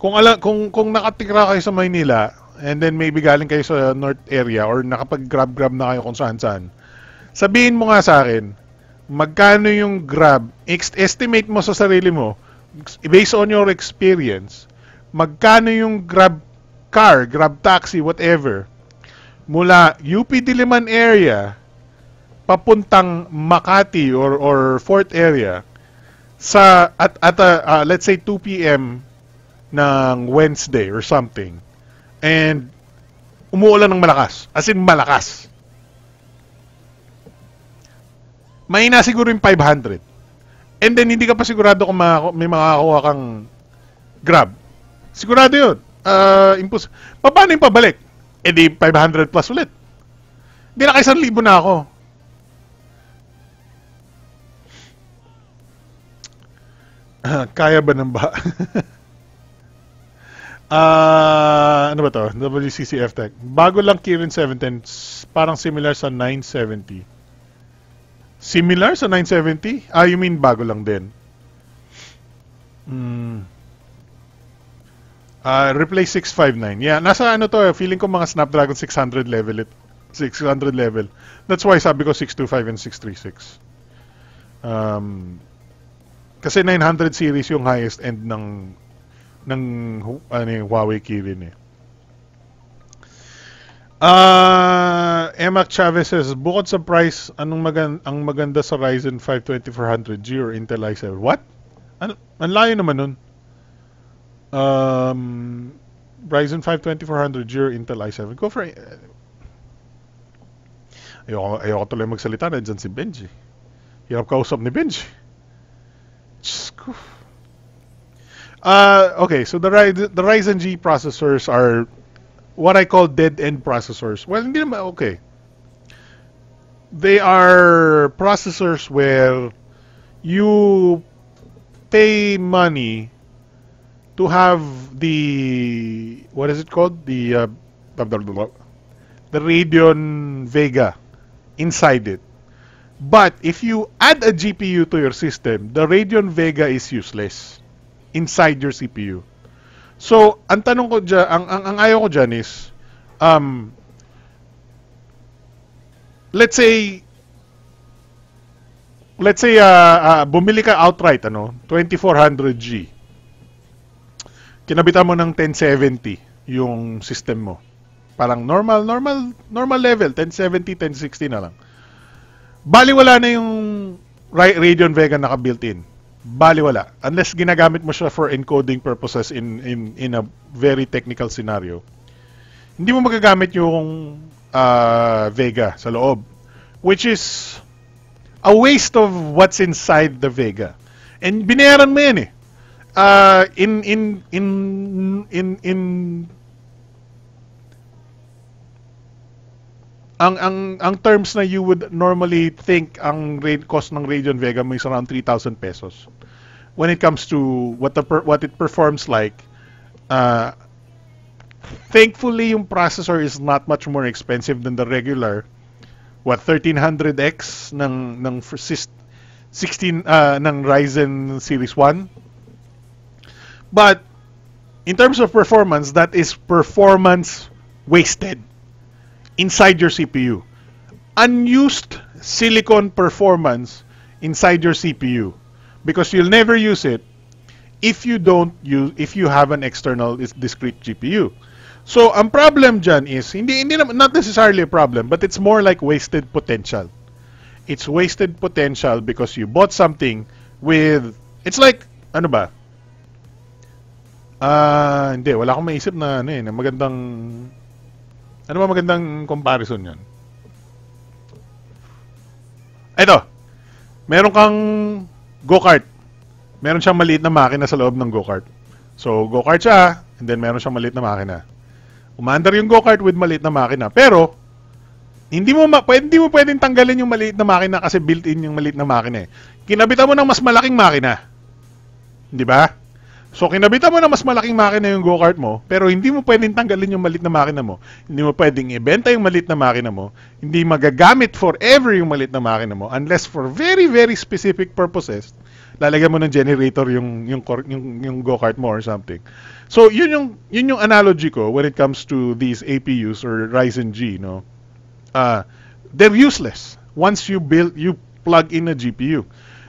Kung ala kung kung nakatira kayo sa Maynila and then maybe galing kayo sa north area or nakapag-grab-grab na kayo kung saan-saan. Sabihin mo nga sa akin, magkano yung Grab, estimate mo sa sarili mo, based on your experience, magkano yung Grab car, Grab taxi, whatever, mula UP Diliman area, papuntang Makati or, or Fort area, sa, at, at a, uh, let's say 2 p.m. ng Wednesday or something, and umuulan ng malakas, as in malakas, mahina siguro yung 500. And then, hindi ka pa sigurado kung may makakakuha kang grab. Sigurado yun. Uh, impos- Pa- Paano yung pabalik? E di 500 plus ulit. Hindi na isang libo na ako. Kaya ba ng ba? Ah, ano ba to? WCCF Tech. Bago lang Kirin 710, s- parang similar sa 970. Similar sa 970? Ah, you mean bago lang din? Hmm. Ah, replace 659. Yeah, nasa ano to, eh, feeling ko mga Snapdragon 600 level it. 600 level. That's why sabi ko 625 and 636. Um, kasi 900 series yung highest end ng ng ano, Huawei Kirin eh. Ah, Emma Chavez says, bukod sa price, anong magan ang maganda sa Ryzen 5 2400G or Intel i7? What? Ano, ang layo naman nun. Um, Ryzen 5 2400G or Intel i7. Go for it. Ayoko, ayoko tuloy magsalita na dyan si Benji. Hirap kausap ni Benji. Diyos. Uh, okay, so the, the Ryzen G processors are what I call dead-end processors. Well, okay. They are processors where you pay money to have the what is it called the uh, the Radeon Vega inside it. But if you add a GPU to your system, the Radeon Vega is useless inside your CPU. So, ang tanong ko dyan, ang, ang, ang ayaw ko dyan is, um, let's say, let's say, uh, uh, bumili ka outright, ano, 2400G. Kinabitan mo ng 1070 yung system mo. Parang normal, normal, normal level, 1070, 1060 na lang. Bali wala na yung Radeon Vega naka built-in. Bali wala. Unless ginagamit mo siya for encoding purposes in in in a very technical scenario. Hindi mo magagamit yung uh, Vega sa loob. Which is a waste of what's inside the Vega. And binayaran mo yan eh. Uh, in in in in in ang ang ang terms na you would normally think ang rate cost ng Radeon Vega mo is around 3,000 pesos. When it comes to what the per, what it performs like, uh, thankfully yung processor is not much more expensive than the regular what 1300X ng ng 16 uh, ng Ryzen series 1. But in terms of performance, that is performance wasted inside your CPU. Unused silicon performance inside your CPU because you'll never use it if you don't use if you have an external discrete GPU. So, ang problem dyan is, hindi, hindi naman, not necessarily a problem, but it's more like wasted potential. It's wasted potential because you bought something with, it's like, ano ba? Ah, uh, hindi, wala akong maisip na, ano eh, na magandang ano ba magandang comparison yan? Ito. Meron kang go-kart. Meron siyang maliit na makina sa loob ng go-kart. So, go-kart siya, and then meron siyang maliit na makina. Umandar yung go-kart with maliit na makina. Pero, hindi mo ma- hindi mo pwedeng tanggalin yung maliit na makina kasi built-in yung maliit na makina eh. Kinabitan mo ng mas malaking makina. Di ba? So, kinabitan mo na mas malaking makina yung go-kart mo, pero hindi mo pwedeng tanggalin yung malit na makina mo. Hindi mo pwedeng ibenta yung malit na makina mo. Hindi magagamit forever yung malit na makina mo unless for very, very specific purposes. Lalagyan mo ng generator yung, yung, yung, yung go-kart mo or something. So, yun yung, yun yung analogy ko when it comes to these APUs or Ryzen G, no? Uh, they're useless once you build, you plug in a GPU.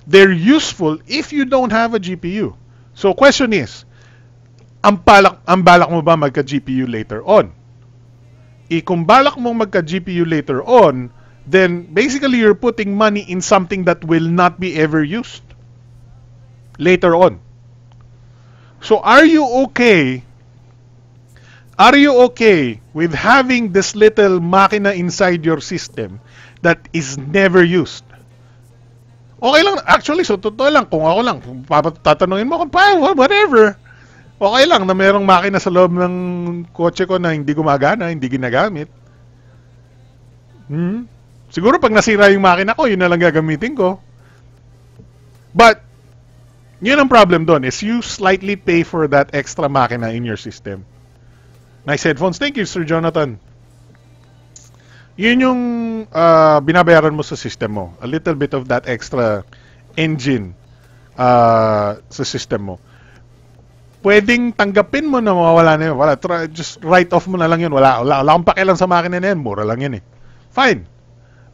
They're useful if you don't have a GPU. So question is, ang balak, ang balak mo ba magka-GPU later on? E kung balak mong magka-GPU later on, then basically you're putting money in something that will not be ever used later on. So are you okay? Are you okay with having this little makina inside your system that is never used? Okay lang, actually, so totoo lang, kung ako lang, kung tatanungin mo kung pa, whatever. Okay lang na mayroong makina sa loob ng kotse ko na hindi gumagana, hindi ginagamit. Hmm? Siguro pag nasira yung makina ko, yun na lang gagamitin ko. But, yun ang problem doon is you slightly pay for that extra makina in your system. Nice headphones. Thank you, Sir Jonathan yun yung uh, binabayaran mo sa system mo. A little bit of that extra engine uh, sa system mo. Pwedeng tanggapin mo na mawawala na yun. Wala, try, just write off mo na lang yun. Wala, wala, wala akong pakialam sa makina na yan. Mura lang yan eh. Fine.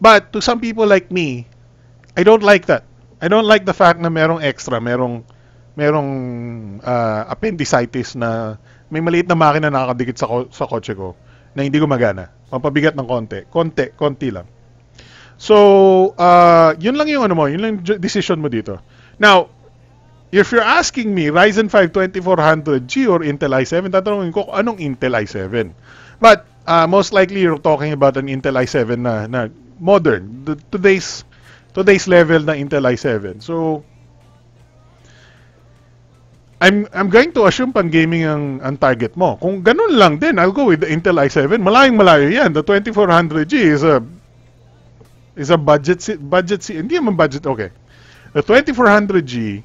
But to some people like me, I don't like that. I don't like the fact na merong extra, merong merong uh, appendicitis na may maliit na makina na nakakadikit sa, sa kotse ko na hindi gumagana. Mapabigat ng konti. Konti, konti lang. So, uh, yun lang yung ano mo, yun lang decision mo dito. Now, if you're asking me, Ryzen 5 2400G or Intel i7, tatanungin ko anong Intel i7. But, uh, most likely you're talking about an Intel i7 na, na modern, the, today's today's level na Intel i7. So, I'm I'm going to assume pan gaming ang ang target mo. Kung ganun lang din, I'll go with the Intel i7. Malayong malayo 'yan. The 2400G is a is a budget budget hindi man budget okay. The 2400G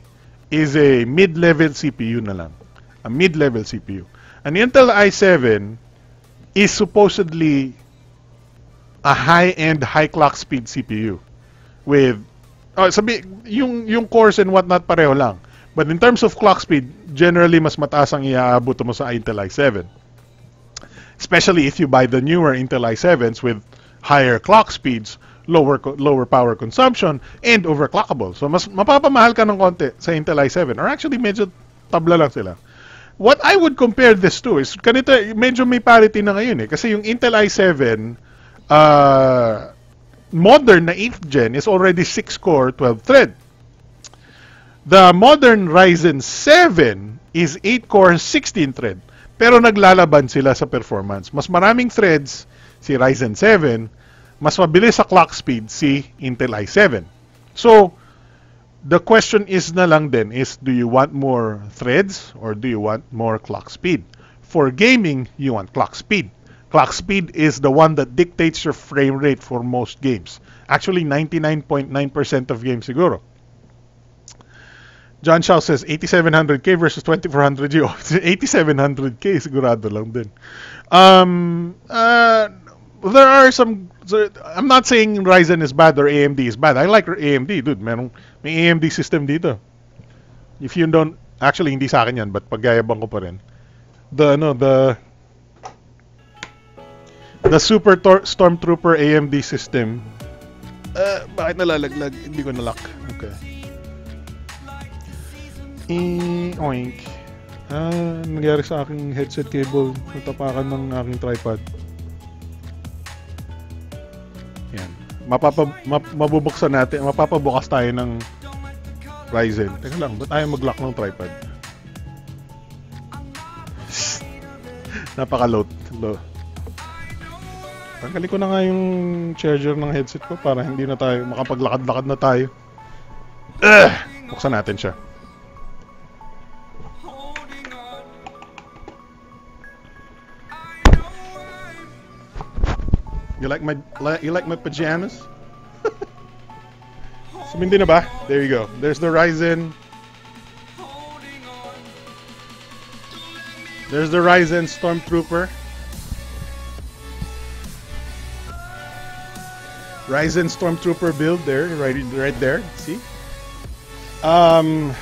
is a mid-level CPU na lang. a mid-level CPU. An Intel i7 is supposedly a high-end, high clock speed CPU with oh, sabi yung yung cores and whatnot pareho lang. But in terms of clock speed, generally mas mataas ang iaabot mo sa Intel i7. Especially if you buy the newer Intel i7s with higher clock speeds, lower lower power consumption, and overclockable. So mas mapapamahal ka ng konti sa Intel i7 or actually medyo tabla lang sila. What I would compare this to is ganito, medyo may parity na ngayon eh kasi yung Intel i7 uh, modern na 8th gen is already 6 core 12 thread. The modern Ryzen 7 is 8 core 16 thread. Pero naglalaban sila sa performance. Mas maraming threads si Ryzen 7, mas mabilis sa clock speed si Intel i7. So, the question is na lang din is do you want more threads or do you want more clock speed? For gaming, you want clock speed. Clock speed is the one that dictates your frame rate for most games. Actually, 99.9% of games siguro. John Shaw says 8700K versus 2400G. 8700K sigurado lang din. Um, uh, there are some I'm not saying Ryzen is bad or AMD is bad. I like AMD, dude. Merong may AMD system dito. If you don't actually hindi sa akin 'yan, but pagyayabang ko pa rin. The ano, the the Super Tor- Stormtrooper AMD system. Uh, bakit nalalaglag? Hindi ko na-lock. Okay. Eh, oink. Ah, nangyari sa aking headset cable. Natapakan ng aking tripod. Yan. Mapapa, map, mabubuksan natin, mapapabukas tayo ng Ryzen. Teka lang, ba't ayaw mag-lock ng tripod? Napaka-low. Low. Tanggalin ko na nga yung charger ng headset ko para hindi na tayo, makapaglakad-lakad na tayo. Ugh! Buksan natin siya. You like my you like my pajamas? Sumindi na ba? There you go. There's the Ryzen. There's the Ryzen Stormtrooper. Ryzen Stormtrooper build there, right, right there. See? Um.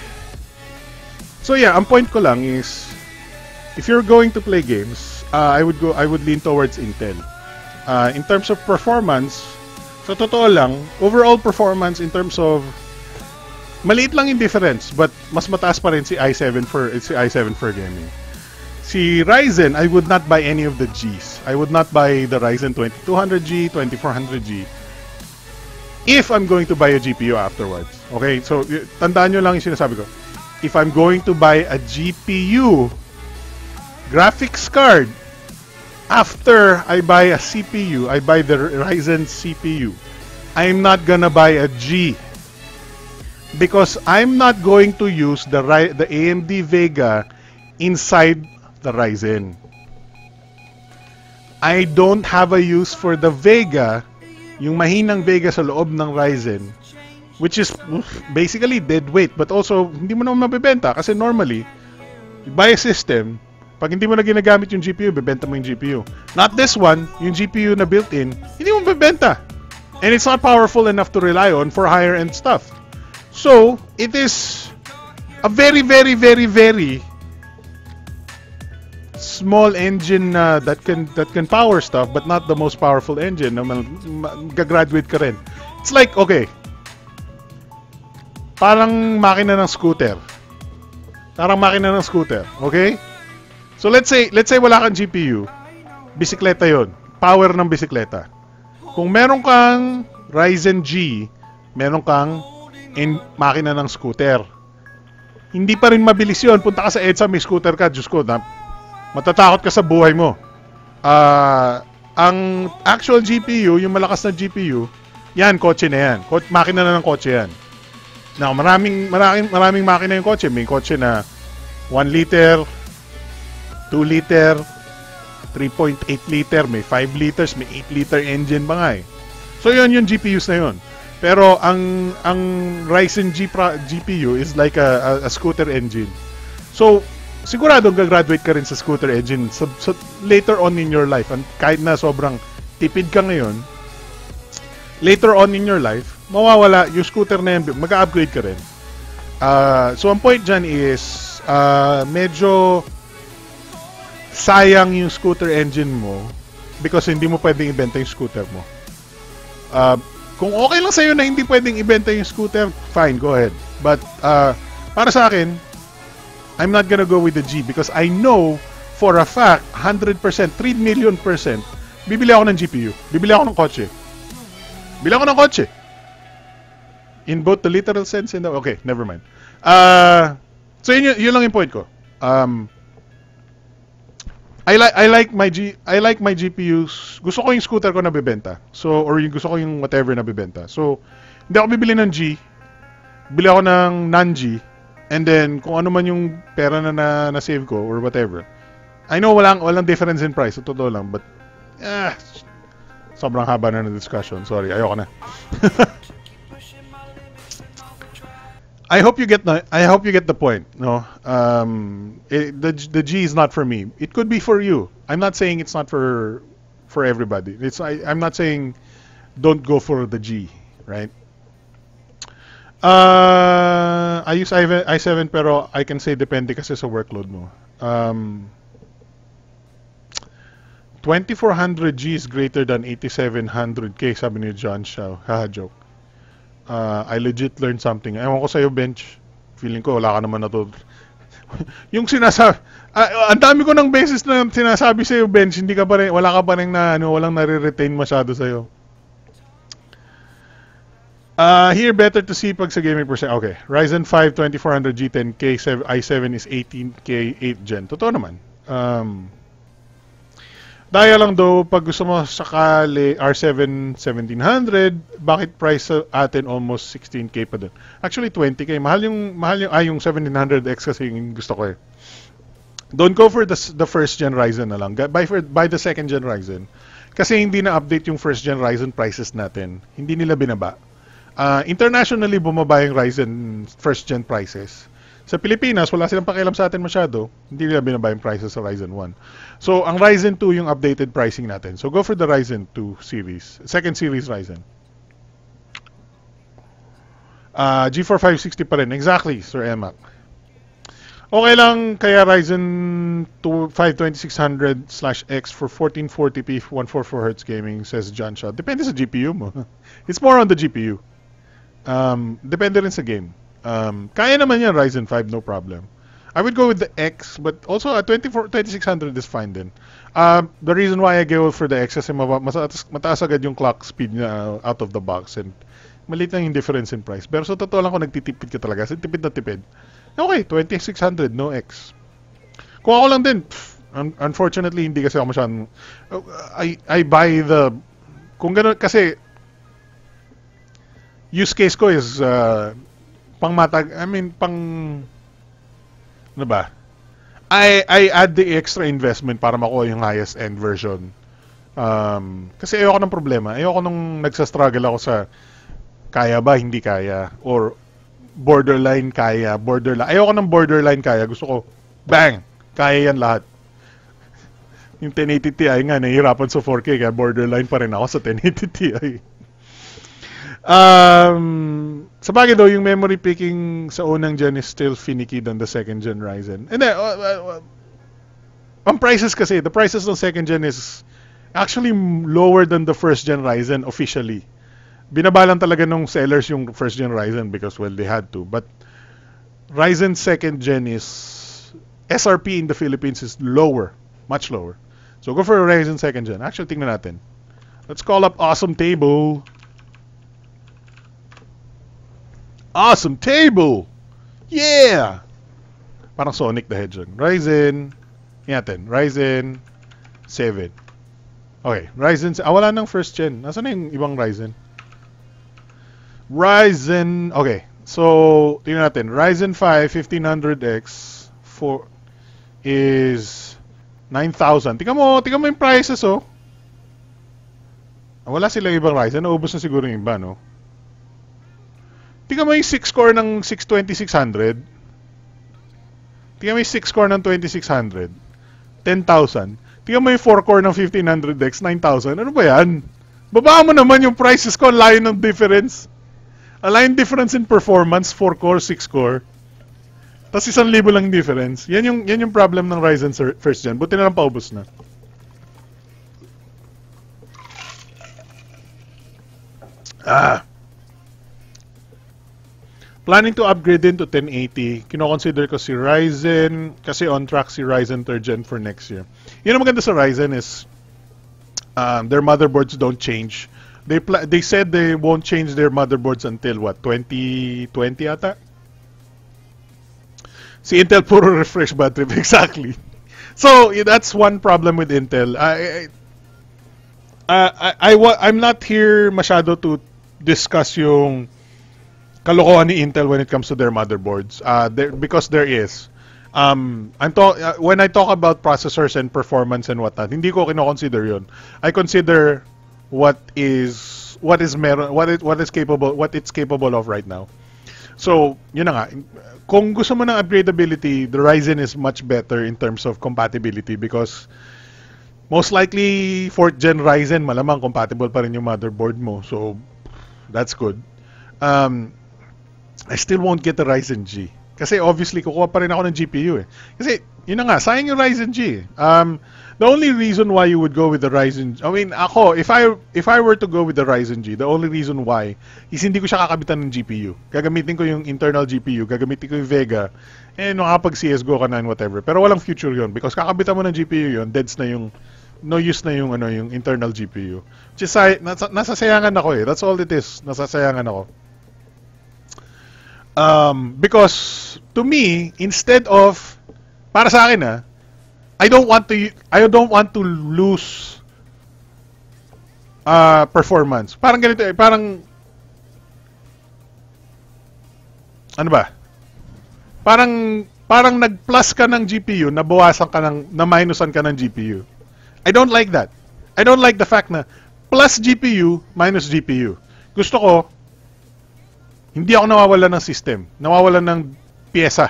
So yeah, ang point ko lang is, if you're going to play games, uh, I would go, I would lean towards Intel. Uh, in terms of performance, sa totoo lang, overall performance in terms of maliit lang yung difference, but mas mataas pa rin si i7 for si i7 for gaming. Si Ryzen, I would not buy any of the Gs. I would not buy the Ryzen 2200G, 2400G if I'm going to buy a GPU afterwards. Okay? So, tandaan nyo lang yung sinasabi ko. If I'm going to buy a GPU graphics card after I buy a CPU, I buy the Ryzen CPU, I'm not gonna buy a G because I'm not going to use the the AMD Vega inside the Ryzen. I don't have a use for the Vega, yung mahinang Vega sa loob ng Ryzen, which is basically dead weight but also hindi mo naman mabebenta kasi normally you buy a system pag hindi mo na ginagamit yung GPU, bebenta mo yung GPU. Not this one, yung GPU na built-in, hindi mo bebenta. And it's not powerful enough to rely on for higher-end stuff. So, it is a very, very, very, very small engine uh, that can that can power stuff but not the most powerful engine na gagraduate ka rin. It's like, okay, parang makina ng scooter. Parang makina ng scooter, okay? So let's say, let's say wala kang GPU, bisikleta yon, power ng bisikleta. Kung meron kang Ryzen G, meron kang in, makina ng scooter. Hindi pa rin mabilis yon. Punta ka sa EDSA, may scooter ka, Diyos ko, na, matatakot ka sa buhay mo. Uh, ang actual GPU, yung malakas na GPU, yan, kotse na yan. Ko- makina na ng kotse yan. Now, maraming, maraming, maraming makina yung kotse. May kotse na 1 liter, 2 liter, 3.8 liter, may 5 liters, may 8 liter engine pa nga eh. So yun yung GPUs na yun. Pero ang ang Ryzen G GPU is like a, a, a scooter engine. So siguradong gagraduate ka rin sa scooter engine so, so later on in your life. And kahit na sobrang tipid ka ngayon, later on in your life, mawawala yung scooter na yan, mag-upgrade ka rin. Uh, so, ang point dyan is, uh, medyo sayang yung scooter engine mo because hindi mo pwedeng ibenta yung scooter mo. Uh, kung okay lang sa'yo na hindi pwedeng ibenta yung scooter, fine, go ahead. But, uh, para sa akin, I'm not gonna go with the G because I know for a fact, 100%, 3 million percent, bibili ako ng GPU. Bibili ako ng kotse. Bibili ako ng kotse. In both the literal sense and the... Okay, never mind. Uh, so yun, yun lang yung point ko. Um, I like I like my G I like my GPUs. Gusto ko yung scooter ko na bebenta. So or yung gusto ko yung whatever na bebenta. So hindi ako bibili ng G. Bili ako ng non-G and then kung ano man yung pera na na, na save ko or whatever. I know walang walang difference in price, so totoo lang, but eh, sobrang haba na ng discussion. Sorry, ayoko na. I hope you get the I hope you get the point. No, um, it, the the G is not for me. It could be for you. I'm not saying it's not for for everybody. It's I, I'm not saying don't go for the G, right? Uh, I use i7, i7 pero I can say depende kasi sa workload mo. Um, 2400G is greater than 8700K, sabi ni John Shaw. Haha, joke uh, I legit learned something. Ewan ko sa'yo, Bench. Feeling ko, wala ka naman na to. yung sinasabi, uh, ang dami ko ng beses na sinasabi sa'yo, Bench, hindi ka pa rin, wala ka pa rin na, ano, walang nare-retain masyado sa'yo. Uh, here, better to see pag sa gaming percent. Okay, Ryzen 5 2400 G10K i7 is 18K 8 Gen. Totoo naman. Um, daya lang daw, pag gusto mo sakali R7 1700, bakit price sa atin almost 16k pa din? Actually 20k. Mahal yung mahal yung ay yung 1700X kasi yung gusto ko eh. Don't go for the the first gen Ryzen na lang. Buy for buy the second gen Ryzen. Kasi hindi na update yung first gen Ryzen prices natin. Hindi nila binaba. Uh, internationally bumaba yung Ryzen first gen prices. Sa Pilipinas, wala silang pakialam sa atin masyado. Hindi nila binaba yung prices sa Ryzen 1. So, ang Ryzen 2 yung updated pricing natin. So, go for the Ryzen 2 series. Second series Ryzen. Uh, G4 560 pa rin. Exactly, Sir Emac. Okay lang kaya Ryzen 2 5600 slash X for 1440p 144Hz gaming, says John Shaw. Depende sa GPU mo. It's more on the GPU. Um, depende rin sa game. Um, kaya naman yan Ryzen 5, no problem. I would go with the X, but also a 24, 2600 is fine din. Um, the reason why I go for the X kasi mataas, mataas agad yung clock speed niya out of the box and maliit lang yung difference in price. Pero sa totoo lang kung nagtitipid ka talaga, sa tipid na tipid, okay, 2600, no X. Kung ako lang din, pff, unfortunately, hindi kasi ako masyadong, I, I buy the, kung gano'n, kasi, use case ko is, uh, pang matag, I mean, pang, ano ba? I, I add the extra investment para makuha yung highest end version. Um, kasi ayoko ng problema. Ayoko nung nagsa-struggle ako sa kaya ba, hindi kaya. Or borderline kaya, borderline. Ayoko ng borderline kaya. Gusto ko, bang! Kaya yan lahat. Yung 1080 Ti nga, nahihirapan sa 4K, kaya borderline pa rin ako sa 1080 Ti. Um, sa bagay daw, yung memory picking sa unang gen is still finicky than the second gen Ryzen. And then, uh, uh, uh, ang prices kasi, the prices ng second gen is actually lower than the first gen Ryzen officially. Binabalan talaga nung sellers yung first gen Ryzen because, well, they had to. But Ryzen second gen is, SRP in the Philippines is lower, much lower. So go for a Ryzen second gen. Actually, tingnan natin. Let's call up Awesome Table. Awesome table! Yeah! Parang Sonic the Hedgehog. Ryzen. Yan Ryzen 7. Okay. Ryzen. Ah, wala nang first gen. Nasaan na yung ibang Ryzen? Ryzen. Okay. So, tingnan natin. Ryzen 5 1500X for is 9,000. Tingnan mo, tingnan mo yung prices, oh. Wala silang ibang Ryzen. Naubos na siguro yung iba, no? Tingnan mo yung 6 core ng 620-600. Tingnan mo yung 6 core ng 2600. 10,000. Tingnan mo yung 4 core ng 1500X, 9,000. Ano ba yan? Babaan mo naman yung prices ko. Line ng difference. A line difference in performance, 4 core, 6 core. Tapos isang libo lang difference. Yan yung, yan yung problem ng Ryzen first gen. Buti na lang paubos na. Ah. Planning to upgrade din to 1080. Kino-consider ko si Ryzen kasi on track si Ryzen 3rd gen for next year. Yun ang maganda sa Ryzen is um, their motherboards don't change. They they said they won't change their motherboards until what 2020 ata. Si Intel puro refresh battery exactly. So that's one problem with Intel. I I, I, I, I I'm not here masyado to discuss yung kalokohan ni Intel when it comes to their motherboards. Uh, there, because there is. Um, I'm talk, uh, when I talk about processors and performance and whatnot, hindi ko kino-consider yun. I consider what is what is meron what is what is capable what it's capable of right now. So, yun na nga. Kung gusto mo ng upgradability, the Ryzen is much better in terms of compatibility because most likely 4th gen Ryzen malamang compatible pa rin yung motherboard mo. So, that's good. Um, I still won't get the Ryzen G. Kasi obviously, kukuha pa rin ako ng GPU eh. Kasi, yun na nga, sayang yung Ryzen G. Um, the only reason why you would go with the Ryzen I mean, ako, if I if I were to go with the Ryzen G, the only reason why is hindi ko siya kakabitan ng GPU. Gagamitin ko yung internal GPU, gagamitin ko yung Vega, eh, nakapag CSGO ka na and whatever. Pero walang future yon because kakabitan mo ng GPU yon deads na yung no use na yung ano yung internal GPU. Just say, nasa, nasasayangan ako eh. That's all it is. Nasasayangan ako. Um, because to me, instead of para sa akin ah, I don't want to I don't want to lose uh, performance. Parang ganito eh, parang ano ba? Parang parang nag-plus ka ng GPU, nabawasan ka ng na minusan ka ng GPU. I don't like that. I don't like the fact na plus GPU minus GPU. Gusto ko hindi ako nawawalan ng system. Nawawalan ng pyesa.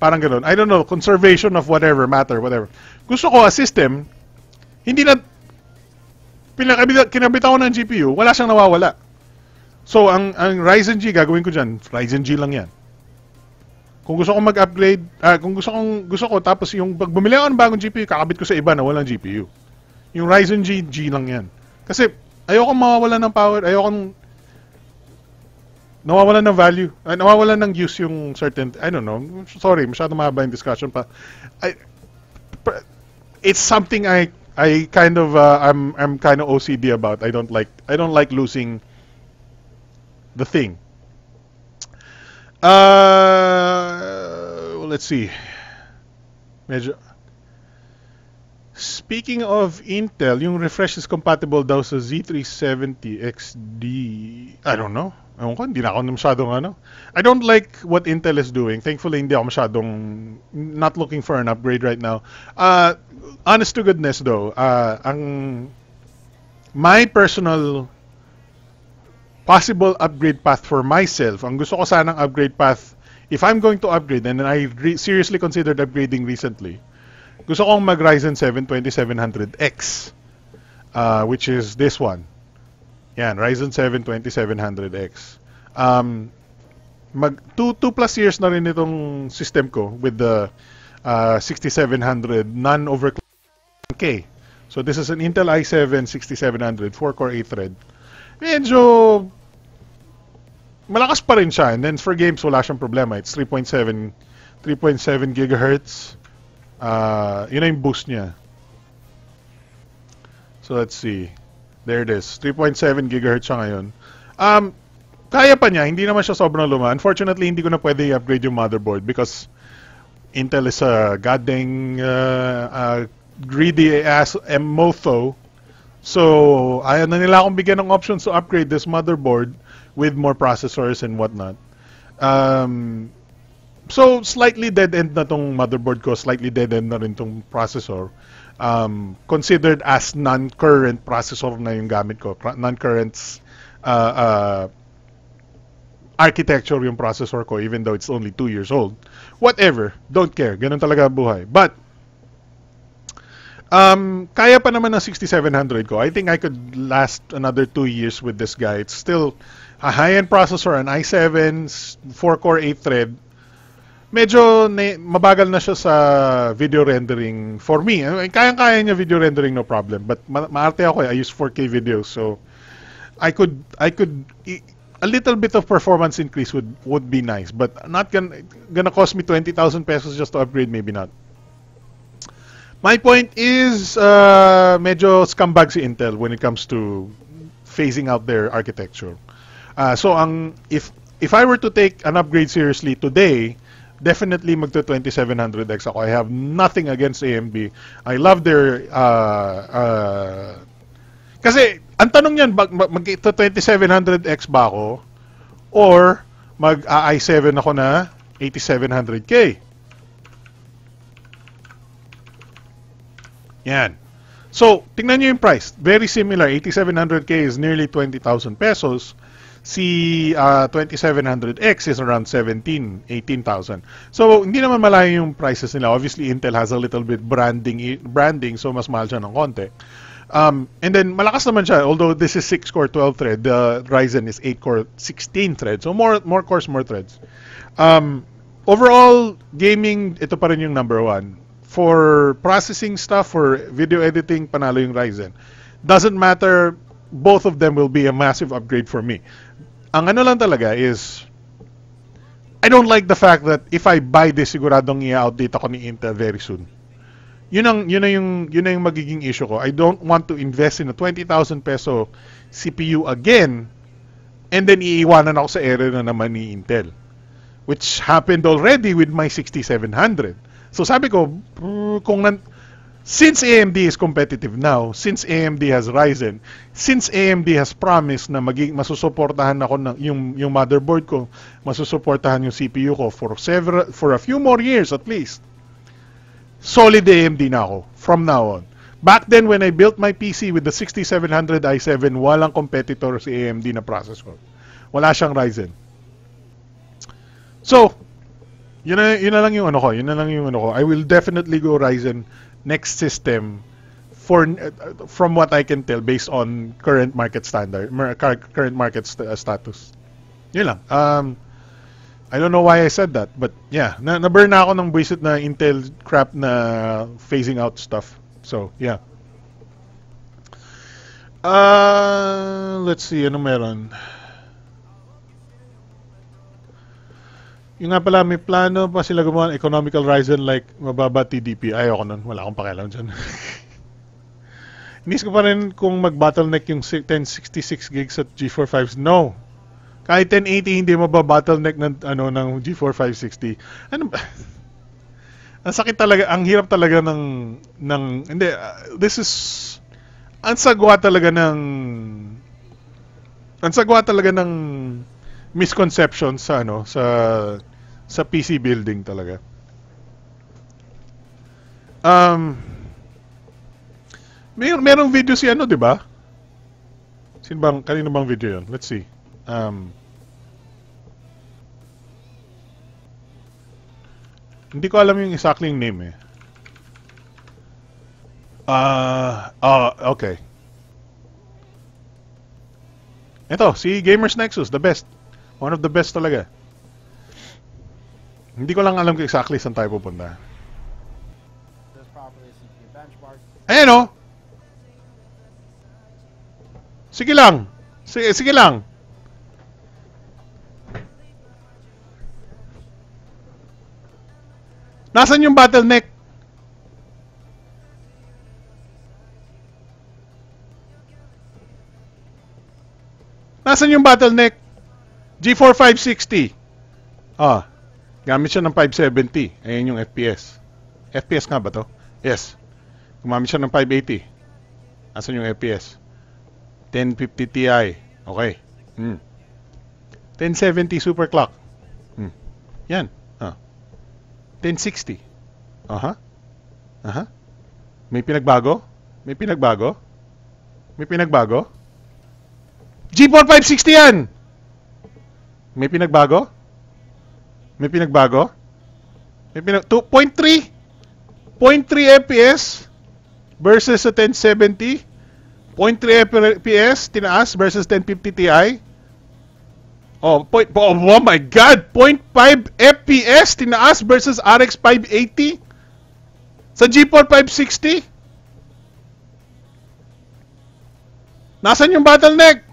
Parang ganoon. I don't know, conservation of whatever, matter, whatever. Gusto ko a system, hindi na, pinakabit, kinabit ako ng GPU, wala siyang nawawala. So, ang, ang Ryzen G, gagawin ko dyan, Ryzen G lang yan. Kung gusto kong mag-upgrade, ah, kung gusto kong gusto ko tapos yung pag bumili ako ng bagong GPU, kakabit ko sa iba na walang GPU. Yung Ryzen G, G lang yan. Kasi ayoko mawawala ng power, ayoko nawawalan ng value, ay, nawawalan ng use yung certain, I don't know, sorry, masyado mahaba yung discussion pa. I, it's something I I kind of uh, I'm I'm kind of OCD about. I don't like I don't like losing the thing. Uh, let's see. Speaking of Intel, yung refresh is compatible daw sa Z370 XD. I don't know. Ewan ko, hindi na ako masyadong ano. I don't like what Intel is doing. Thankfully, hindi ako masyadong not looking for an upgrade right now. Uh, honest to goodness though, uh, ang my personal possible upgrade path for myself, ang gusto ko sanang upgrade path, if I'm going to upgrade, and I seriously considered upgrading recently, gusto kong mag Ryzen 7 2700X, uh, which is this one. Yan, Ryzen 7 2700X. Um, mag 2 2 plus years na rin itong system ko with the uh, 6700 non-overclock K. So this is an Intel i7 6700 4-core 8-thread. Medyo malakas pa rin siya and then for games wala siyang problema. It's 3.7 3.7 gigahertz uh, yun na boost niya. So let's see. There it is. 3.7 GHz siya ngayon. Um, kaya pa niya. Hindi naman siya sobrang luma. Unfortunately, hindi ko na pwede i-upgrade yung motherboard because Intel is a goddamn uh, uh, greedy ass motho. So, ayaw na nila akong bigyan ng options to upgrade this motherboard with more processors and whatnot. Um, So, slightly dead end na tong motherboard ko, slightly dead end na rin tong processor. Um, considered as non-current processor na yung gamit ko. Non-current uh, uh, architecture yung processor ko even though it's only 2 years old. Whatever, don't care. Ganun talaga buhay. But um, kaya pa naman ng 6700 ko. I think I could last another 2 years with this guy. It's still a high-end processor, an i7, 4-core 8-thread. Medyo na, mabagal na siya sa video rendering for me. Kayang-kaya niya video rendering no problem. But ma maarte ako, eh. I use 4K videos. So I could I could a little bit of performance increase would would be nice, but not gonna gonna cost me 20,000 pesos just to upgrade maybe not. My point is, uh, medyo scumbag si Intel when it comes to phasing out their architecture. Uh, so ang if if I were to take an upgrade seriously today, definitely magto 2700X ako. I have nothing against AMD. I love their uh, uh, kasi ang tanong niyan mag, mag 2700X ba ako or mag i7 ako na 8700K. Yan. So, tingnan nyo yung price. Very similar. 8700K is nearly 20,000 pesos. Si uh, 2700X is around 17, 18,000. So, hindi naman malayo yung prices nila. Obviously, Intel has a little bit branding, branding so mas mahal siya ng konti. Um, and then, malakas naman siya. Although this is 6-core 12-thread, the Ryzen is 8-core 16-thread. So, more, more cores, more threads. Um, overall, gaming, ito pa rin yung number one for processing stuff, for video editing, panalo yung Ryzen. Doesn't matter, both of them will be a massive upgrade for me. Ang ano lang talaga is, I don't like the fact that if I buy this, siguradong i-outdate ako ni Intel very soon. Yun ang yun na yung yun na yung magiging issue ko. I don't want to invest in a 20,000 peso CPU again and then iiwanan ako sa area na naman ni Intel. Which happened already with my 6700. So sabi ko, kung nan since AMD is competitive now, since AMD has Ryzen, since AMD has promised na maging masusuportahan ako ng yung yung motherboard ko, masusuportahan yung CPU ko for several for a few more years at least. Solid AMD na ako from now on. Back then when I built my PC with the 6700 i7, walang competitor si AMD na processor. Wala siyang Ryzen. So, yun na, yun na lang yung ano ko, yun na lang yung ano ko. I will definitely go Ryzen next system for uh, from what I can tell based on current market standard, current market st uh, status. Yun lang. Um, I don't know why I said that, but yeah, na, na burn na ako ng buisit na Intel crap na phasing out stuff. So, yeah. Uh, let's see, ano meron? Yung nga pala, may plano pa sila gumawa ng economical Ryzen like mababa TDP. Ayoko nun. Wala akong pakialam dyan. Inis ko pa rin kung mag-bottleneck yung 1066 gigs at G4 No. Kahit 1080 hindi maba-bottleneck ng ano ng G4 560. Ano ba? ang sakit talaga, ang hirap talaga ng ng hindi uh, this is ang sagwa talaga ng ang sagwa talaga ng misconception sa ano sa sa PC building talaga. Um, may merong video si ano, 'di ba? Sino bang kanino bang video 'yon? Let's see. Um, hindi ko alam yung exactly name eh. Ah, uh, uh, okay. Ito, si Gamers Nexus, the best. One of the best talaga. Hindi ko lang alam kung exactly saan tayo pupunta. Ayan o! Oh. Sige lang. Sige, sige lang. Nasaan yung bottleneck? Nasaan yung bottleneck? G4 560. Ah. Gamit siya ng 570. Ayan yung FPS. FPS nga ba to? Yes. Gumamit siya ng 580. Asan yung FPS? 1050 Ti. Okay. Hmm. 1070 super clock. Hmm. Yan. Ah. 1060. Aha. Aha. May pinagbago? May pinagbago? May pinagbago? G4 560 yan! May pinagbago? May pinagbago? May pinag 2.3 0.3 FPS versus sa 1070 0.3 FPS tinaas versus 1050 Ti Oh, point, oh, oh my god! 0.5 FPS tinaas versus RX 580 sa G4 560 Nasaan yung bottleneck?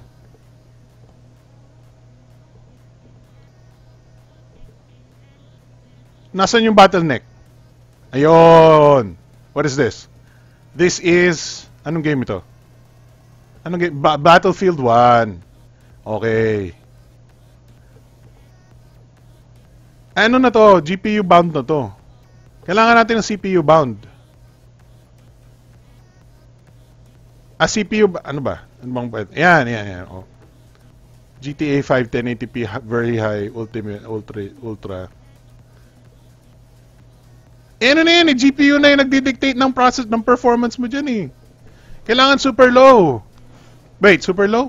Nasaan yung bottleneck? Ayun. What is this? This is... Anong game ito? Anong game? Ba- Battlefield 1. Okay. Ano na to? GPU bound na to. Kailangan natin ng CPU bound. Ah, CPU ba? Ano ba? Ano bang ba? Yan, yan, yan. Oh. GTA 5 1080p very high ultimate ultra ultra eh, ano na yan eh, GPU na yung nagdi-dictate ng process, ng performance mo dyan eh. Kailangan super low. Wait, super low?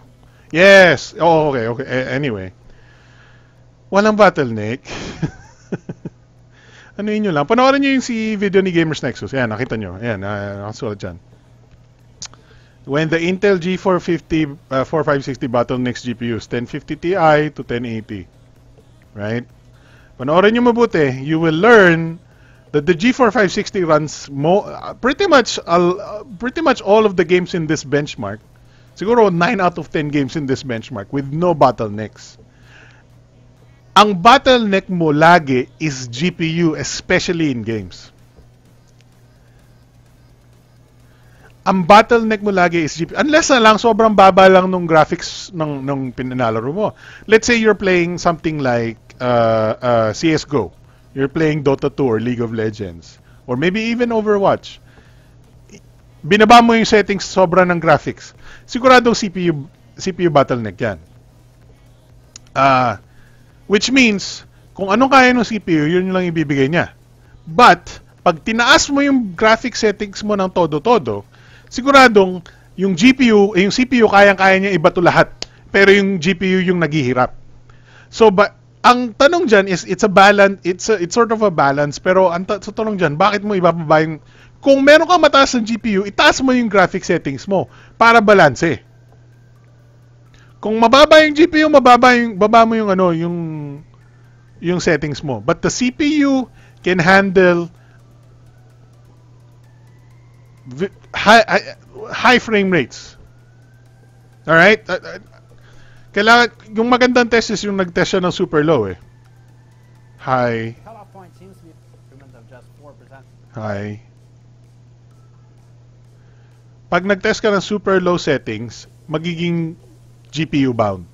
Yes. Oh, okay, okay. A- anyway. Walang bottleneck. ano yun lang? Panoorin nyo yung si video ni Gamers Nexus. Yan, nakita nyo. Yan, uh, nakasulat dyan. When the Intel G450, uh, 4560 bottlenecks GPUs, 1050 Ti to 1080. Right? Panoorin nyo mabuti. You will learn that the G4 560 runs mo uh, pretty much uh, pretty much all of the games in this benchmark. Siguro 9 out of 10 games in this benchmark with no bottlenecks. Ang bottleneck mo lagi is GPU especially in games. Ang bottleneck mo lagi is GPU. Unless na lang sobrang baba lang nung graphics ng nung pinanalaro mo. Let's say you're playing something like uh, uh, CS:GO you're playing Dota 2 or League of Legends, or maybe even Overwatch, binaba mo yung settings sobra ng graphics, siguradong CPU, CPU bottleneck yan. Uh, which means, kung anong kaya ng CPU, yun lang ibibigay niya. But, pag tinaas mo yung graphic settings mo ng todo-todo, siguradong yung GPU, eh, yung CPU kayang-kaya niya iba to lahat. Pero yung GPU yung naghihirap. So, ba, ang tanong diyan is it's a balance it's a, it's sort of a balance pero ang ta- sa tanong diyan bakit mo ibababa yung kung meron kang mataas ng GPU itaas mo yung graphic settings mo para balanse. Kung mababa yung GPU mababa yung baba mo yung ano yung yung settings mo. But the CPU can handle high, high, high frame rates. All right? Uh, uh, kailangan, yung magandang test is yung nag-test siya ng super low eh. Hi. Hi. Pag nag-test ka ng super low settings, magiging GPU bound.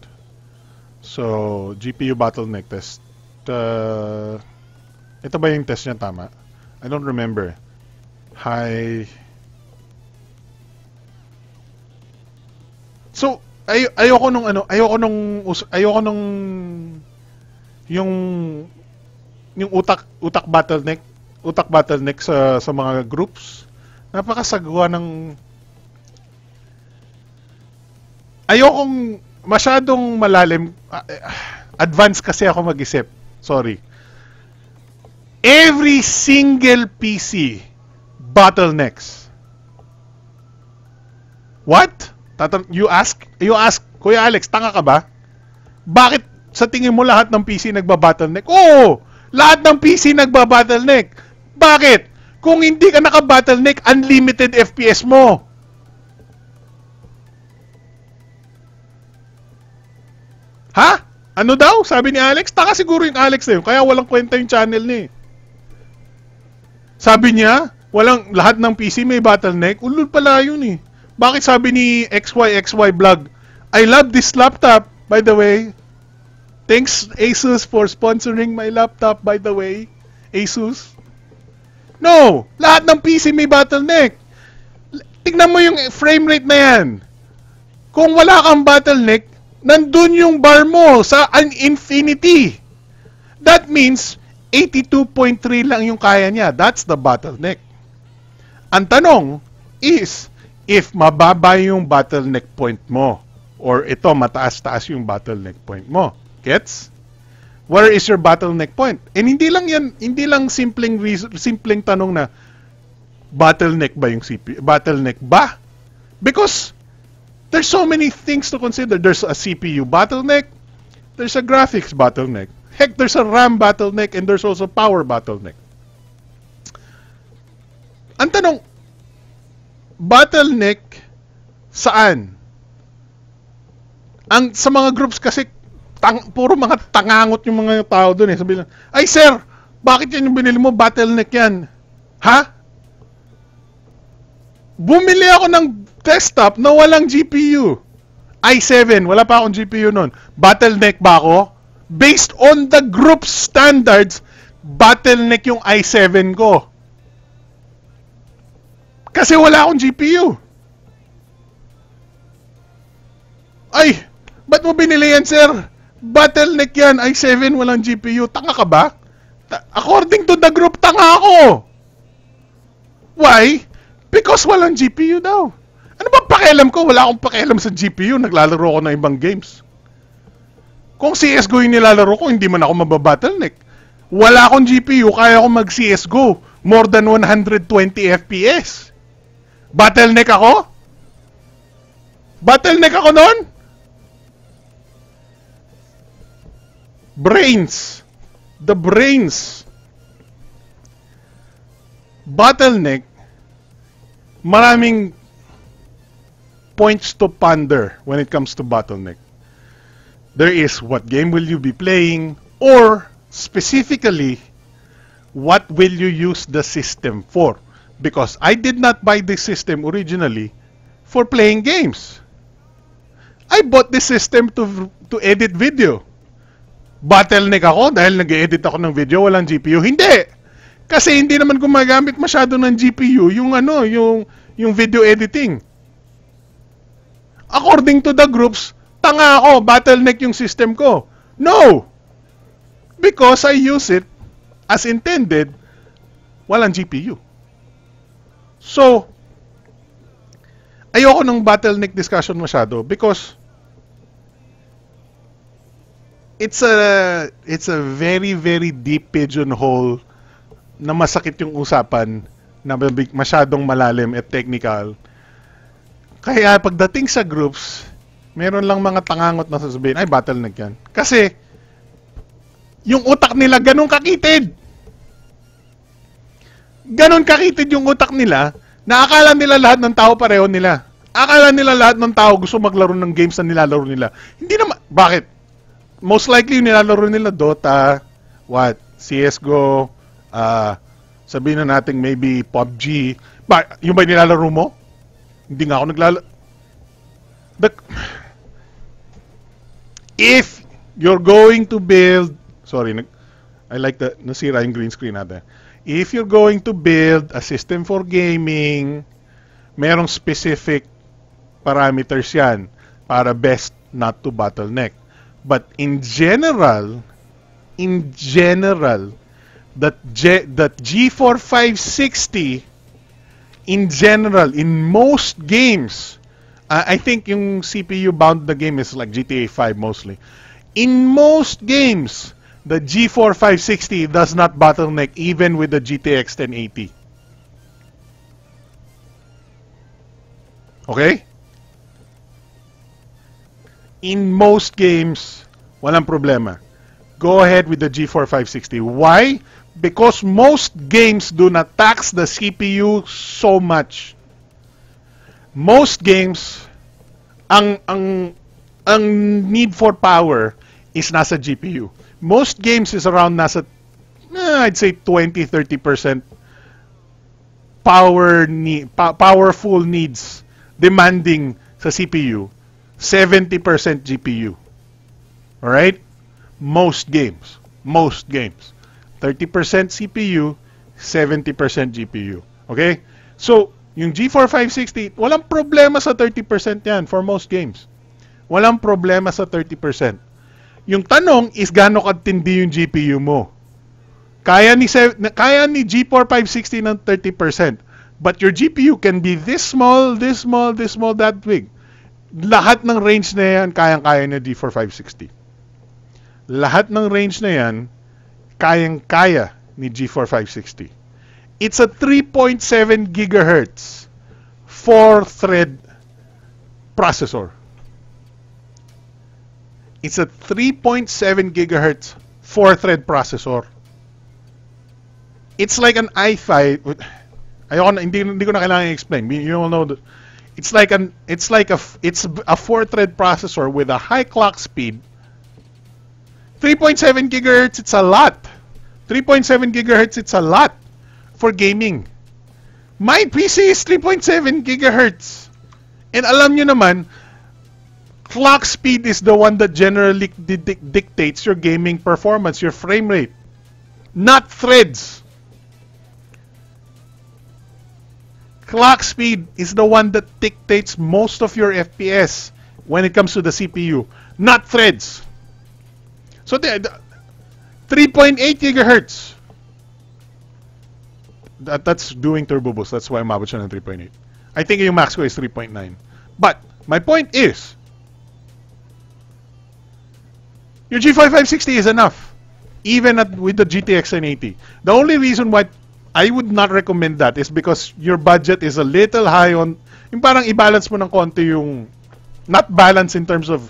So, GPU bottleneck test. Uh, ito ba yung test niya tama? I don't remember. Hi. So, ay ayoko nung ano, ayoko nung ayoko nung yung yung utak utak bottleneck, utak bottleneck sa sa mga groups. Napakasagwa ng ayokong masyadong malalim uh, advance kasi ako mag-isip. Sorry. Every single PC bottlenecks. What? Tatam you ask, you ask, Kuya Alex, tanga ka ba? Bakit sa tingin mo lahat ng PC nagba-bottleneck? Oo! Lahat ng PC nagba-bottleneck. Bakit? Kung hindi ka naka-bottleneck, unlimited FPS mo. Ha? Ano daw? Sabi ni Alex? Taka siguro yung Alex na yun. Kaya walang kwenta yung channel ni. Sabi niya, walang lahat ng PC may bottleneck. Ulul pala yun eh. Bakit sabi ni XYXY Vlog, I love this laptop, by the way. Thanks Asus for sponsoring my laptop, by the way. Asus. No! Lahat ng PC may bottleneck. Tignan mo yung frame rate na yan. Kung wala kang bottleneck, nandun yung bar mo sa an infinity. That means, 82.3 lang yung kaya niya. That's the bottleneck. Ang tanong is, if mababa yung bottleneck point mo or ito mataas-taas yung bottleneck point mo. Gets? Where is your bottleneck point? And hindi lang yan, hindi lang simpleng simpleng tanong na bottleneck ba yung CPU? Bottleneck ba? Because there's so many things to consider. There's a CPU bottleneck, there's a graphics bottleneck. Heck, there's a RAM bottleneck and there's also power bottleneck. Ang tanong, bottleneck saan? Ang sa mga groups kasi tang, puro mga tangangot yung mga tao doon eh. Sabi lang, ay sir, bakit yan yung binili mo? Bottleneck yan. Ha? Bumili ako ng desktop na walang GPU. i7, wala pa akong GPU noon. Bottleneck ba ako? Based on the group standards, bottleneck yung i7 ko. Kasi wala akong GPU. Ay, ba't mo binili yan, sir? Bottleneck yan, i7, walang GPU. Tanga ka ba? Ta- according to the group, tanga ako. Why? Because walang GPU daw. Ano ba pakialam ko? Wala akong pakialam sa GPU. Naglalaro ko ng ibang games. Kung CSGO yung nilalaro ko, hindi man ako mababottleneck. Wala akong GPU, kaya ako mag-CSGO. More than 120 FPS. Bottleneck ako? Bottleneck ako noon? Brains. The brains. Bottleneck. Maraming points to ponder when it comes to bottleneck. There is what game will you be playing or specifically what will you use the system for? Because I did not buy this system originally for playing games. I bought this system to to edit video. Bottleneck ako dahil nag-edit ako ng video walang GPU. Hindi. Kasi hindi naman gumagamit masyado ng GPU yung ano, yung yung video editing. According to the groups, tanga ako, bottleneck yung system ko. No! Because I use it as intended, walang GPU. So, ayoko ng bottleneck discussion masyado because it's a it's a very very deep pigeonhole na masakit yung usapan na masyadong malalim at technical. Kaya pagdating sa groups, meron lang mga tangangot na sasabihin, ay bottleneck yan. Kasi yung utak nila ganun kakitid. Ganun kakitid yung utak nila na akala nila lahat ng tao pareho nila. Akala nila lahat ng tao gusto maglaro ng games na nilalaro nila. Hindi naman, bakit? Most likely yung nilalaro nila Dota, what, CSGO, uh, sabihin na natin maybe PUBG. Ba, yung ba nilalaro mo? Hindi nga ako naglalaro. The, if you're going to build, sorry, nag, I like the, nasira yung green screen natin if you're going to build a system for gaming, merong specific parameters yan para best not to bottleneck. But in general, in general, that, G, that G4 560, in general, in most games, uh, I think yung CPU bound the game is like GTA 5 mostly. In most games, the G4 560 does not bottleneck even with the GTX 1080. Okay? In most games, walang problema. Go ahead with the G4 560. Why? Because most games do not tax the CPU so much. Most games, ang ang ang need for power is nasa GPU most games is around nasa eh, I'd say 20 30% power need pa- powerful needs demanding sa CPU 70% GPU all right most games. Most games. 30% CPU 70% GPU okay? So yung G4 560 walang problema sa 30% yan for most games. Walang problema sa 30% yung tanong is gaano katindi yung GPU mo. Kaya ni kaya ni G4 560 ng 30%. But your GPU can be this small, this small, this small, that big. Lahat ng range na yan, kayang-kaya ni G4 560. lahat ng range na yan, kayang-kaya ni G4 560. It's a 3.7 gigahertz 4-thread processor. It's a 3.7 gigahertz 4-thread processor. It's like an i5. Ayoko na, hindi, hindi ko na kailangan i-explain. You all know that it's like an it's like a it's a 4-thread processor with a high clock speed. 3.7 gigahertz, it's a lot. 3.7 gigahertz, it's a lot for gaming. My PC is 3.7 gigahertz. And alam nyo naman, clock speed is the one that generally di dictates your gaming performance, your frame rate. Not threads. Clock speed is the one that dictates most of your FPS when it comes to the CPU, not threads. So the, the 3.8 gigahertz. That, that's doing turbo boost. That's why umabot siya ng 3.8. I think yung max is 3.9. But, my point is, your G5 560 is enough. Even at, with the GTX 1080. The only reason why I would not recommend that is because your budget is a little high on yung parang i-balance mo ng konti yung not balance in terms of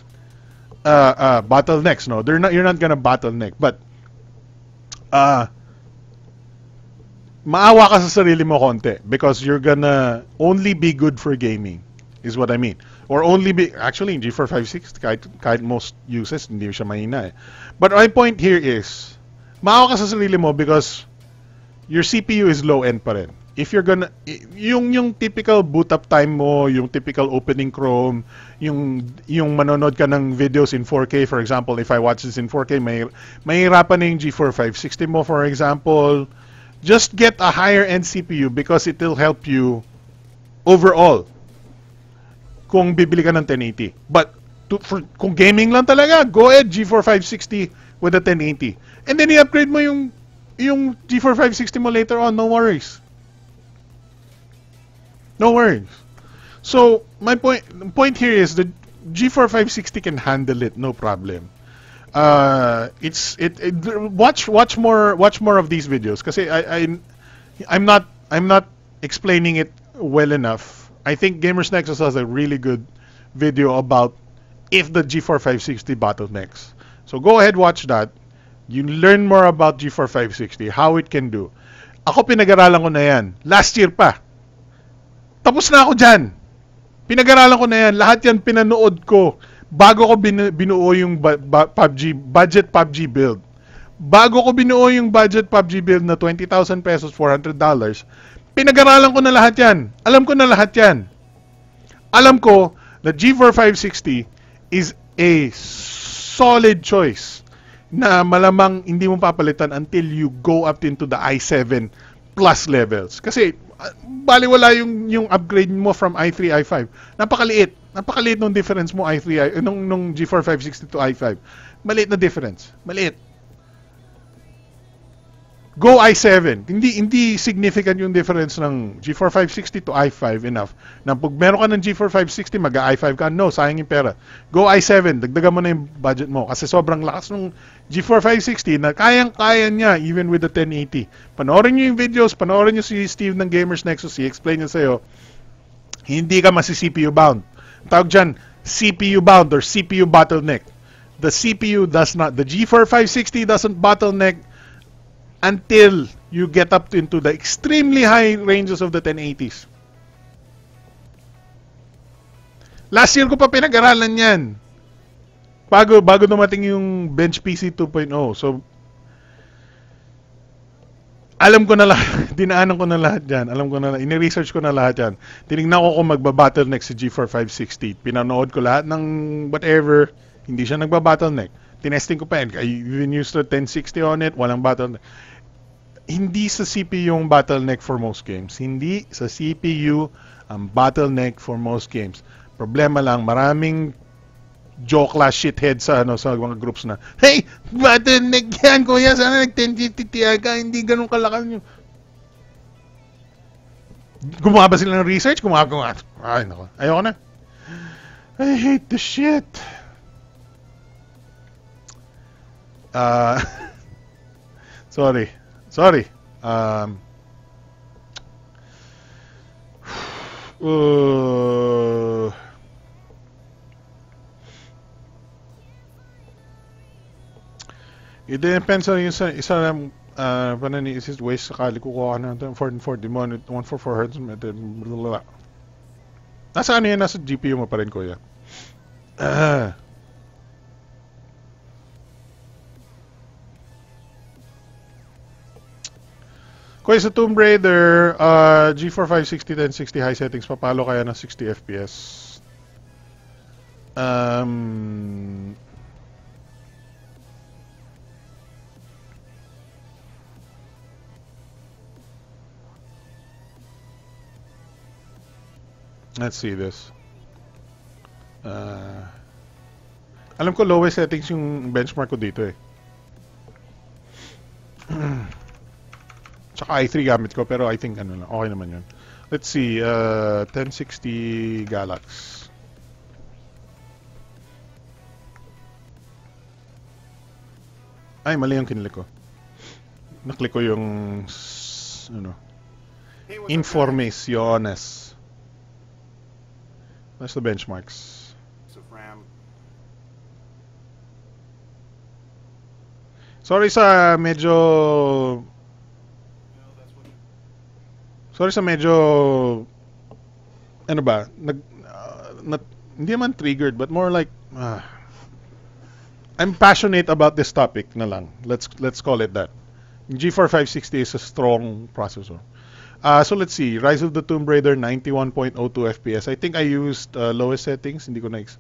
uh, uh, bottlenecks no they're not you're not gonna bottleneck but uh maawa ka sa sarili mo konti because you're gonna only be good for gaming is what I mean or only be actually in G4 56 kahit, kahit most uses hindi siya mahina eh but my point here is maawa ka sa sarili mo because your CPU is low end pa rin. If you're gonna yung yung typical boot up time mo, yung typical opening Chrome, yung yung manonood ka ng videos in 4K for example, if I watch this in 4K, may mahirapan na yung G4 560 mo for example. Just get a higher end CPU because it will help you overall kung bibili ka ng 1080. But to, for, kung gaming lang talaga, go ahead G4 560 with a 1080. And then i-upgrade mo yung yung G4 560 mo later on, no worries. No worries. So, my point point here is the G4 560 can handle it, no problem. Uh, it's it, it watch watch more watch more of these videos kasi I, I I'm not I'm not explaining it well enough. I think Gamers Nexus has a really good video about if the G4 560 bottlenecks. So go ahead watch that. You learn more about G4 560, how it can do. Ako pinag-aralan ko na yan. Last year pa. Tapos na ako dyan. Pinag-aralan ko na yan. Lahat yan pinanood ko bago ko bin- binuo yung ba- ba- PUBG, budget PUBG build. Bago ko binuo yung budget PUBG build na 20,000 pesos, $400, pinag-aralan ko na lahat yan. Alam ko na lahat yan. Alam ko na G4 560 is a solid choice na malamang hindi mo papalitan until you go up into the i7 plus levels. Kasi uh, baliwala yung yung upgrade mo from i3 i5. Napakaliit. Napakaliit nung difference mo i3 i nung nung G4 560 to i5. Maliit na difference. Maliit. Go i7. Hindi hindi significant yung difference ng G4 560 to i5 enough. Na pag meron ka ng G4 560, mag i5 ka, no, sayang yung pera. Go i7, dagdagan mo na yung budget mo kasi sobrang lakas ng G4 560 na kayang-kaya niya even with the 1080. Panoorin niyo yung videos, panoorin niyo si Steve ng Gamers Nexus, i-explain niya sa'yo, hindi ka masi CPU bound. Tawag dyan, CPU bound or CPU bottleneck. The CPU does not, the G4 560 doesn't bottleneck until you get up into the extremely high ranges of the 1080s. Last year ko pa pinag-aralan yan. Bago, bago dumating yung Bench PC 2.0. So, alam ko na lahat, dinaanan ko na lahat yan. Alam ko na, ini-research ko na lahat yan. Tinignan ko kung magba-bottleneck si G4 560. Pinanood ko lahat ng whatever, hindi siya nagba-bottleneck. Tinesting ko pa yan. I even used the 1060 on it, walang bottleneck. Hindi sa CPU yung bottleneck for most games. Hindi sa CPU ang bottleneck for most games. Problema lang, maraming joke last shithead sa ano sa mga groups na hey bottleneck yan kuya sana nag 1050 Ti ka hindi ganun kalakas yung gumawa ba sila ng research gumawa ay nako ayoko na I hate the shit Uh, sorry. Sorry. Um, uh, depends on yung isa, lang uh, pananiisis waste sakali kukuha ka na ito 1440 mo 144 hertz method blablabla. nasa ano yan nasa GPU mo pa rin kuya ah Kuya sa Tomb Raider, uh, G4 560 1060 high settings, papalo kaya ng 60 FPS? Um, let's see this. Uh, alam ko lowest settings yung benchmark ko dito eh. Tsaka i3 gamit ko, pero I think ano lang, okay naman yun. Let's see, uh, 1060 Galax. Ay, mali yung kinlik ko. Naklik ko yung, ano, informaciones. That's the benchmarks. Sorry sa medyo
you know, that's what
Sorry sa medyo ano ba, nag uh, nat- hindi man triggered but more like ah, I'm passionate about this topic na lang. Let's let's call it that. Yung G4 560 is a strong processor. Uh, so let's see, Rise of the Tomb Raider 91.02 FPS. I think I used uh, lowest settings, hindi ko na ex-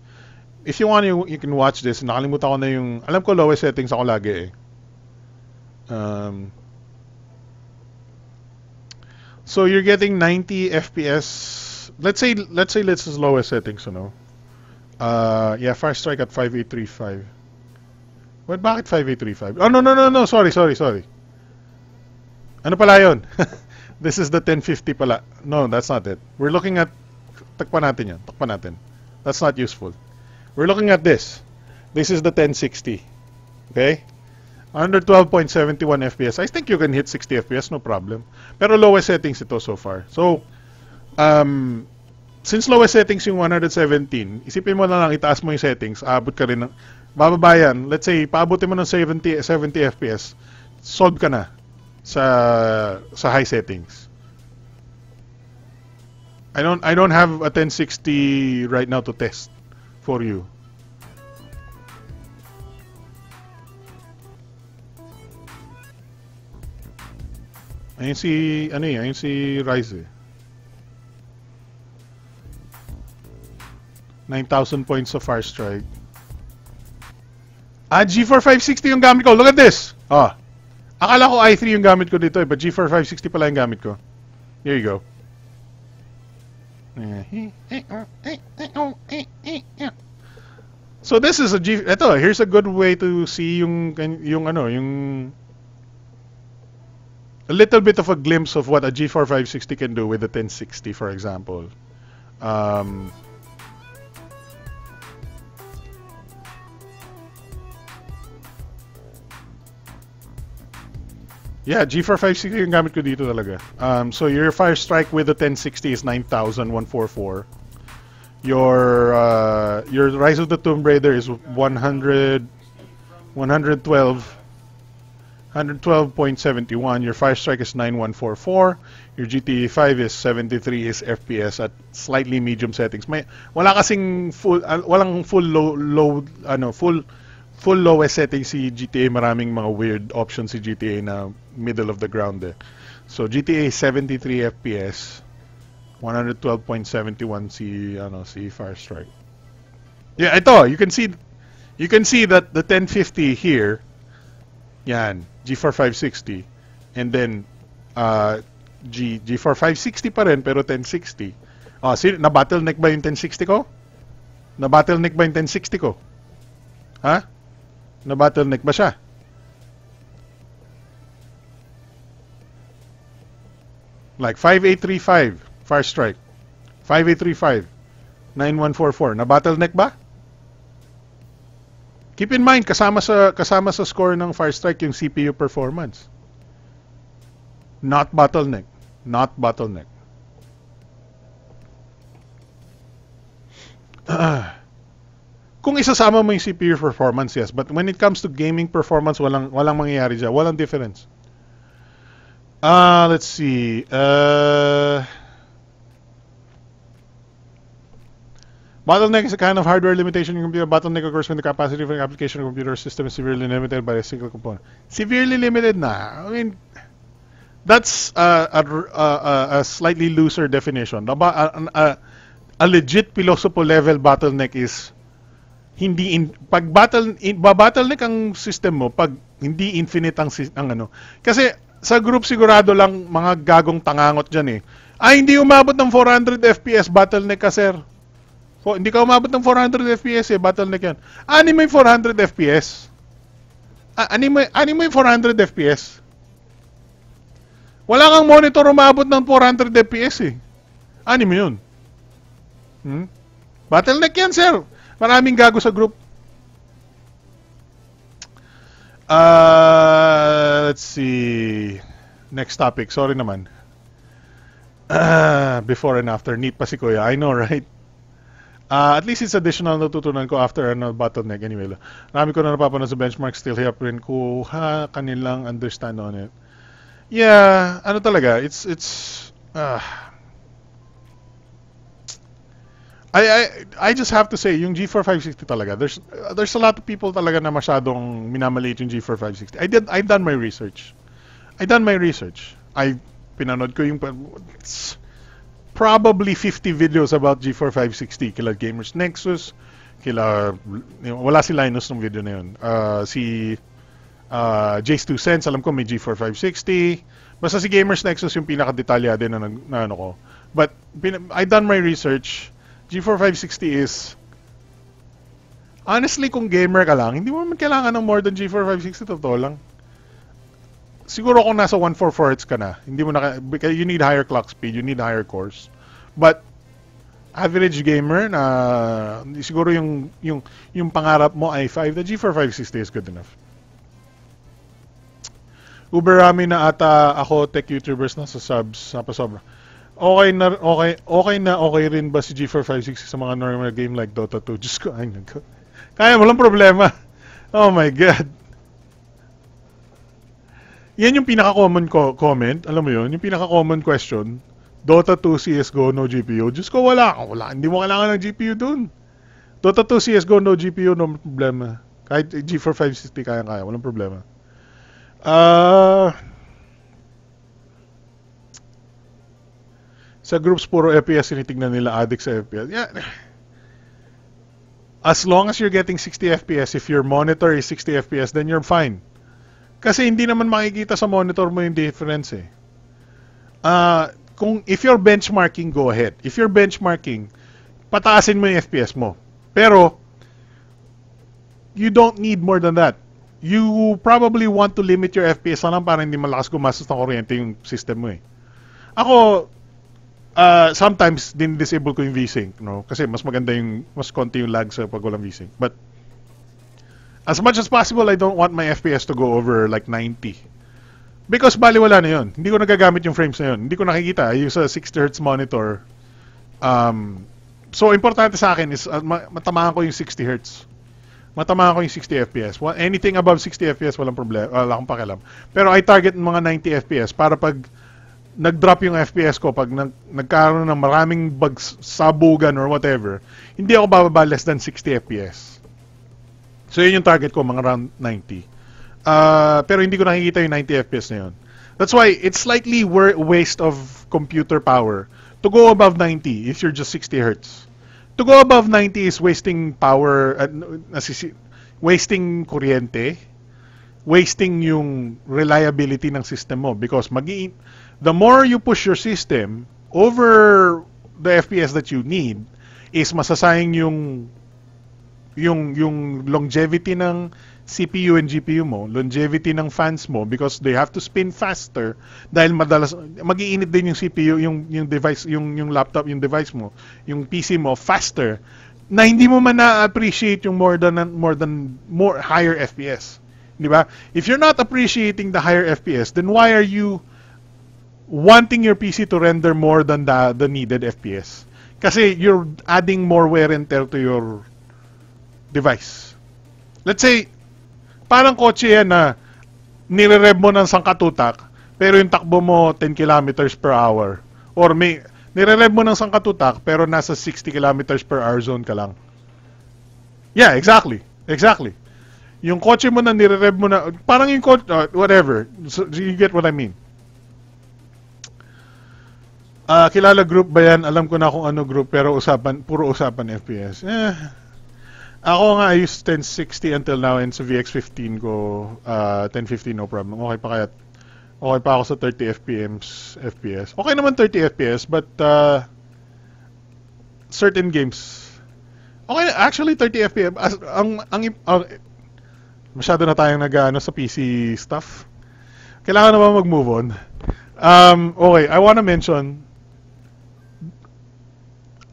If you want you, you can watch this. Nakalimutan ko na yung alam ko lowest settings ako lagi eh. Um, So you're getting 90 FPS. Let's say let's say let's as lowest settings, you know. Uh yeah, Fire Strike at 5835. What bakit 5835? Oh no no no no, sorry, sorry, sorry. Ano pala 'yon? This is the 1050 pala. No, that's not it. We're looking at takpan natin 'yan. Takpan natin. That's not useful. We're looking at this. This is the 1060. Okay? Under 12.71 FPS. I think you can hit 60 FPS, no problem. Pero lowest settings ito so far. So, um, since lowest settings yung 117, isipin mo na lang, itaas mo yung settings, aabot ka rin ng, bababa yan, let's say, paabutin mo ng 70, 70 FPS, solve ka na sa sa high settings. I don't I don't have a 1060 right now to test for you. Ayun si, ano eh, ayun si Rise eh. 9,000 points of Fire Strike. Ah, G4 560 yung gamit ko. Look at this! Ah. Akala ko i3 yung gamit ko dito eh, but G4 560 pala yung gamit ko. Here you go. So this is a G... Ito, here's a good way to see yung, yung ano, yung a little bit of a glimpse of what a G4 560 can do with a 1060, for example. Um, yeah, G4 560 yung gamit ko dito talaga. Um, so your fire strike with the 1060 is 9,144. Your uh, your Rise of the Tomb Raider is 100 112 112.71. Your Fire Strike is 9144. Your GTA 5 is 73 is FPS at slightly medium settings. May wala kasing full ah, walang full low low ano full full lowest setting si GTA. Maraming mga weird options si GTA na middle of the ground eh. So GTA 73 FPS. 112.71 si ano si Fire Strike. Yeah, ito, you can see you can see that the 1050 here yan, G4 560 and then uh, G G4 560 pa rin pero 1060. Ah, si na bottleneck ba yung 1060 ko? Na bottleneck ba yung 1060 ko? Ha? Na bottleneck ba siya? Like 5835 Fire Strike. 5835 9144. Na bottleneck ba? Keep in mind, kasama sa kasama sa score ng Firestrike yung CPU performance. Not bottleneck. Not bottleneck. Ah. kung isasama mo yung CPU performance, yes. But when it comes to gaming performance, walang walang mangyayari dyan. Walang difference. Ah, let's see. Uh, bottleneck is a kind of hardware limitation in computer. Bottleneck occurs when the capacity of an application or computer system is severely limited by a single component. Severely limited na. I mean, that's uh, a, a, a, slightly looser definition. A, a, a, a legit philosophy level bottleneck is hindi in, pag battle in, ba-bottleneck ang system mo pag hindi infinite ang, ang ano. Kasi sa group sigurado lang mga gagong tangangot diyan eh. Ay hindi umabot ng 400 FPS bottleneck ka sir. Fo- hindi ka umabot ng 400 FPS eh bottleneck yan. Ani mo yung 400 FPS? A- ani mo ani mo yung 400 FPS? Wala kang monitor umabot ng 400 FPS eh. Ani mo yun? Hmm? Bottleneck yan, sir. Maraming gago sa group. Uh, let's see. Next topic. Sorry naman. Ah, before and after. Neat pa si Kuya. I know, right? Uh, at least it's additional natutunan ko after ano, bottleneck anyway. Marami ko na napapanood sa benchmark still hirap rin kuha kanilang understand on it. Yeah, ano talaga, it's it's uh, I I I just have to say yung G4 560 talaga. There's uh, there's a lot of people talaga na masyadong minamaliit yung G4 560. I did I done my research. I done my research. I pinanood ko yung it's probably 50 videos about G4 560 kila Gamers Nexus, kila wala si Linus ng video na yun. Uh, si uh, Jace 2 Cents, alam ko may G4 560. Basta si Gamers Nexus yung pinaka-detalyado na, na, na ano ko. But I done my research. G4 560 is honestly kung gamer ka lang, hindi mo naman kailangan ng more than G4 560 totoo lang. Siguro kung nasa 144 Hz ka na, hindi mo na you need higher clock speed, you need higher cores. But average gamer na siguro yung yung yung pangarap mo i5, the G4 560 is good enough. Uber rami na ata ako tech YouTubers na sa subs sa pasobra. Okay na okay okay na okay rin ba si G4 560 sa mga normal game like Dota 2? Diyos ko, ay nagko. Kaya walang problema. Oh my god. Yan yung pinaka-common ko- comment, alam mo yun, yung pinaka-common question. Dota 2 CS:GO no GPU. Diyos ko wala, wala, hindi mo kailangan ng GPU dun. Dota 2 CS:GO no GPU no problema. Kahit G4 560 kaya-kaya, walang problema. Ah sa groups puro FPS tinitingnan nila addict sa FPS. Yeah. As long as you're getting 60 FPS, if your monitor is 60 FPS, then you're fine. Kasi hindi naman makikita sa monitor mo yung difference eh. Ah, kung if you're benchmarking, go ahead. If you're benchmarking, pataasin mo yung FPS mo. Pero you don't need more than that. You probably want to limit your FPS lang para hindi malakas gumastos ng kuryente yung system mo eh. Ako, uh, sometimes din disable ko yung VSync, no? Kasi mas maganda yung mas konti yung lag sa pag walang VSync. But as much as possible, I don't want my FPS to go over like 90. Because baliwala na yun. Hindi ko nagagamit yung frames na yun. Hindi ko nakikita. I use a 60 Hz monitor. Um, so, importante sa akin is uh, ma- matamaan ko yung 60 Hz. Matamaan ko yung 60 FPS. Wa- Anything above 60 FPS, walang problema. Wala akong pakialam. Pero I target mga 90 FPS para pag nag-drop yung FPS ko, pag nag nagkaroon ng maraming bugs, sabugan or whatever, hindi ako bababa less than 60 FPS. So, yun yung target ko, mga around 90. Uh, pero hindi ko nakikita yung 90 FPS na yun. That's why it's slightly waste of computer power to go above 90 if you're just 60 Hertz. To go above 90 is wasting power, uh, nasisi- wasting kuryente, wasting yung reliability ng system mo because magi the more you push your system over the FPS that you need is masasayang yung yung yung longevity ng CPU and GPU mo, longevity ng fans mo because they have to spin faster dahil madalas magiinit din yung CPU, yung yung device, yung yung laptop, yung device mo, yung PC mo faster na hindi mo man na-appreciate yung more than more than more higher FPS. Di ba? If you're not appreciating the higher FPS, then why are you wanting your PC to render more than the the needed FPS? Kasi you're adding more wear and tear to your device. Let's say, parang kotse yan na nire-rev mo ng sangkatutak, pero yung takbo mo 10 kilometers per hour. Or may, nire-rev mo ng sangkatutak, pero nasa 60 kilometers per hour zone ka lang. Yeah, exactly. Exactly. Yung kotse mo na nire-rev mo na, parang yung kotse, uh, whatever. So, you get what I mean. Ah, kilala group ba yan? Alam ko na kung ano group, pero usapan, puro usapan FPS. Eh, ako nga, I use 1060 until now, and sa VX15 ko, uh, 1050 no problem. Okay pa kaya, okay pa ako sa 30 FPMs, FPS. Okay naman 30 FPS, but uh, certain games, okay, actually 30 FPS, as, ang, ang, ang, masyado na tayong nag sa PC stuff. Kailangan naman mag-move on. Um, okay, I wanna mention,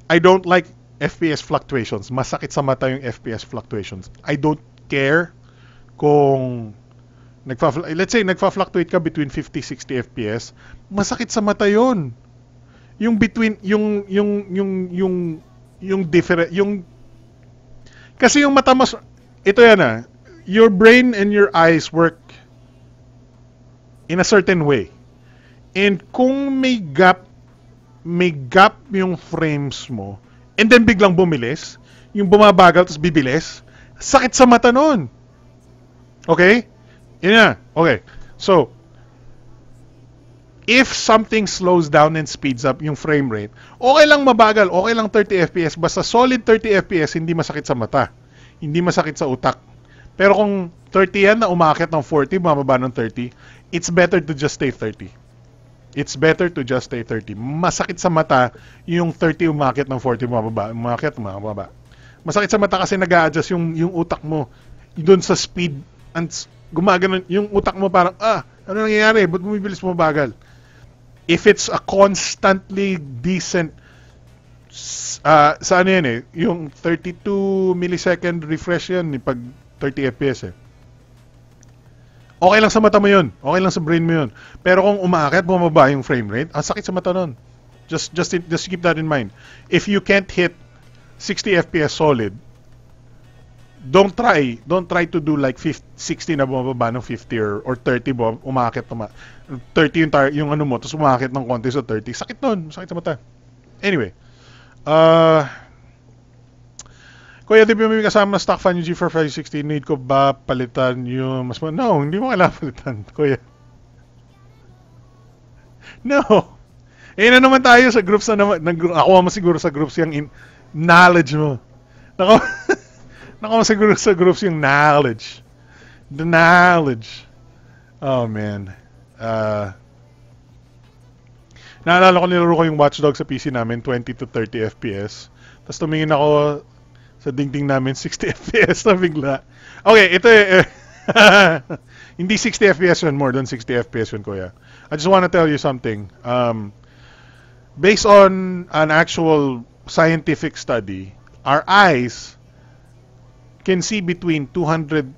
I don't like FPS fluctuations. Masakit sa mata yung FPS fluctuations. I don't care kung nagfa let's say nagfa-fluctuate ka between 50 60 FPS, masakit sa mata 'yon. Yung between yung yung yung yung yung different yung kasi yung mata mo ito yan ah. Your brain and your eyes work in a certain way. And kung may gap may gap yung frames mo, and then biglang bumilis, yung bumabagal tapos bibilis, sakit sa mata nun. Okay? Yun na. Okay. So, if something slows down and speeds up yung frame rate, okay lang mabagal, okay lang 30 FPS, basta solid 30 FPS, hindi masakit sa mata. Hindi masakit sa utak. Pero kung 30 yan na umakit ng 40, bumaba ng 30, it's better to just stay 30. It's better to just stay 30. Masakit sa mata yung 30 umakit ng 40 mababa, umakit mababa. Masakit sa mata kasi nag-a-adjust yung yung utak mo doon sa speed and gumagano yung utak mo parang ah, ano nangyayari? Ba't bumibilis mo bagal? If it's a constantly decent uh, sa ano yan eh, yung 32 millisecond refresh yan pag 30 FPS eh Okay lang sa mata mo yun. Okay lang sa brain mo yun. Pero kung umaakit, bumaba yung frame rate, ang sakit sa mata nun. Just, just, just keep that in mind. If you can't hit 60 FPS solid, don't try, don't try to do like 50, 60 na bumaba ng 50 or, or 30 bum, umakit tuma, 30 yung, tar, yung ano mo, tapos umakit ng konti sa 30. Sakit nun, sakit sa mata. Anyway, uh, Kuya, di ba may kasama stock fan yung G4 560? Need ko ba palitan yung mas No, hindi mo kailangan palitan, kuya. No. Eh na naman tayo sa groups na naman. Nag, ako mo siguro sa groups yung in, knowledge mo. Nako, nako mo siguro sa groups yung knowledge. The knowledge. Oh, man. Uh, naalala ko nilaro ko yung Watch Dogs sa PC namin, 20 to 30 FPS. Tapos tumingin ako sa dingding namin 60 FPS na bigla. Okay, ito eh, hindi 60 FPS yun, more than 60 FPS yun, kuya. I just want to tell you something. Um, based on an actual scientific study, our eyes can see between 215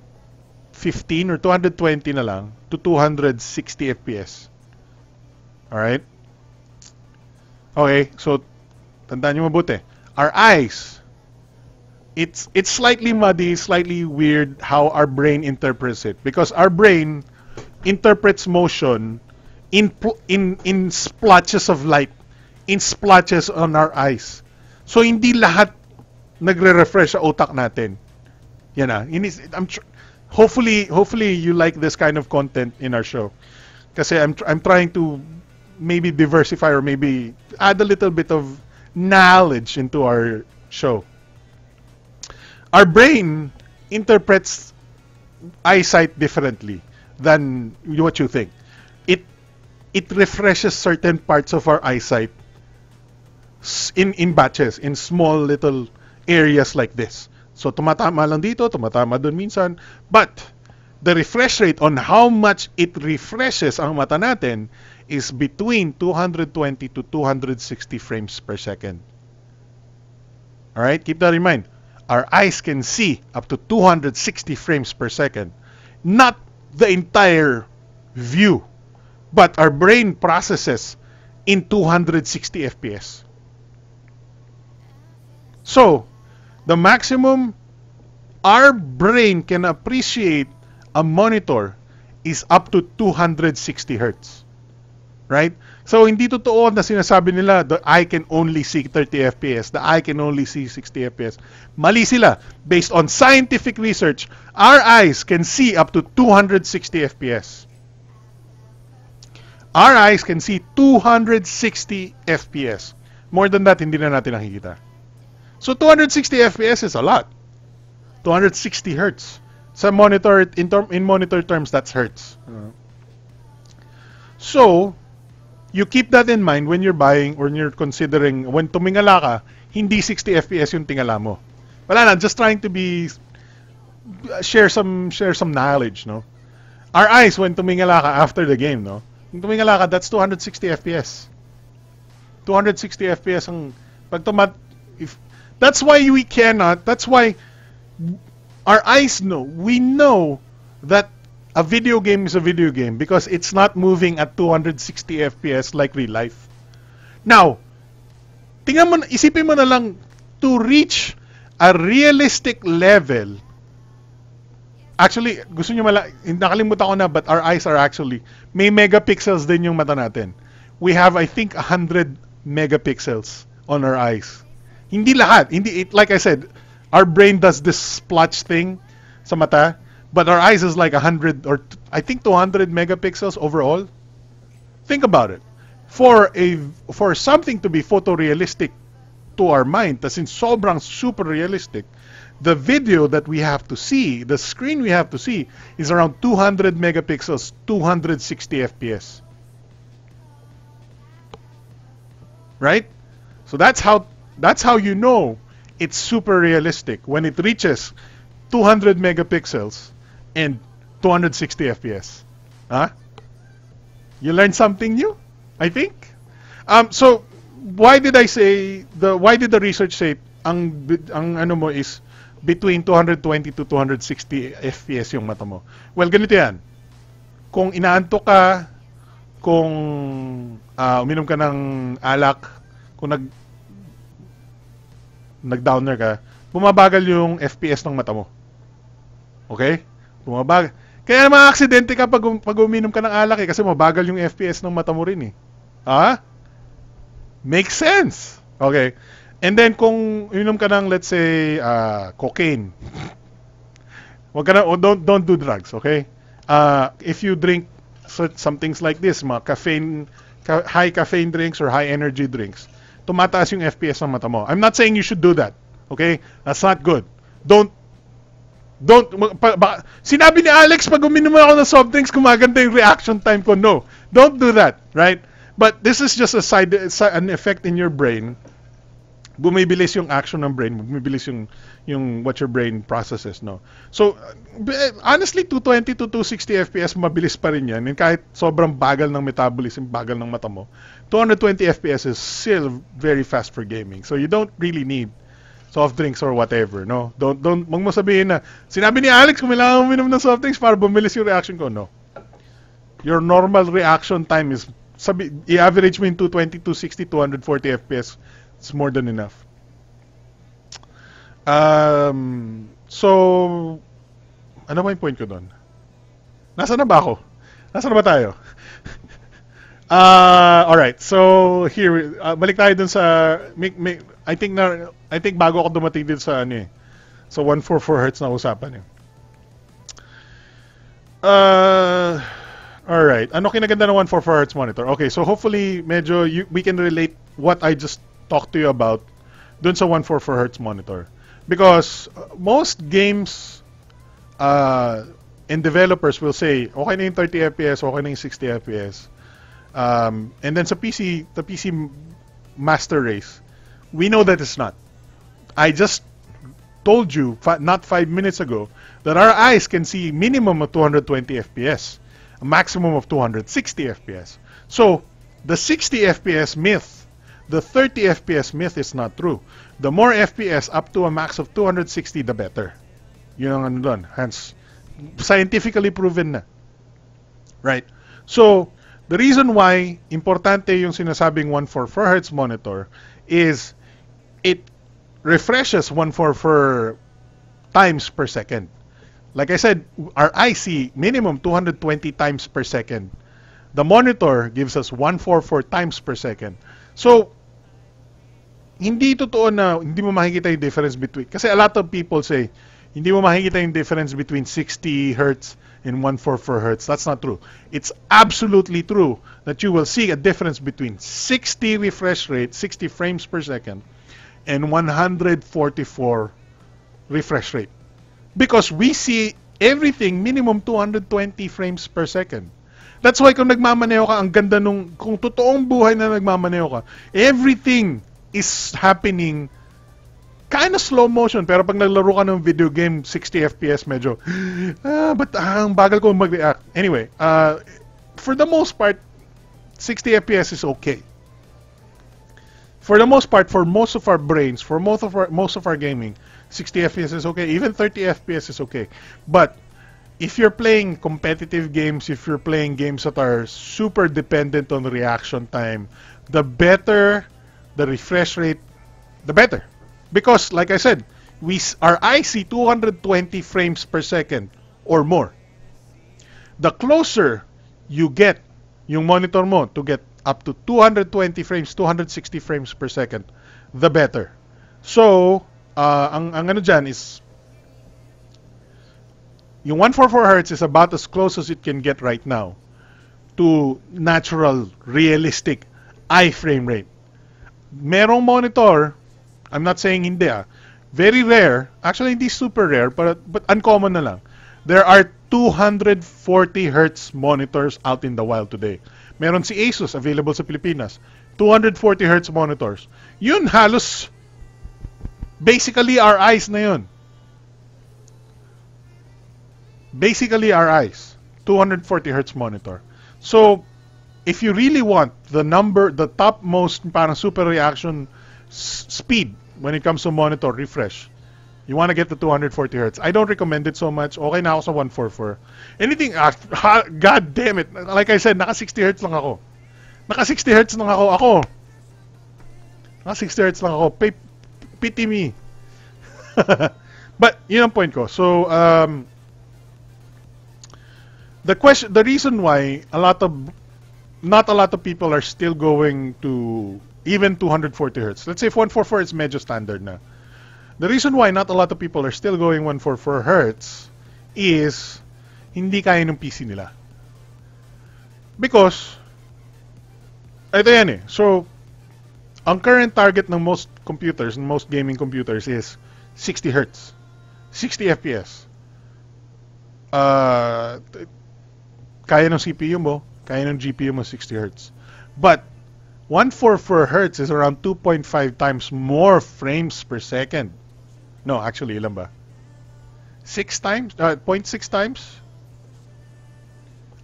or 220 na lang to 260 FPS. Alright? Okay, so tandaan nyo mabuti. Our eyes it's it's slightly muddy, slightly weird how our brain interprets it because our brain interprets motion in in in splotches of light, in splotches on our eyes. So hindi lahat nagre-refresh sa utak natin. Yan na. I'm hopefully hopefully you like this kind of content in our show. Kasi I'm I'm trying to maybe diversify or maybe add a little bit of knowledge into our show our brain interprets eyesight differently than what you think. It it refreshes certain parts of our eyesight in in batches, in small little areas like this. So tumatama lang dito, tumatama doon minsan, but the refresh rate on how much it refreshes ang mata natin is between 220 to 260 frames per second. All right, keep that in mind. Our eyes can see up to 260 frames per second, not the entire view, but our brain processes in 260 FPS. So, the maximum our brain can appreciate a monitor is up to 260 hertz. Right? So, hindi totoo na sinasabi nila the eye can only see 30 FPS, the eye can only see 60 FPS. Mali sila. Based on scientific research, our eyes can see up to 260 FPS. Our eyes can see 260 FPS. More than that, hindi na natin nakikita. So 260 FPS is a lot. 260 hertz. Sa monitor in term in monitor terms that's hertz. So, you keep that in mind when you're buying or when you're considering when tumingala ka, hindi 60 FPS yung tingala mo. Wala na, just trying to be share some share some knowledge, no? Our eyes when tumingala ka after the game, no? Kung tumingala ka, that's 260 FPS. 260 FPS ang pag tumat if that's why we cannot that's why our eyes know we know that a video game is a video game because it's not moving at 260 FPS like real life. Now, tingnan mo, isipin mo na lang to reach a realistic level. Actually, gusto niyo mala, nakalimutan ko na but our eyes are actually may megapixels din yung mata natin. We have I think 100 megapixels on our eyes. Hindi lahat, hindi it, like I said, our brain does this splotch thing sa mata, but our eyes is like 100 or I think 200 megapixels overall. Think about it. For a for something to be photorealistic to our mind, tas in sobrang super realistic, the video that we have to see, the screen we have to see, is around 200 megapixels, 260 FPS. Right? So that's how that's how you know it's super realistic when it reaches 200 megapixels and 260 FPS. Huh? You learned something new, I think. Um, so why did I say the why did the research say ang ang ano mo is between 220 to 260 FPS yung mata mo? Well, ganito yan. Kung inaantok ka, kung ah, uminom ka ng alak, kung nag nag-downer ka, bumabagal yung FPS ng mata mo. Okay? Bumabagal. Kaya mga aksidente ka pag, um- pag uminom ka ng alak eh, kasi mabagal yung FPS ng mata mo rin eh. Ha? Makes sense. Okay. And then kung uminom ka ng let's say uh, cocaine. Wag ka na, oh, don't don't do drugs, okay? Uh, if you drink so, some things like this, mga caffeine ca- high caffeine drinks or high energy drinks, tumataas yung FPS ng mata mo. I'm not saying you should do that. Okay? That's not good. Don't Don't mag- pa, baka- sinabi ni Alex pag uminom ako ng soft drinks gumaganda yung reaction time ko. No. Don't do that, right? But this is just a side si- an effect in your brain. Bumibilis yung action ng brain, bumibilis yung yung what your brain processes, no. So honestly 220 to 260 FPS mabilis pa rin 'yan. And kahit sobrang bagal ng metabolism, bagal ng mata mo, 220 FPS is still very fast for gaming. So you don't really need soft drinks or whatever, no? Don't don't wag mo sabihin na sinabi ni Alex kung kailangan uminom ng soft drinks para bumilis yung reaction ko, no. Your normal reaction time is sabi i-average mo yung 220, 260, 240 FPS. It's more than enough. Um, so ano ba yung point ko doon? Nasaan na ba ako? Nasaan na ba tayo? Uh, all right. So here uh, balik tayo dun sa make, make, I think na I think bago ako dumating din sa ano eh. So 144 Hz na usapan eh. Uh, all right. Ano kinaganda ng 144 Hz monitor? Okay, so hopefully medyo you, we can relate what I just talked to you about dun sa 144 Hz monitor. Because uh, most games uh, and developers will say, okay na yung 30 FPS, okay na yung 60 FPS. Um, and then sa PC, the PC master race, we know that it's not. I just told you not five minutes ago that our eyes can see minimum of 220 FPS, a maximum of 260 FPS. So the 60 FPS myth the 30 FPS myth is not true. The more FPS up to a max of 260, the better. Yun ang ano doon. Hence, scientifically proven na. Right? So, the reason why importante yung sinasabing 144 Hz monitor is it refreshes 144 times per second. Like I said, our IC minimum 220 times per second. The monitor gives us 144 times per second. So, hindi totoo na hindi mo makikita yung difference between kasi a lot of people say hindi mo makikita yung difference between 60 hertz and 144 hertz. That's not true. It's absolutely true that you will see a difference between 60 refresh rate, 60 frames per second, and 144 refresh rate. Because we see everything minimum 220 frames per second. That's why kung nagmamaneho ka, ang ganda nung, kung totoong buhay na nagmamaneho ka, everything is happening kind of slow motion. Pero pag naglaro ka ng video game, 60 FPS, medyo, ah, but ah, ang bagal ko mag-react. Anyway, uh, for the most part, 60 FPS is okay. For the most part, for most of our brains, for most of our most of our gaming, 60 FPS is okay. Even 30 FPS is okay. But if you're playing competitive games, if you're playing games that are super dependent on reaction time, the better the refresh rate, the better. Because, like I said, we our eyes see 220 frames per second or more. The closer you get yung monitor mo to get up to 220 frames, 260 frames per second, the better. So, uh, ang, ang ano dyan is yung 144 Hz is about as close as it can get right now to natural, realistic eye frame rate. Merong monitor, I'm not saying hindi ah, very rare, actually hindi super rare, but, but uncommon na lang. There are 240 Hz monitors out in the wild today. Meron si Asus available sa Pilipinas. 240 Hz monitors. Yun halos basically our eyes na yun. Basically our eyes. 240 Hz monitor. So, if you really want the number, the topmost parang super reaction speed when it comes to monitor refresh, you want to get the 240 hertz. I don't recommend it so much. Okay na ako sa 144. Anything, ah, ha, god damn it. Like I said, naka 60 hertz lang ako. Naka 60 hertz lang ako. Ako. Naka 60 hertz lang ako. Pay, pity me. but, yun ang point ko. So, um, the question, the reason why a lot of, not a lot of people are still going to even 240 hertz. Let's say if 144 is medyo standard na. The reason why not a lot of people are still going 144 Hz is hindi kaya ng PC nila. Because, ito yan eh. So, ang current target ng most computers, ng most gaming computers is 60 Hz. 60 FPS. Uh, kaya ng CPU mo, kaya ng GPU mo 60 Hz. But 144 Hz is around 2.5 times more frames per second. No, actually, ilan ba? 6 times? Uh, 0.6 times?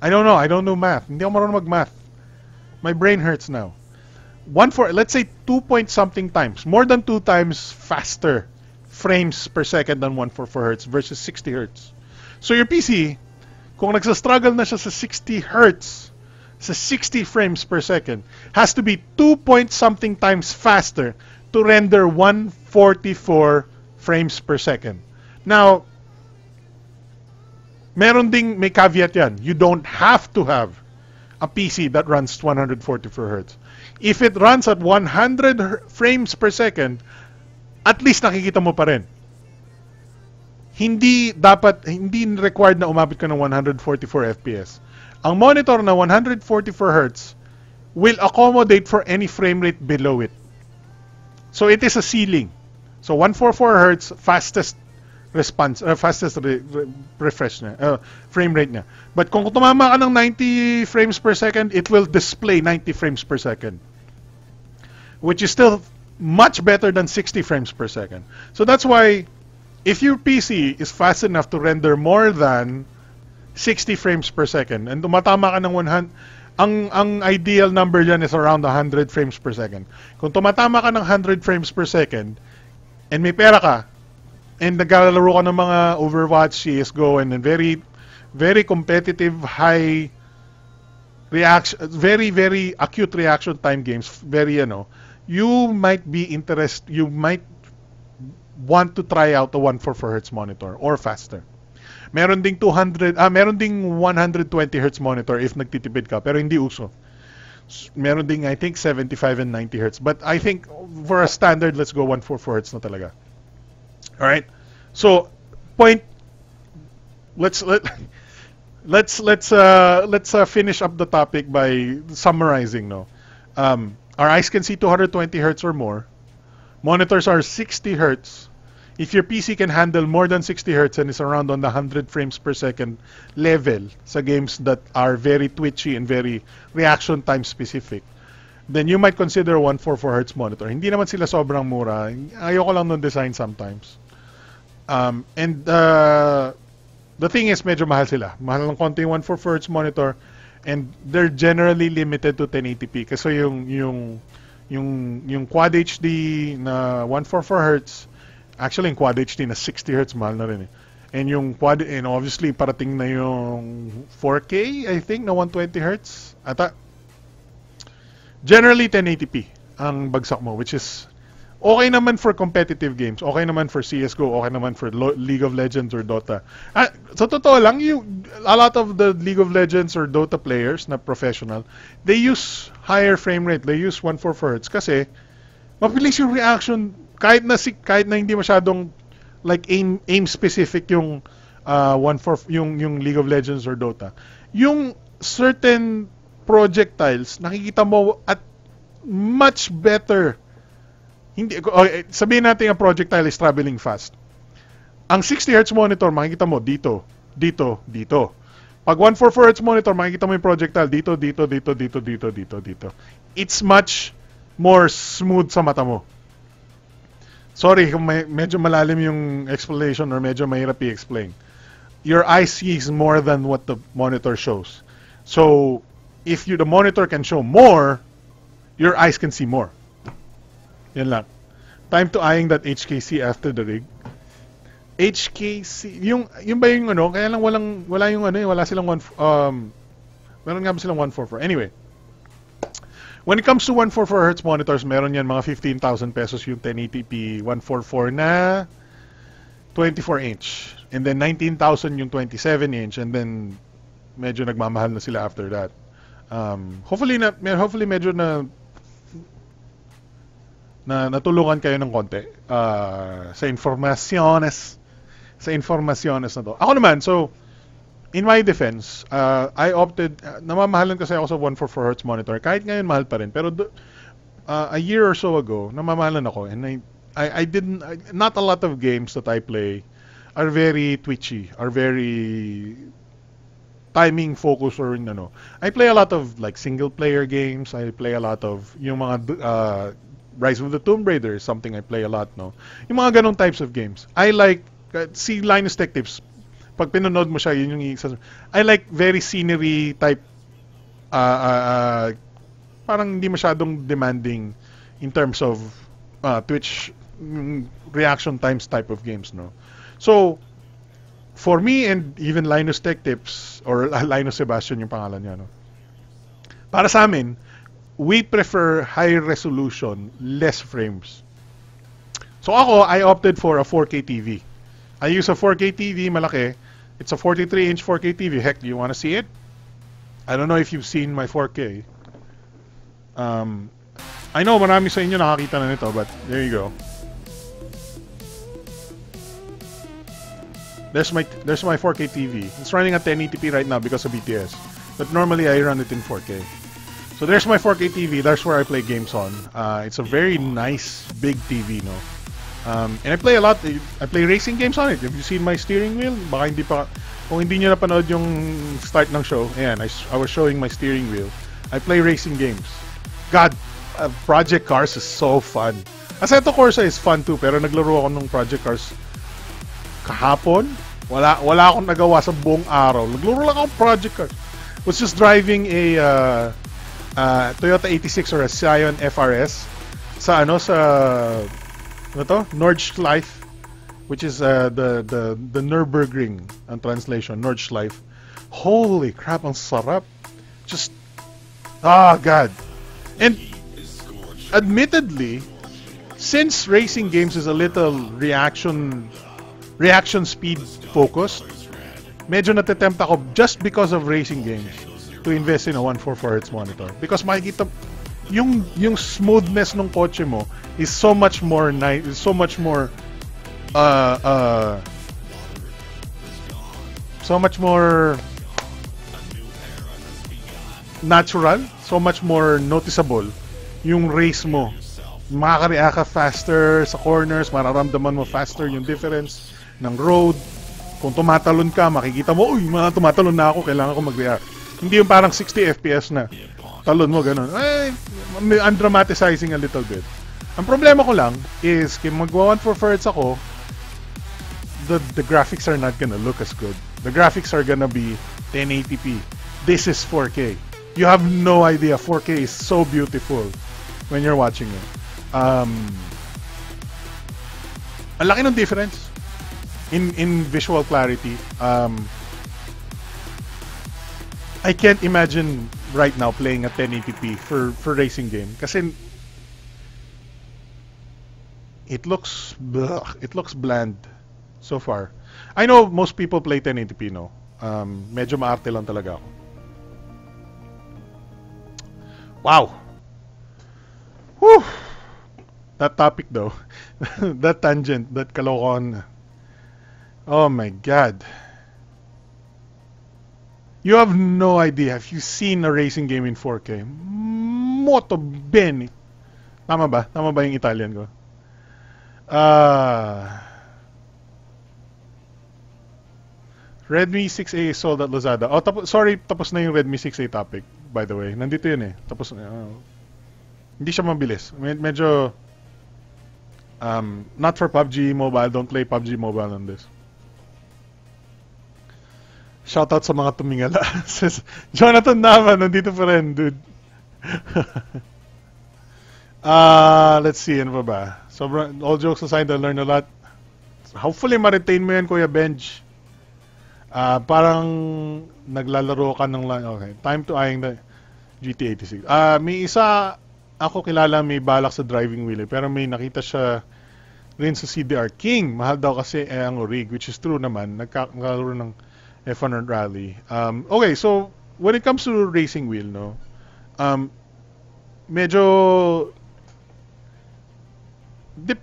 I don't know. I don't know math. Hindi ako marunong mag-math. My brain hurts now. One for let's say 2 point something times, more than 2 times faster frames per second than 144 hertz versus 60 hertz. So your PC, kung nagsa-struggle na siya sa 60 Hz, sa 60 frames per second, has to be 2 point something times faster to render 144 frames per second. Now, meron ding may caveat yan. You don't have to have a PC that runs 144 Hz. If it runs at 100 frames per second, at least nakikita mo pa rin. Hindi dapat, hindi required na umabot ka ng 144 FPS. Ang monitor na 144 Hz will accommodate for any frame rate below it. So it is a ceiling. So 144 Hz fastest response, uh, fastest re- re- refresh niya, uh, frame rate niya. But kung tumama ka ng 90 frames per second, it will display 90 frames per second. Which is still much better than 60 frames per second. So that's why if your PC is fast enough to render more than 60 frames per second and tumatama ka ng 100 ang ang ideal number diyan is around 100 frames per second. Kung tumatama ka ng 100 frames per second and may pera ka and naglalaro ka ng mga Overwatch, CS:GO and very very competitive high reaction very very acute reaction time games, very ano, you might be interest you might want to try out a 144 Hz monitor or faster. Meron ding 200, ah, meron ding 120 Hz monitor if nagtitipid ka, pero hindi uso. Meron ding, I think, 75 and 90 hertz. But I think, for a standard, let's go 144 Hz na talaga. Alright? So, point, let's, let, let's, let's, uh, let's uh, finish up the topic by summarizing, no? Um, our eyes can see 220 hertz or more. Monitors are 60 Hz. If your PC can handle more than 60 Hz and is around on the 100 frames per second level sa games that are very twitchy and very reaction time specific, then you might consider a 144 Hz monitor. Hindi naman sila sobrang mura. Ayoko lang nung design sometimes. Um, and uh, the thing is, medyo mahal sila. Mahal ng konti yung 144 Hz monitor and they're generally limited to 1080p kasi yung yung yung yung quad HD na 144 Hz actually yung quad HD na 60 Hz mahal na rin eh. And yung quad and obviously parating na yung 4K I think na 120 Hz. Ata generally 1080p ang bagsak mo which is okay naman for competitive games, okay naman for CS:GO, okay naman for Lo- League of Legends or Dota. Ah, sa totoo lang, you, a lot of the League of Legends or Dota players na professional, they use higher frame rate, they use 144 Hz kasi mabilis yung reaction kahit na si, kahit na hindi masyadong like aim aim specific yung uh, 14 yung yung League of Legends or Dota. Yung certain projectiles nakikita mo at much better hindi okay, sabihin natin ang projectile is traveling fast. Ang 60 Hz monitor makikita mo dito, dito, dito. Pag 144 Hz monitor makikita mo yung projectile dito, dito, dito, dito, dito, dito, dito. It's much more smooth sa mata mo. Sorry kung may, medyo malalim yung explanation or medyo mahirap i-explain. Your eye sees more than what the monitor shows. So, if you the monitor can show more, your eyes can see more. Yan lang. Time to eyeing that HKC after the rig. HKC, yung yung ba yung ano, kaya lang walang wala yung ano, eh, wala silang one um meron nga ba silang 144. Anyway, when it comes to 144 Hz monitors, meron yan mga 15,000 pesos yung 1080p 144 na 24 inch. And then 19,000 yung 27 inch and then medyo nagmamahal na sila after that. Um, hopefully na hopefully medyo na na natulungan kayo ng konti uh, sa informasyones sa informasyones na to. Ako naman, so in my defense, uh, I opted, uh, namamahalan kasi ako sa 144 Hz monitor. Kahit ngayon mahal pa rin. Pero do, uh, a year or so ago, namamahalan ako. And I, I, I didn't, I, not a lot of games that I play are very twitchy, are very timing focus or ano. I play a lot of like single player games. I play a lot of yung mga uh, Rise of the Tomb Raider is something I play a lot, no. Yung mga ganong types of games. I like uh, si Linus Tech Tips. Pag pinanood mo siya, yun yung isa. I like very scenery type uh, uh, uh, parang hindi masyadong demanding in terms of uh, Twitch mm, reaction times type of games, no. So, for me and even Linus Tech Tips or Linus Sebastian yung pangalan niya, no. Para sa amin, we prefer high resolution, less frames. So ako, I opted for a 4K TV. I use a 4K TV, malaki. It's a 43-inch 4K TV. Heck, do you want to see it? I don't know if you've seen my 4K. Um, I know marami sa inyo nakakita na nito, but there you go. There's my there's my 4K TV. It's running at 1080p right now because of BTS. But normally I run it in 4K. So there's my 4K TV. That's where I play games on. Uh, it's a very nice big TV, no. Um, and I play a lot. I play racing games on it. Have you seen my steering wheel? Baka hindi pa kung hindi niyo napanood yung start ng show. Ayan, I, I was showing my steering wheel. I play racing games. God, uh, Project Cars is so fun. Assetto Corsa is fun too, pero naglaro ako ng Project Cars kahapon. Wala wala akong nagawa sa buong araw. Naglaro lang ako Project Cars. was just driving a uh, uh, Toyota 86 or a Scion FRS sa ano sa ano? Nordschleife which is uh, the the the Nürburgring ang translation Nordschleife. Holy crap, ang sarap. Just ah god. And admittedly, since racing games is a little reaction reaction speed focused, medyo natitempt ako just because of racing games to invest in a 144 Hz monitor. Because makikita yung yung smoothness ng kotse mo is so much more nice, is so much more uh uh so much more natural, so much more noticeable yung race mo. Makaka-react ka faster sa corners, mararamdaman mo faster yung difference ng road. Kung tumatalon ka, makikita mo, uy, mga tumatalon na ako, kailangan ko mag-react. Hindi yung parang 60 FPS na. Talon mo, ganun. Ay, I'm dramatizing a little bit. Ang problema ko lang is, kung magwa 1 for Hz ako, the, the graphics are not gonna look as good. The graphics are gonna be 1080p. This is 4K. You have no idea. 4K is so beautiful when you're watching it. Um, ang laki ng difference in in visual clarity. Um, I can't imagine right now playing a 1080p for for racing game kasi it looks bleh, it looks bland so far. I know most people play 1080p no. Um, medyo maarte lang talaga ako. Wow. Whew. That topic though. that tangent, that kalokohan. Oh my god. You have no idea. Have you seen a racing game in 4K? Moto bene. Tama ba? Tama ba yung Italian ko? Ah... Redmi 6A is sold at Lazada. Oh, tapos, sorry, tapos na yung Redmi 6A topic, by the way. Nandito yun eh. Tapos, uh, hindi siya mabilis. Med- medyo, um, not for PUBG Mobile. Don't play PUBG Mobile on this. Shoutout sa mga tumingala. Says, Jonathan Naman, nandito pa rin, dude. Ah, uh, let's see, ano ba ba? Sobrang, all jokes aside, I learned a lot. Hopefully, ma-retain mo yan, Kuya Benj. Ah, uh, parang naglalaro ka ng okay. Time to eyeing the GT86. Ah, uh, may isa ako kilala may balak sa driving wheel eh, pero may nakita siya rin sa CDR King. Mahal daw kasi eh, ang rig, which is true naman. Nagkalaro ng F100 Rally. Um, okay, so when it comes to racing wheel, no, um, medyo dip,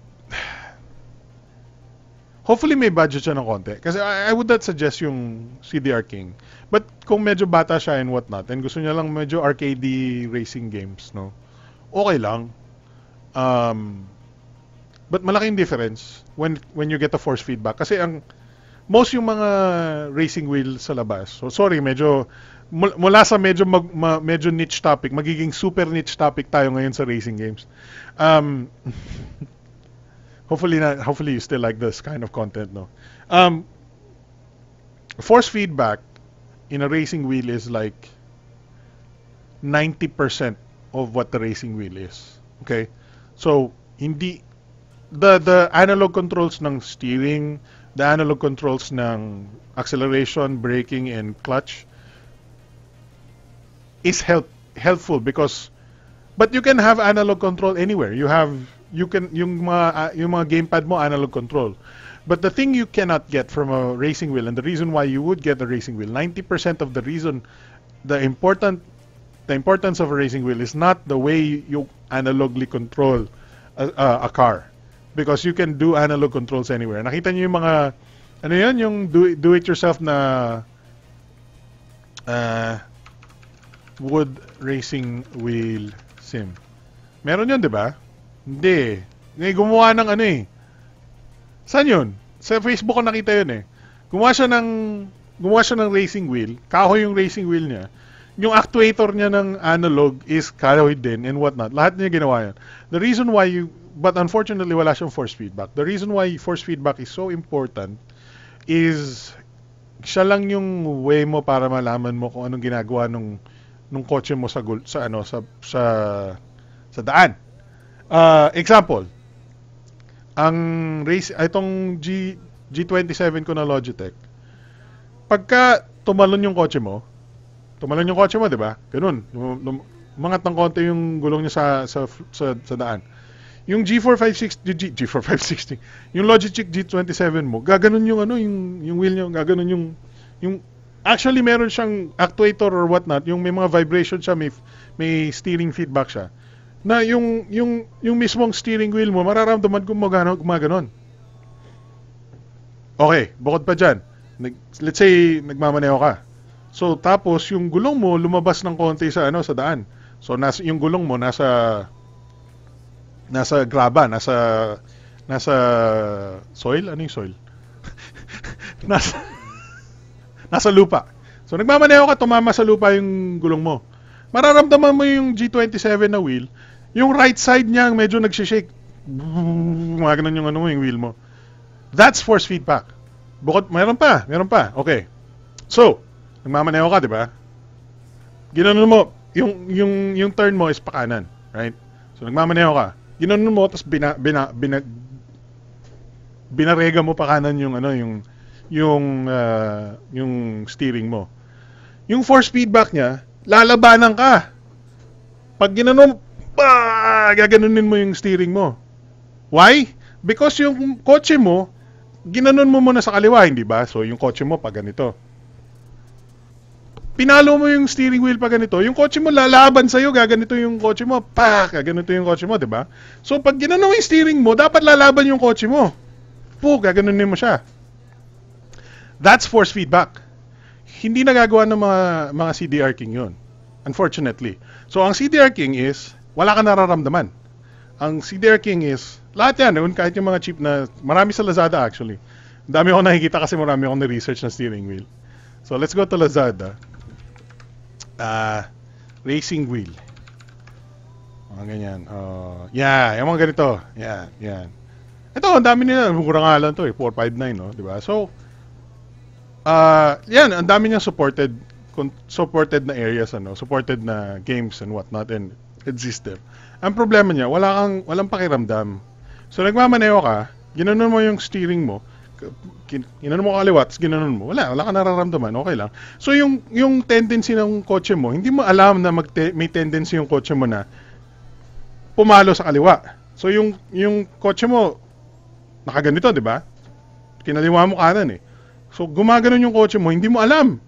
hopefully may budget siya ng konti. Kasi I, I would not suggest yung CDR King. But kung medyo bata siya and whatnot, and gusto niya lang medyo arcade racing games, no, okay lang. Um, but malaking difference when when you get the force feedback. Kasi ang most yung mga racing wheel sa labas. So sorry, medyo mula sa medyo mag, ma, medyo niche topic, magiging super niche topic tayo ngayon sa racing games. Um, hopefully not, hopefully you still like this kind of content, no. Um, force feedback in a racing wheel is like 90% of what the racing wheel is. Okay? So, hindi the the analog controls ng steering, the analog controls ng acceleration, braking, and clutch is help helpful because but you can have analog control anywhere. You have you can yung mga uh, yung mga gamepad mo analog control. But the thing you cannot get from a racing wheel and the reason why you would get a racing wheel, 90% of the reason the important the importance of a racing wheel is not the way you analogly control a, a, a car because you can do analog controls anywhere. Nakita niyo yung mga ano 'yan, yung do, do it yourself na uh, wood racing wheel sim. Meron 'yun, 'di ba? Hindi. Ngay gumawa ng ano eh. Saan 'yun? Sa Facebook ko nakita 'yun eh. Gumawa siya ng gumawa siya ng racing wheel, kahoy yung racing wheel niya. Yung actuator niya ng analog is kahoy din and whatnot. Lahat niya ginawa yan. The reason why you but unfortunately wala siyang force feedback. The reason why force feedback is so important is siya lang yung way mo para malaman mo kung anong ginagawa nung nung kotse mo sa sa ano sa sa sa daan. Ah, example. Ang race itong G G27 ko na Logitech. Pagka tumalon yung kotse mo, tumalon yung kotse mo, 'di ba? Lum- Umangat ng konti yung gulong niya sa sa sa, sa daan. Yung G4560, G, G4560, yung Logitech G27 mo, gaganon yung ano, yung, yung wheel niya, gaganon yung, yung, actually meron siyang actuator or whatnot, yung may mga vibration siya, may, may steering feedback siya, na yung, yung, yung mismong steering wheel mo, mararamdaman kung magano, gumaganon. Okay, bukod pa nag, let's say, nagmamaneho ka. So, tapos, yung gulong mo, lumabas ng konti sa, ano, sa daan. So, nasa, yung gulong mo, nasa, nasa graba, nasa nasa soil, ano yung soil? nasa nasa lupa. So nagmamaneho ka, tumama sa lupa yung gulong mo. Mararamdaman mo yung G27 na wheel, yung right side niya medyo nagsishake. Mga ganun yung ano mo, yung wheel mo. That's force feedback. Bukod, meron pa, meron pa. Okay. So, nagmamaneho ka, di ba? Ginanon mo, yung, yung, yung turn mo is pakanan, right? So, nagmamaneho ka ginanon mo tapos bina, bina, bina, binarega mo pa kanan yung ano yung yung uh, yung steering mo. Yung force feedback niya, lalabanan ka. Pag ginanon pa, gaganunin mo yung steering mo. Why? Because yung kotse mo, ginanon mo muna sa kaliwa, hindi ba? So yung kotse mo pa ganito pinalo mo yung steering wheel pa ganito, yung kotse mo lalaban sa'yo, gaganito yung kotse mo, pak, gaganito yung kotse mo, di ba? So, pag ginano yung steering mo, dapat lalaban yung kotse mo. Po, gaganunin mo siya. That's force feedback. Hindi nagagawa ng mga, mga CDR King yun. Unfortunately. So, ang CDR King is, wala ka nararamdaman. Ang CDR King is, lahat yan, kahit yung mga cheap na, marami sa Lazada actually. Dami ako nakikita kasi marami akong na-research na steering wheel. So, let's go to Lazada uh, racing wheel. Mga ganyan. Uh, yeah, yung mga ganito. Yan, yan. Ito, ang dami nila. Mura nga lang to eh. 459, no? Di ba? So, uh, yan, ang dami niyang supported supported na areas ano, supported na games and whatnot and ed system. Ang problema niya, wala kang walang pakiramdam. So nagmamaneho ka, ginanon mo yung steering mo, ginanon mo kaliwa, tapos ginanon mo, wala, wala ka nararamdaman, okay lang. So yung yung tendency ng kotse mo, hindi mo alam na magte- may tendency yung kotse mo na pumalo sa kaliwa. So yung yung kotse mo nakaganito, 'di ba? Kinaliwa mo kanan eh. So gumaganon yung kotse mo, hindi mo alam.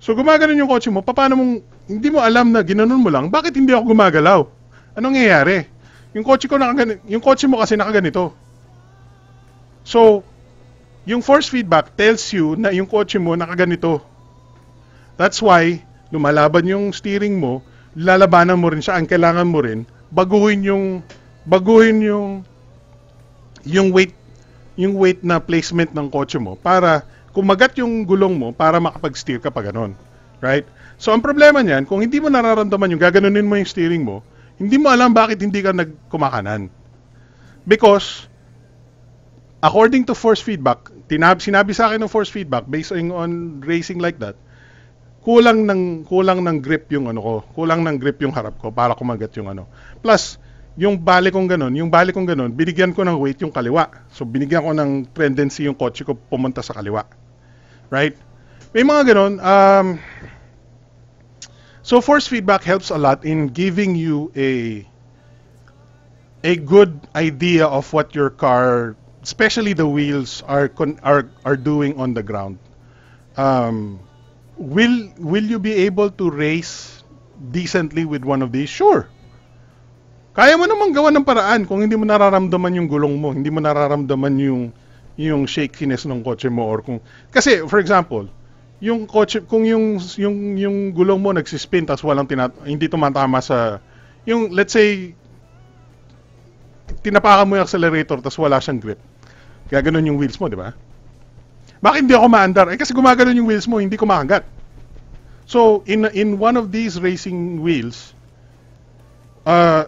So gumaganon yung kotse mo, paano mong hindi mo alam na ginanon mo lang, bakit hindi ako gumagalaw? Anong nangyayari? Yung kotse ko nakaganito, yung kotse mo kasi nakaganito. So, yung force feedback tells you na yung kotse mo nakaganito. That's why, lumalaban yung steering mo, lalabanan mo rin siya. Ang kailangan mo rin, baguhin yung, baguhin yung, yung weight, yung weight na placement ng kotse mo para kumagat yung gulong mo para makapag-steer ka pa ganun. Right? So, ang problema niyan, kung hindi mo nararamdaman yung gaganunin mo yung steering mo, hindi mo alam bakit hindi ka nagkumakanan. Because, according to force feedback, tinab sinabi sa akin ng force feedback based on racing like that, kulang ng kulang ng grip yung ano ko, kulang ng grip yung harap ko para kumagat yung ano. Plus, yung balik kong ganun, yung balik kong ganun, binigyan ko ng weight yung kaliwa. So binigyan ko ng tendency yung kotse ko pumunta sa kaliwa. Right? May mga ganun. Um, so force feedback helps a lot in giving you a a good idea of what your car especially the wheels are are are doing on the ground. Um, will will you be able to race decently with one of these? Sure. Kaya mo namang gawa ng paraan kung hindi mo nararamdaman yung gulong mo, hindi mo nararamdaman yung yung shakiness ng kotse mo or kung kasi for example, yung kotse kung yung yung yung gulong mo nagsispin tapos walang tinat hindi tumatama sa yung let's say tinapakan mo yung accelerator tapos wala siyang grip Gaganon yung wheels mo, di ba? Bakit hindi ako maandar? Eh kasi gumaganon yung wheels mo, hindi ko makagat. So, in in one of these racing wheels, uh,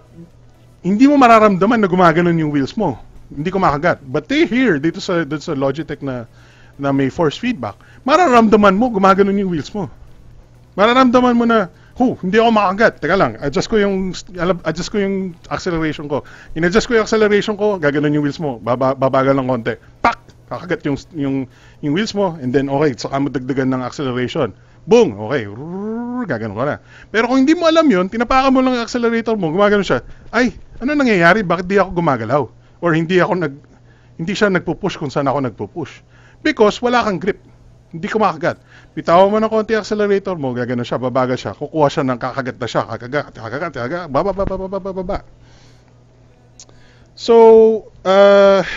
hindi mo mararamdaman na gumaganon yung wheels mo. Hindi ko makagat. But they here, dito sa, dito sa Logitech na na may force feedback, mararamdaman mo, gumaganon yung wheels mo. Mararamdaman mo na, Hu, hindi ako makagat. Teka lang, adjust ko yung adjust ko yung acceleration ko. In-adjust ko yung acceleration ko, gaganon yung wheels mo. Baba, babagal ng konti. Pak! Kakagat yung yung yung wheels mo and then okay, saka mo dagdagan ng acceleration. Boom! Okay. Gaganon ka na. Pero kung hindi mo alam yun, tinapakan mo lang yung accelerator mo, gumagano siya. Ay, ano nangyayari? Bakit di ako gumagalaw? Or hindi ako nag hindi siya nagpo-push kung saan ako nagpo-push. Because wala kang grip. Hindi ko Bitawan mo ng konti accelerator mo, gagano siya, babagal siya, kukuha siya ng kakagat na siya, kakagat, kakagat, kakagat, baba, baba, baba, baba, baba. So, uh,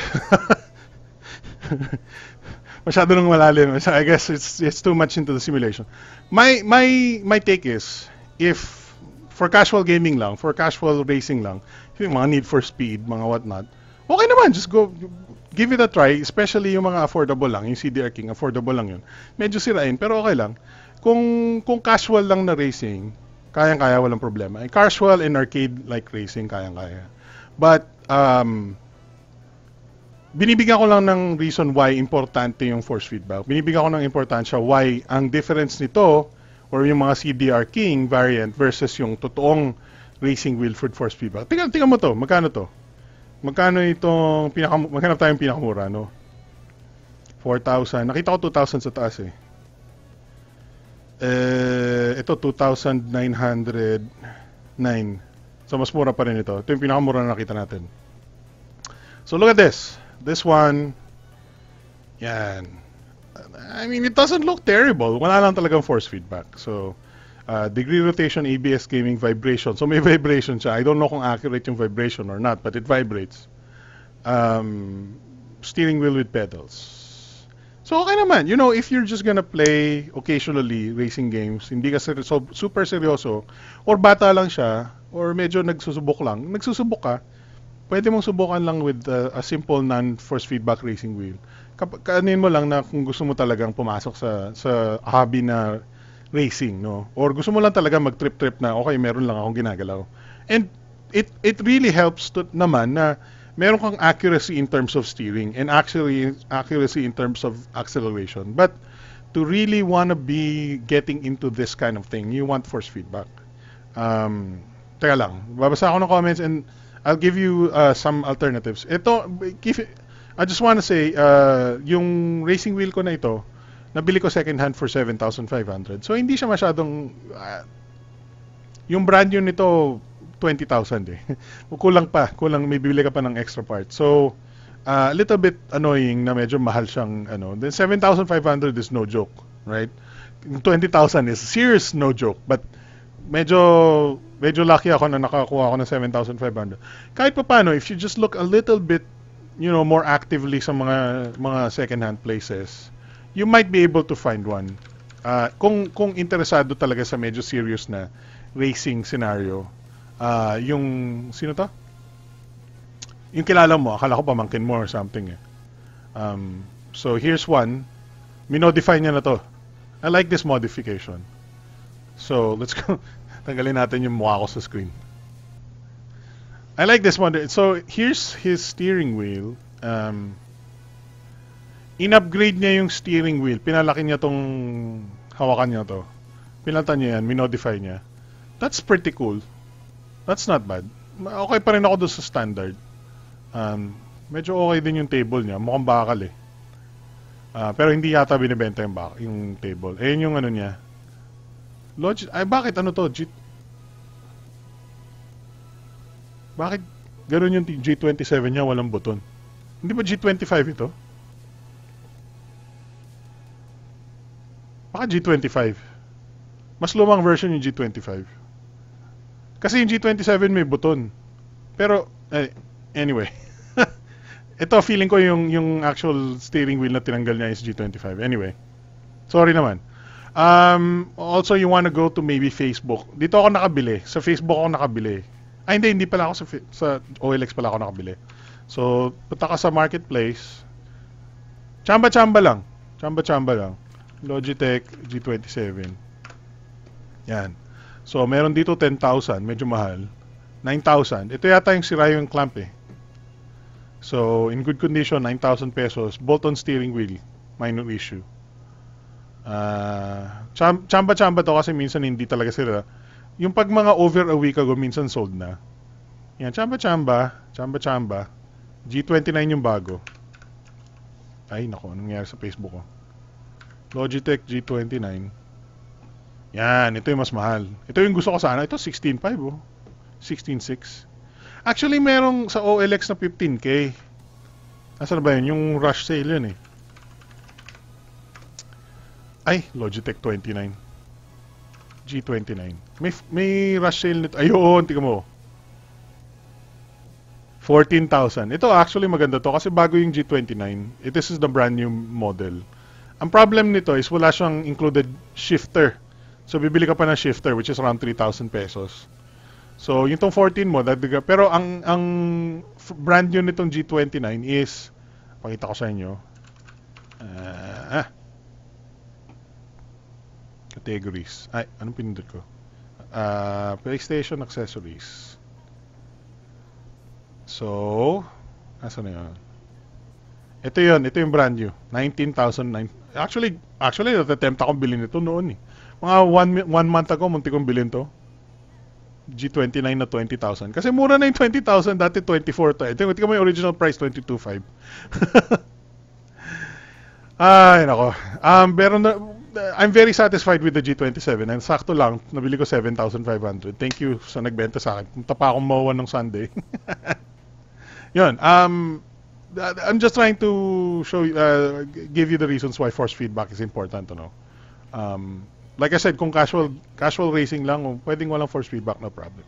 masyado nang malalim. I guess it's it's too much into the simulation. My my my take is if for casual gaming lang, for casual racing lang, yung mga need for speed, mga whatnot, okay naman, just go give it a try, especially yung mga affordable lang, yung CDR King, affordable lang yun. Medyo sirain, pero okay lang. Kung kung casual lang na racing, kayang-kaya, walang problema. Casual and arcade-like racing, kayang-kaya. But, um, binibigyan ko lang ng reason why importante yung force feedback. Binibigyan ko ng importansya why ang difference nito or yung mga CDR King variant versus yung totoong racing wheel for force feedback. Tingnan, tingnan mo to, magkano to? Magkano itong pinaka maghanap tayong pinakamura, no? 4,000. Nakita ko 2,000 sa taas eh. Eh, ito 2,909. So mas mura pa rin ito. Ito yung pinakamura na nakita natin. So look at this. This one, yan. I mean, it doesn't look terrible. Wala lang talagang force feedback. So, uh, degree rotation, ABS gaming vibration. So, may vibration siya. I don't know kung accurate yung vibration or not, but it vibrates. Um, steering wheel with pedals. So, okay naman. You know, if you're just gonna play occasionally racing games, hindi ka ser- so, super seryoso, or bata lang siya, or medyo nagsusubok lang, nagsusubok ka, pwede mong subukan lang with uh, a simple non-force feedback racing wheel. Kap- Kaanin mo lang na kung gusto mo talagang pumasok sa sa hobby na racing, no? Or gusto mo lang talaga mag-trip-trip na okay, meron lang akong ginagalaw. And it it really helps to, naman na meron kang accuracy in terms of steering and actually accuracy in terms of acceleration. But to really want to be getting into this kind of thing, you want force feedback. Um, teka lang, babasa ako ng comments and I'll give you uh, some alternatives. Ito, if, I just want to say, uh, yung racing wheel ko na ito, nabili ko second hand for 7,500. So, hindi siya masyadong, uh, yung brand new nito, 20,000 eh. kulang pa, kulang, may bibili ka pa ng extra part. So, uh, a little bit annoying na medyo mahal siyang, ano, then 7,500 is no joke, right? 20,000 is serious no joke, but medyo medyo lucky ako na nakakuha ako ng 7,500. Kahit pa paano, if you just look a little bit, you know, more actively sa mga mga second-hand places, you might be able to find one. Uh, kung kung interesado talaga sa medyo serious na racing scenario, uh, yung sino to? Yung kilala mo, akala ko pamangkin mo or something eh. Um, so here's one. Minodify niya na to. I like this modification. So, let's go. Tanggalin natin yung mukha ko sa screen. I like this one. So, here's his steering wheel. Um, in-upgrade niya yung steering wheel. Pinalaki niya tong hawakan niya to. Pinaltan niya yan, minodify niya. That's pretty cool. That's not bad. Okay pa rin ako doon sa standard. Um, medyo okay din yung table niya. Mukhang bakal eh. Uh, pero hindi yata binibenta yung, bak- yung table. Eh, yung ano niya. Log... Ay, bakit ano to? G... Bakit ganun yung G27 niya walang buton? Hindi ba G25 ito? Baka G25. Mas lumang version yung G25. Kasi yung G27 may buton. Pero, eh, anyway. ito, feeling ko yung, yung actual steering wheel na tinanggal niya is G25. Anyway. Sorry naman. Um, also, you wanna go to maybe Facebook. Dito ako nakabili. Sa Facebook ako nakabili. Ay, hindi, hindi pala ako sa, sa OLX pala ako nakabili. So, punta ka sa marketplace. Chamba-chamba lang. Chamba-chamba lang. Logitech G27. Yan. So, meron dito 10,000. Medyo mahal. 9,000. Ito yata yung sira yung clamp eh. So, in good condition, 9,000 pesos. Bolt-on steering wheel. minor issue. Cham- chamba-chamba to kasi minsan hindi talaga sila. Yung pag mga over a week ago, minsan sold na. Yan, chamba-chamba, chamba-chamba. G29 yung bago. Ay, nako, anong nangyari sa Facebook ko? Logitech G29. Yan, ito yung mas mahal. Ito yung gusto ko sana. Ito, 16.5 oh. 16.6. Actually, merong sa OLX na 15K. Nasaan na ba yun? Yung rush sale yun eh. Ay, Logitech 29. G29. May, may rush sale nito. Ayun, tingnan mo. 14,000. Ito actually maganda to kasi bago yung G29. It, this is the brand new model. Ang problem nito is wala siyang included shifter. So bibili ka pa ng shifter which is around 3,000 pesos. So yung tong 14 mo, dagdaga. Pero ang ang brand new nitong G29 is pakita ko sa inyo. Ah. categories. Ay, anong pinindot ko? Ah, PlayStation accessories. So, asa na yun? Ito yun, ito yung brand new. 19,009. Actually, actually, natatempt akong bilhin ito noon eh. Mga one, one month ago, munti kong bilhin to. G29 na 20,000. Kasi mura na yung 20,000, dati 24 to. Ito, ito mo yung original price, 22,500. Ay, nako. Um, pero na, I'm very satisfied with the G27 and sakto lang, nabili ko 7,500. Thank you sa nagbenta sa akin. Punta pa akong mawa ng Sunday. Yun, um, I'm just trying to show uh, give you the reasons why force feedback is important, ano. Um, like I said, kung casual casual racing lang, kung pwedeng walang force feedback, no problem.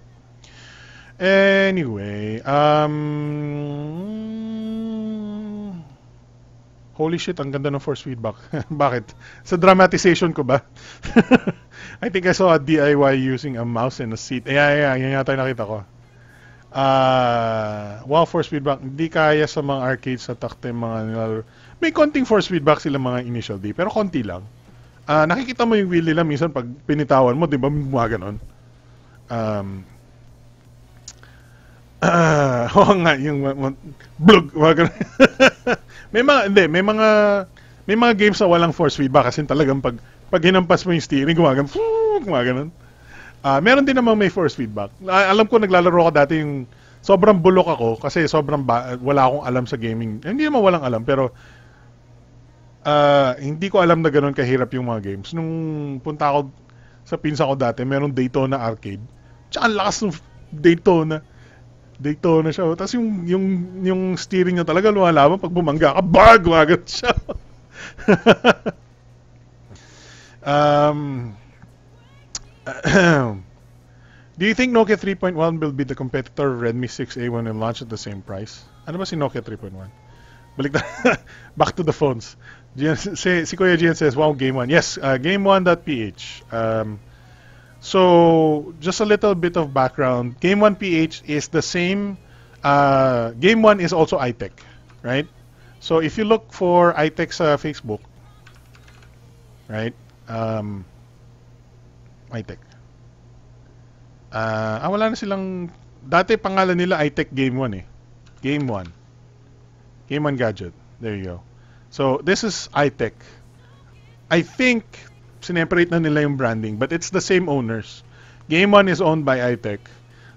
Anyway, um, holy shit, ang ganda ng force feedback. Bakit? Sa dramatization ko ba? I think I saw a DIY using a mouse and a seat. Yeah, yeah, yan yata yung nakita ko. Ah, wow, force feedback. Hindi kaya sa mga arcades sa takte mga nilalaro. May konting force feedback sila mga initial D, pero konti lang. Ah, nakikita mo yung wheel nila minsan pag pinitawan mo, 'di ba? Gumaganon. Um, Ah, oo nga, yung mga ganun. may mga, hindi, may mga, may mga games na walang force feedback kasi talagang pag, pag hinampas mo yung steering, gumagano, gumagano. Ah, meron din namang may force feedback. Ah, alam ko naglalaro ko dati yung sobrang bulok ako kasi sobrang ba- wala akong alam sa gaming. Hindi naman walang alam pero ah, hindi ko alam na ganun kahirap yung mga games. Nung punta ako sa pinsa ko dati, merong Daytona arcade. Tsaka ang lakas ng Daytona. Daytona siya. Tapos yung, yung, yung steering niya talaga lumalaban pag bumangga ka, bag! Gumagat siya. um, do you think Nokia 3.1 will be the competitor of Redmi 6A when it launch at the same price? Ano ba si Nokia 3.1? Balik. Back to the phones. Gian, si, si Kuya says, wow, Game 1. Yes, uh, Game1.ph. Um, so, just a little bit of background. Game 1.ph is the same. Uh, Game 1 is also iTech, right? So, if you look for iTech sa Facebook, right? Um, iTech. Ah, ah, wala na silang... Dati pangalan nila iTech Game 1 eh. Game 1. Game 1 Gadget. There you go. So, this is iTech. I think sineparate na nila yung branding, but it's the same owners. Game 1 is owned by iTech.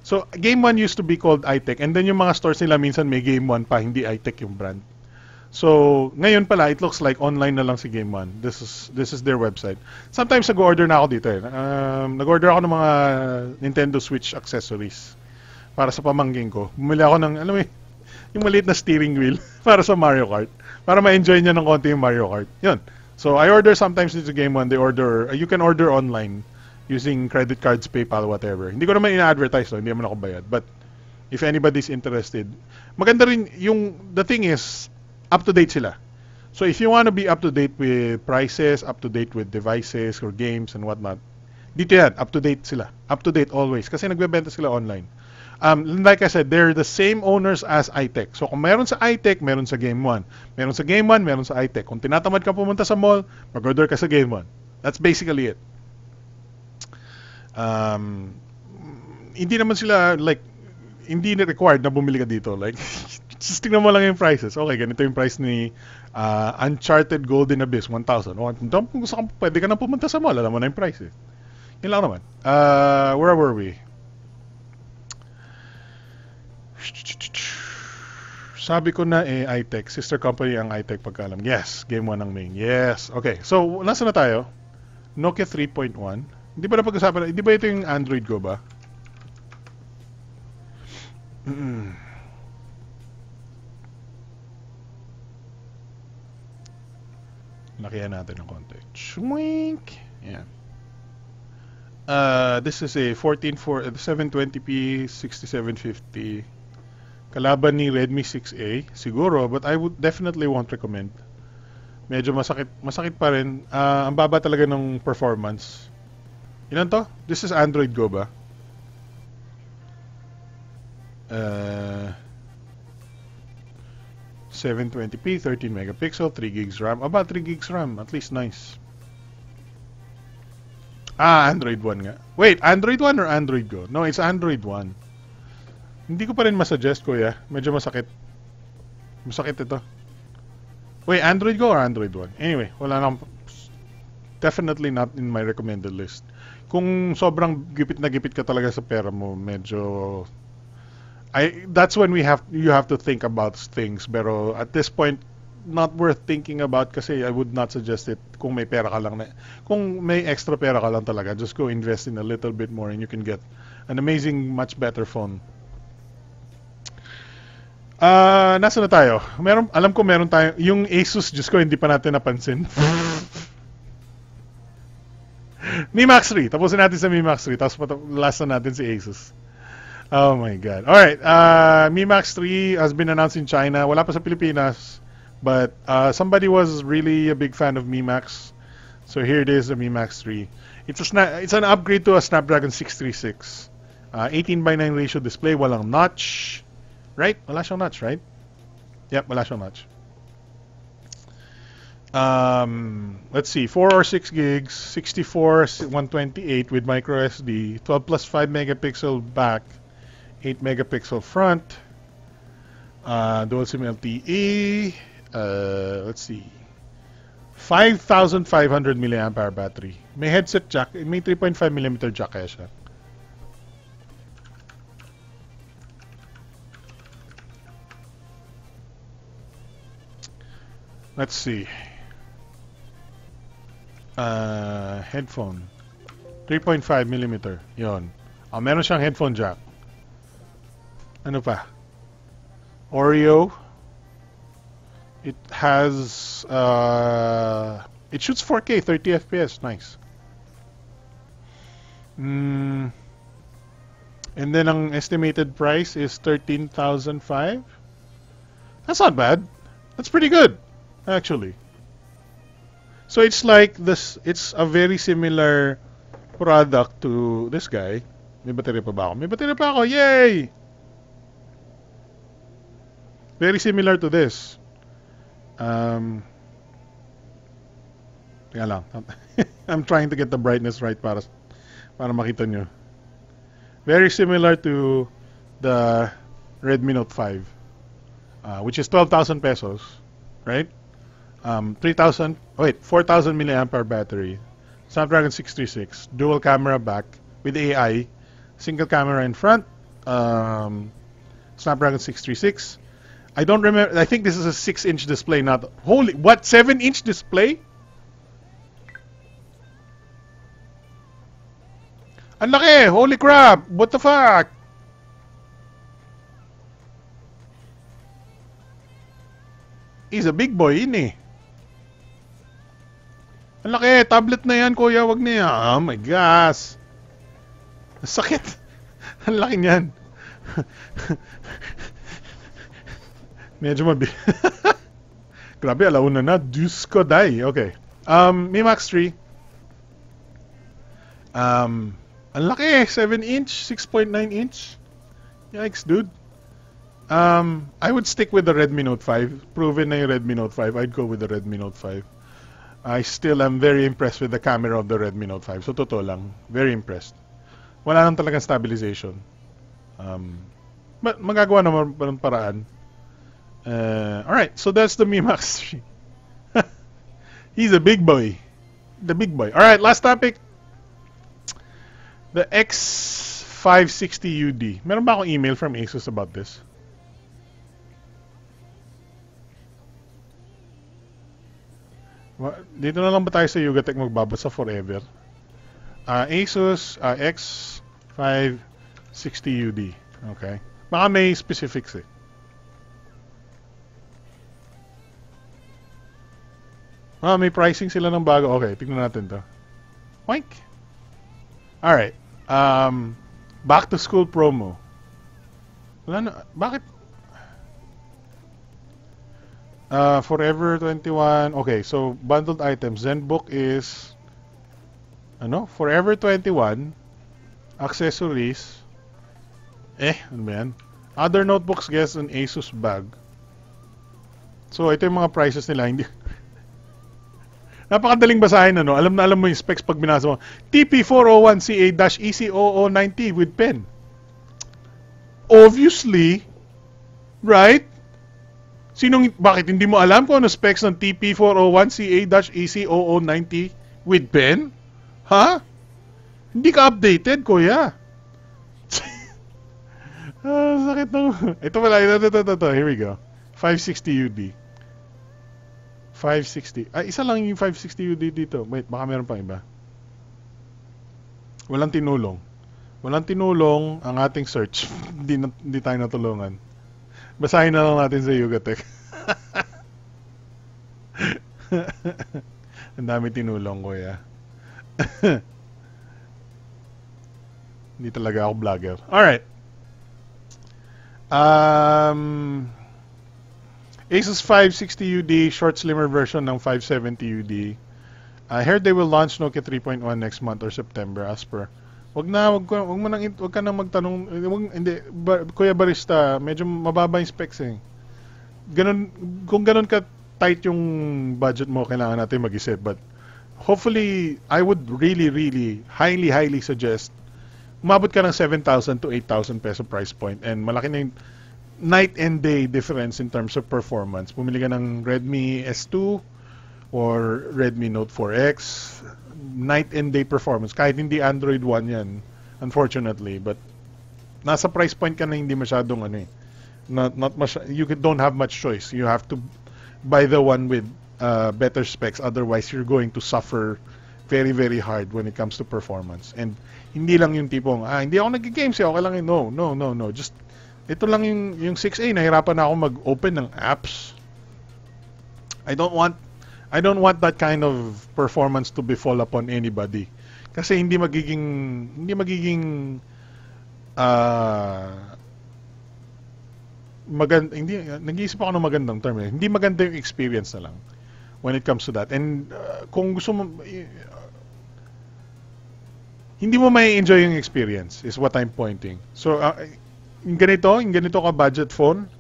So, Game 1 used to be called iTech, and then yung mga stores nila minsan may Game 1 pa, hindi iTech yung brand. So, ngayon pala, it looks like online na lang si Game 1. This is this is their website. Sometimes nag-order na ako dito eh. Um, nag-order ako ng mga Nintendo Switch accessories para sa pamangking ko. Bumili ako ng, alam mo eh, yung maliit na steering wheel para sa Mario Kart. Para ma-enjoy niya ng konti yung Mario Kart. Yun. So, I order sometimes dito Game 1. They order, uh, you can order online using credit cards, PayPal, whatever. Hindi ko naman ina-advertise, no? hindi naman ako bayad. But, if anybody's interested, maganda rin yung, the thing is, up to date sila. So if you want to be up to date with prices, up to date with devices or games and whatnot, dito yan, up to date sila. Up to date always. Kasi nagbebenta sila online. Um, like I said, they're the same owners as iTech. So kung meron sa iTech, meron sa Game 1. Meron sa Game 1, meron sa iTech. Kung tinatamad ka pumunta sa mall, mag-order ka sa Game 1. That's basically it. Um, hindi naman sila like hindi na required na bumili ka dito like Just tingnan mo lang yung prices. Okay, ganito yung price ni ah, Uncharted Golden Abyss, 1,000. O, kung gusto ka, pwede ka na pumunta sa mall. Alam mo na yung price eh. Yun lang naman. Uh, where were we? Sabi ko na eh, iTech. Sister company ang iTech pagkaalam. Yes, game 1 ang main. Yes. Okay, so nasa na tayo? Nokia 3.1. Hindi ba na pag-usapan? Hindi ba ito yung Android Go ba? Mm. Lakihan natin ng konti. Chwink! Yan. Uh, this is a 14 for 720p 6750 kalaban ni Redmi 6A siguro but I would definitely won't recommend medyo masakit masakit pa rin Ah, ang baba talaga ng performance ilan to? this is Android Go ba? Uh, 720p 13 megapixel 3 gigs RAM about 3 gigs RAM at least nice Ah, Android 1 nga. Wait, Android 1 or Android Go? No, it's Android 1. Hindi ko pa rin masuggest, kuya. Medyo masakit. Masakit ito. Wait, Android Go or Android 1? Anyway, wala nang... Definitely not in my recommended list. Kung sobrang gipit na gipit ka talaga sa pera mo, medyo... I, that's when we have you have to think about things. Pero at this point, not worth thinking about kasi I would not suggest it kung may pera ka lang na kung may extra pera ka lang talaga just go invest in a little bit more and you can get an amazing much better phone Ah, nasa na tayo? Meron alam ko meron tayo yung Asus just ko hindi pa natin napansin. Mi Max 3. Tapusin natin sa Mi Max 3 tapos last na natin si Asus. Oh my god. All right. Uh, Mi Max 3 has been announced in China. Wala pa sa Pilipinas. But uh, somebody was really a big fan of Mi Max. So here it is, the Mi Max 3. It's a sna- it's an upgrade to a Snapdragon 636. Uh, 18 by 9 ratio display, walang notch. Right? Wala siyang notch, right? Yep, wala siyang notch. Um, let's see, 4 or 6 gigs, 64, 128 with micro SD, 12 plus 5 megapixel back, 8 megapixel front, uh, dual SIM LTE, uh, let's see, 5,500 milliamp hour battery. May headset jack, may 3.5 millimeter jack kaya siya. Let's see. Uh, headphone. 3.5 millimeter. Yon. Ah, meron siyang headphone jack. Ano pa? Oreo. It has uh, it shoots 4K 30 FPS. Nice. Mm, and then ang estimated price is 13,005. That's not bad. That's pretty good, actually. So it's like this. It's a very similar product to this guy. May baterya pa ba ako? May baterya pa ako. Yay! Very similar to this. Um, Teka lang. I'm trying to get the brightness right para para makita nyo. Very similar to the Redmi Note 5, uh, which is 12,000 pesos, right? Um, 3,000, wait, 4,000 milliamp battery, Snapdragon 636, dual camera back with AI, single camera in front, um, Snapdragon 636. I don't remember. I think this is a six-inch display, not holy. What seven-inch display? Ang laki! Holy crap! What the fuck? He's a big boy, yun eh. Ang laki! Tablet na yan, kuya. Wag na. Oh my gosh. Sakit. Ang laki niyan. Medyo mabi... Grabe, alauna na. Diyos ko, die. Okay. Um, Mi Max 3. Um, ang laki, 7 inch, 6.9 inch. Yikes, dude. Um, I would stick with the Redmi Note 5. Proven na yung Redmi Note 5. I'd go with the Redmi Note 5. I still am very impressed with the camera of the Redmi Note 5. So, totoo lang. Very impressed. Wala nang talagang stabilization. Um, ma- magagawa naman ng paraan. Uh, all right, so that's the Mi Max 3. He's a big boy. The big boy. All right, last topic. The X560UD. Meron ba akong email from Asus about this? Dito na lang ba tayo sa Yugatech magbabasa forever? Ah, Asus ah, X560UD. Okay. Baka may specifics eh. Ah, may pricing sila ng bago. Okay, tignan natin to. Wink. Alright. Um, back to school promo. Wala na, bakit? Uh, Forever 21. Okay, so bundled items. ZenBook is ano? Forever 21. Accessories. Eh, ano ba yan? Other notebooks guest an Asus bag. So, ito yung mga prices nila. Hindi, Napakadaling basahin ano. Alam na alam mo yung specs pag binasa mo. TP401CA-EC0090 with pen. Obviously, right? Sinong bakit hindi mo alam kung ano specs ng TP401CA-EC0090 with pen? Ha? Hindi ka updated, kuya. ah, sakit ng... Ito pala, ito, ito, ito, ito. Here we go. 560 UD. 560. Ay, isa lang yung 560 UD dito. Wait, baka meron pa iba. Walang tinulong. Walang tinulong ang ating search. hindi, hindi tayo natulungan. Basahin na lang natin sa Yugatech. ang dami tinulong, kuya. hindi talaga ako vlogger. Alright. Um, Asus 560UD, short slimmer version ng 570UD. I heard they will launch Nokia 3.1 next month or September as per. Wag na, wag, wag mo nang, wag ka nang magtanong, wag, hindi, ba, Kuya Barista, medyo mababa yung specs eh. Ganun, kung ganun ka tight yung budget mo, kailangan natin mag-isip. But hopefully, I would really, really, highly, highly suggest umabot ka ng 7,000 to 8,000 peso price point and malaki na yung night and day difference in terms of performance. Pumili ka ng Redmi S2 or Redmi Note 4X, night and day performance. Kahit hindi Android One yan, unfortunately. But nasa price point ka na hindi masyadong ano eh. Not, not much, you don't have much choice. You have to buy the one with uh, better specs. Otherwise, you're going to suffer very, very hard when it comes to performance. And hindi lang yung tipong, ah, hindi ako nag-games eh, okay lang yun. No, no, no, no. Just ito lang yung yung 6A nahirapan na ako mag-open ng apps. I don't want I don't want that kind of performance to befall upon anybody. Kasi hindi magiging hindi magiging ah magand hindi nag-iisip ako ng magandang term eh. Hindi maganda yung experience na lang when it comes to that. And uh, kung gusto mo uh, hindi mo may enjoy yung experience is what I'm pointing. So uh, yung ganito, yung ganito ka budget phone,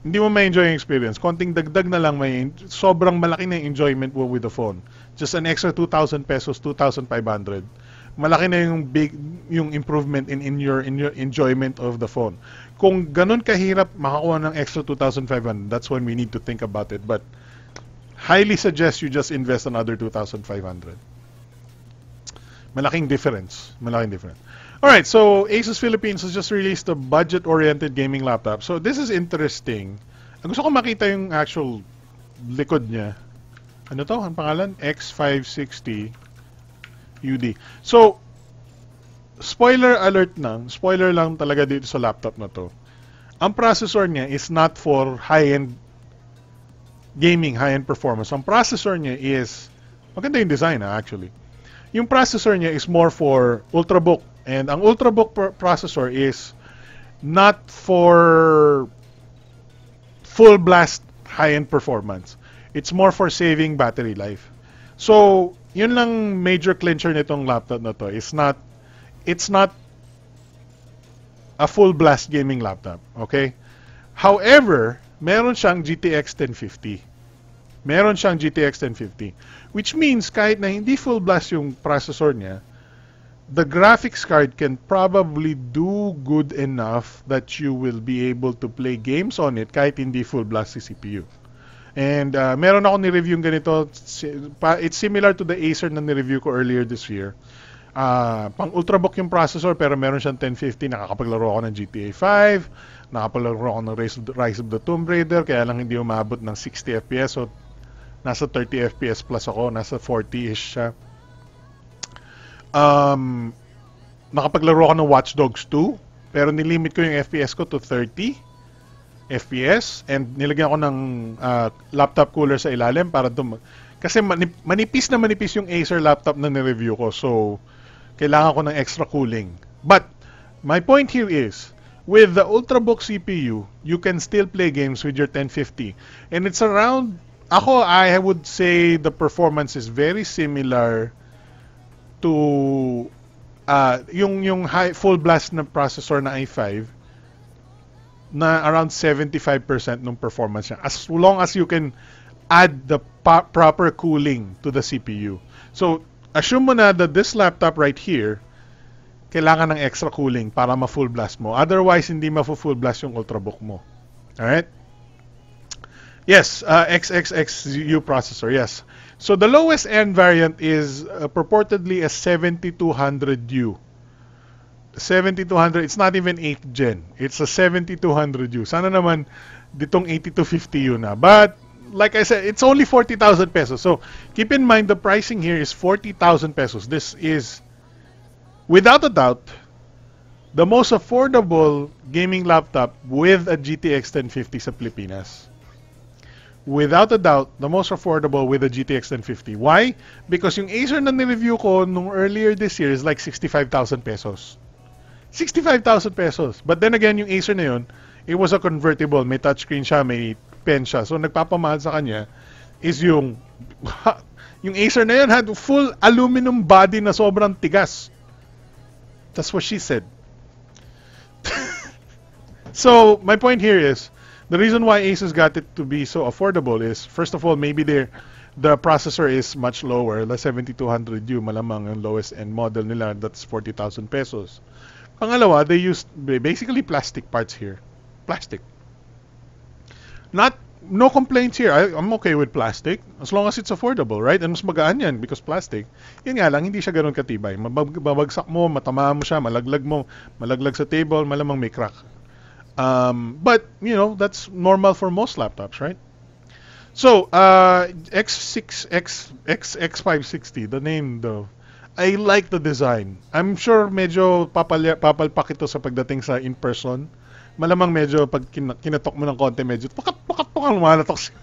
hindi mo ma-enjoy yung experience. Konting dagdag na lang may sobrang malaki na yung enjoyment mo with the phone. Just an extra 2,000 pesos, 2,500. Malaki na yung big yung improvement in in your in your enjoyment of the phone. Kung ganun kahirap makakuha ng extra 2,500, that's when we need to think about it. But highly suggest you just invest another 2,500. Malaking difference. Malaking difference. Alright, so Asus Philippines has just released a budget-oriented gaming laptop. So this is interesting. Ang gusto ko makita yung actual likod niya. Ano to? Ang pangalan? X560 UD. So, spoiler alert lang. Spoiler lang talaga dito sa laptop na to. Ang processor niya is not for high-end gaming, high-end performance. Ang processor niya is, maganda yung design ah, actually. Yung processor niya is more for ultrabook. And ang ultrabook pr- processor is not for full blast high-end performance. It's more for saving battery life. So, yun lang major clincher nitong laptop na to. It's not it's not a full blast gaming laptop, okay? However, meron siyang GTX 1050. Meron siyang GTX 1050. Which means kahit na hindi full blast yung processor niya, the graphics card can probably do good enough that you will be able to play games on it kahit hindi full blast si CPU. And uh, meron ako ni-review ganito. It's similar to the Acer na ni-review ko earlier this year. Ah, pang ultrabook yung processor pero meron siyang 1050. Nakakapaglaro ako ng GTA 5. Nakapaglaro ako ng Rise of, the, Rise of the Tomb Raider. Kaya lang hindi umabot ng 60 FPS. So, nasa 30 FPS plus ako. Nasa 40-ish siya. Um, nakapaglaro ako ng Watch Dogs 2. Pero nilimit ko yung FPS ko to 30 FPS and nilagyan ko ng ah, laptop cooler sa ilalim para dum kasi manip- manipis na manipis yung Acer laptop na ni-review ko so kailangan ko ng extra cooling. But my point here is with the Ultrabook CPU, you can still play games with your 1050 and it's around ako I would say the performance is very similar to ah, yung yung high full blast na processor na i5 na around 75% ng performance niya. As long as you can add the proper cooling to the CPU. So, assume mo na that this laptop right here, kailangan ng extra cooling para ma-full blast mo. Otherwise, hindi ma-full blast yung Ultrabook mo. Alright? Yes, uh, XXXU processor, yes. So, the lowest end variant is uh, purportedly a 7200U. 7200, it's not even 8th gen. It's a 7200U. Sana naman ditong 8250U na. But like I said, it's only 40,000 pesos. So keep in mind the pricing here is 40,000 pesos. This is without a doubt the most affordable gaming laptop with a GTX 1050 sa Pilipinas. Without a doubt, the most affordable with a GTX 1050. Why? Because yung Acer na ni-review ko nung earlier this year is like 65,000 pesos. 65,000 pesos. But then again, yung Acer na yun, it was a convertible. May touchscreen siya, may pen siya. So, nagpapamahal sa kanya is yung yung Acer na yun had full aluminum body na sobrang tigas. That's what she said. so, my point here is, the reason why Asus got it to be so affordable is, first of all, maybe their the processor is much lower. The 7200U, malamang ang lowest end model nila, that's 40,000 pesos. Pangalawa, they used basically plastic parts here. Plastic. Not no complaints here. I, I'm okay with plastic as long as it's affordable, right? And mas magaan yan because plastic. Yun nga lang, hindi siya ganun katibay. Mabag- Babagsak mo, matamaan mo siya, malaglag mo, malaglag sa table, malamang may crack. Um, but, you know, that's normal for most laptops, right? So, uh, X6, X, X, X560, the name though, I like the design. I'm sure medyo papalya, papalpak ito sa pagdating sa in-person. Malamang medyo pag kin- kinatok mo ng konti, medyo pakat, pakat, pakat, lumalatok siya.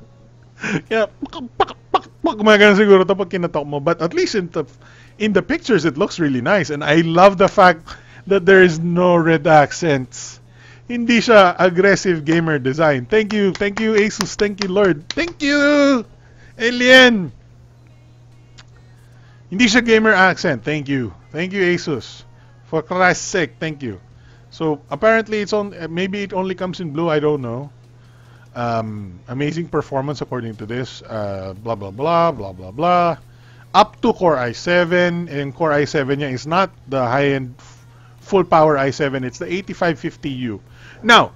Kaya, pakat, pakat, pakat, pakat, gumagana siguro ito pag kinatok mo. But at least in the, in the pictures, it looks really nice. And I love the fact that there is no red accents. Hindi siya aggressive gamer design. Thank you, thank you Asus, thank you Lord. Thank you, Alien. Hindi siya gamer accent. Thank you. Thank you, Asus. For Christ's sake, thank you. So apparently, it's on. Maybe it only comes in blue. I don't know. Um, amazing performance according to this. Uh, blah blah blah blah blah blah. Up to Core i7, and Core i7 niya is not the high-end full power i7. It's the 8550U. Now,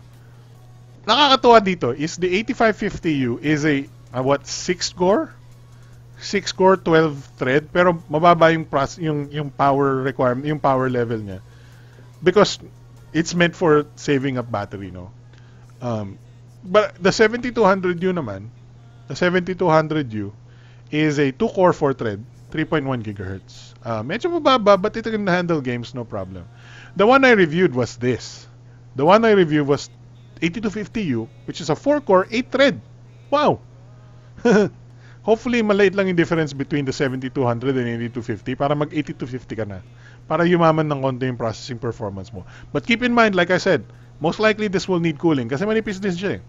nakakatuwa dito is the 8550U is a uh, what 6 core 6 core 12 thread pero mababa yung pros, yung yung power requirement yung power level niya because it's meant for saving up battery no um, but the 7200U naman the 7200U is a 2 core 4 thread 3.1 gigahertz uh, medyo mababa but it can handle games no problem the one I reviewed was this the one I reviewed was 8250U which is a 4 core 8 thread wow Hopefully, maliit lang yung difference between the 7200 and 8250 para mag 8250 ka na. Para yumaman ng konti yung processing performance mo. But keep in mind, like I said, most likely this will need cooling kasi manipis din siya eh.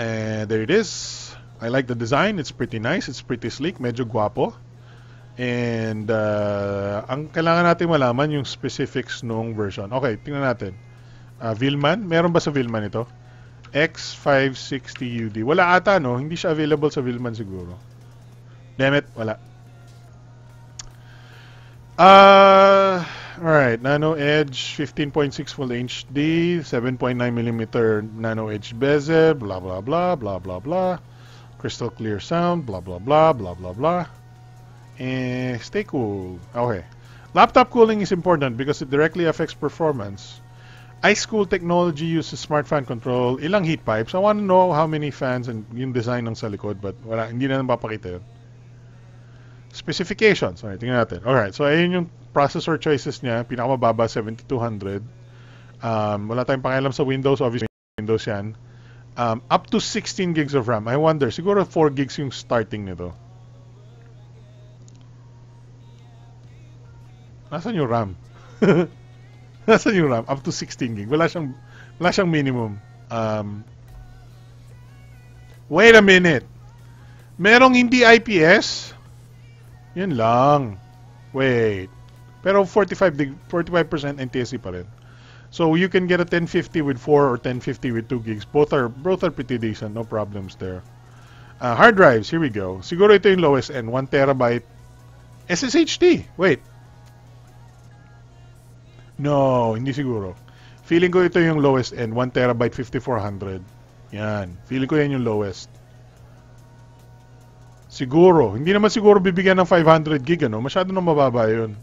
And there it is. I like the design. It's pretty nice. It's pretty sleek. Medyo guwapo. And uh, ang kailangan natin malaman yung specifics nung version. Okay, tingnan natin. Uh, Vilman. Meron ba sa Vilman ito? X560UD. Wala ata, no? Hindi siya available sa Vilman siguro. Damn it, wala. Uh, alright, Nano Edge 15.6 Full HD, 7.9mm Nano Edge bezel, blah blah blah, blah blah blah. Crystal clear sound, blah blah blah, blah blah blah. Eh, stay cool. Okay. Laptop cooling is important because it directly affects performance. Ice Cool Technology uses smart fan control. Ilang heat pipes? I want to know how many fans and yung design ng sa likod but wala, hindi na napapakita yun. Specifications. Okay, tingnan natin. Alright, so ayun yung processor choices niya. Pinakamababa, 7200. Um, wala tayong pakialam sa Windows. Obviously, Windows yan. Um, up to 16 gigs of RAM. I wonder, siguro 4 gigs yung starting nito. Nasaan yung RAM? Nasaan yung RAM? Up to 16 gig. Wala siyang, wala siyang minimum. Um, wait a minute. Merong hindi IPS? Yan lang. Wait. Pero 45 dig 45% NTSC pa rin. So you can get a 1050 with 4 or 1050 with 2 gigs. Both are both are pretty decent. No problems there. Uh, hard drives, here we go. Siguro ito yung lowest end, 1 terabyte SSHD. Wait. No, hindi siguro. Feeling ko ito yung lowest end, 1 terabyte 5400. Yan. Feeling ko yan yung lowest. Siguro. Hindi naman siguro bibigyan ng 500 gig, ano? Masyado na mababa yun.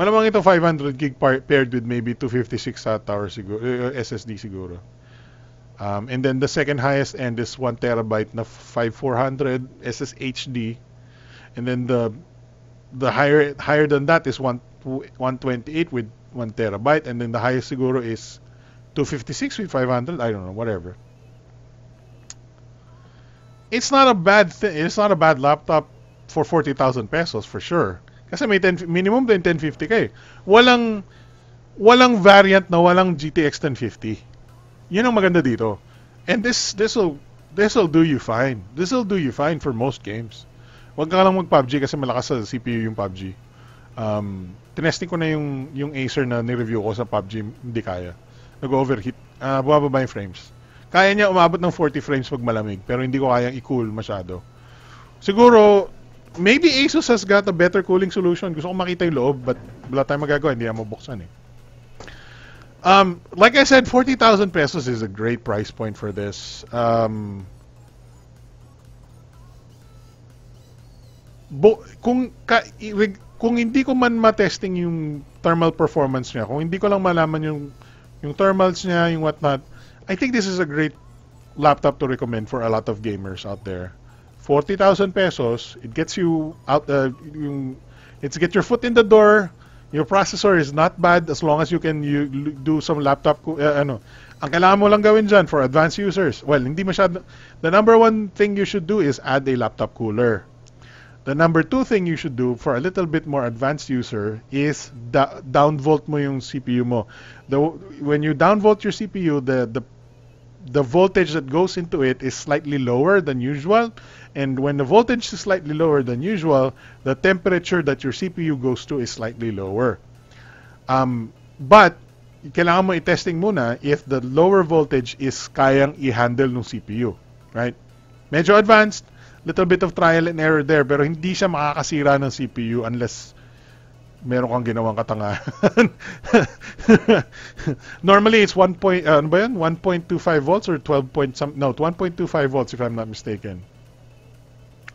Malamang ito 500 gig par- paired with maybe 256 SATA or siguro, uh, SSD siguro. Um, and then the second highest end is 1 terabyte na 5400 SSHD. And then the the higher higher than that is 1 128 with 1 terabyte and then the highest siguro is 256 with 500 I don't know whatever. It's not a bad thing it's not a bad laptop for 40,000 pesos for sure. Kasi may 10, minimum din 1050 kay walang walang variant na walang GTX 1050 yun ang maganda dito. And this this will this will do you fine. This will do you fine for most games. Wag ka lang mag PUBG kasi malakas sa CPU yung PUBG um, tinesting ko na yung, yung Acer na ni-review ko sa PUBG, hindi kaya. Nag-overheat. Uh, bumababa yung frames. Kaya niya umabot ng 40 frames pag malamig, pero hindi ko kayang i-cool masyado. Siguro, maybe Asus has got a better cooling solution. Gusto ko makita yung loob, but wala tayong magagawa, hindi naman mabuksan eh. Um, like I said, 40,000 pesos is a great price point for this. Um, bo, kung ka, kung hindi ko man ma-testing yung thermal performance niya, kung hindi ko lang malaman yung yung thermals niya, yung whatnot, I think this is a great laptop to recommend for a lot of gamers out there. 40,000 pesos, it gets you out uh, yung it's get your foot in the door. Your processor is not bad as long as you can you do some laptop uh, ano. Ang kailangan mo lang gawin dyan for advanced users, well, hindi masyado, the number one thing you should do is add a laptop cooler. The number two thing you should do for a little bit more advanced user is da- downvolt mo yung CPU mo. The, when you downvolt your CPU, the, the the voltage that goes into it is slightly lower than usual. And when the voltage is slightly lower than usual, the temperature that your CPU goes to is slightly lower. Um, but, kailangan mo i-testing muna if the lower voltage is kayang i-handle ng CPU. Right? Medyo advanced, little bit of trial and error there pero hindi siya makakasira ng CPU unless meron kang ginawang katangahan. Normally it's 1 point, uh, ano ba yan? 1.25 volts or 12 point some no, 1.25 volts if I'm not mistaken.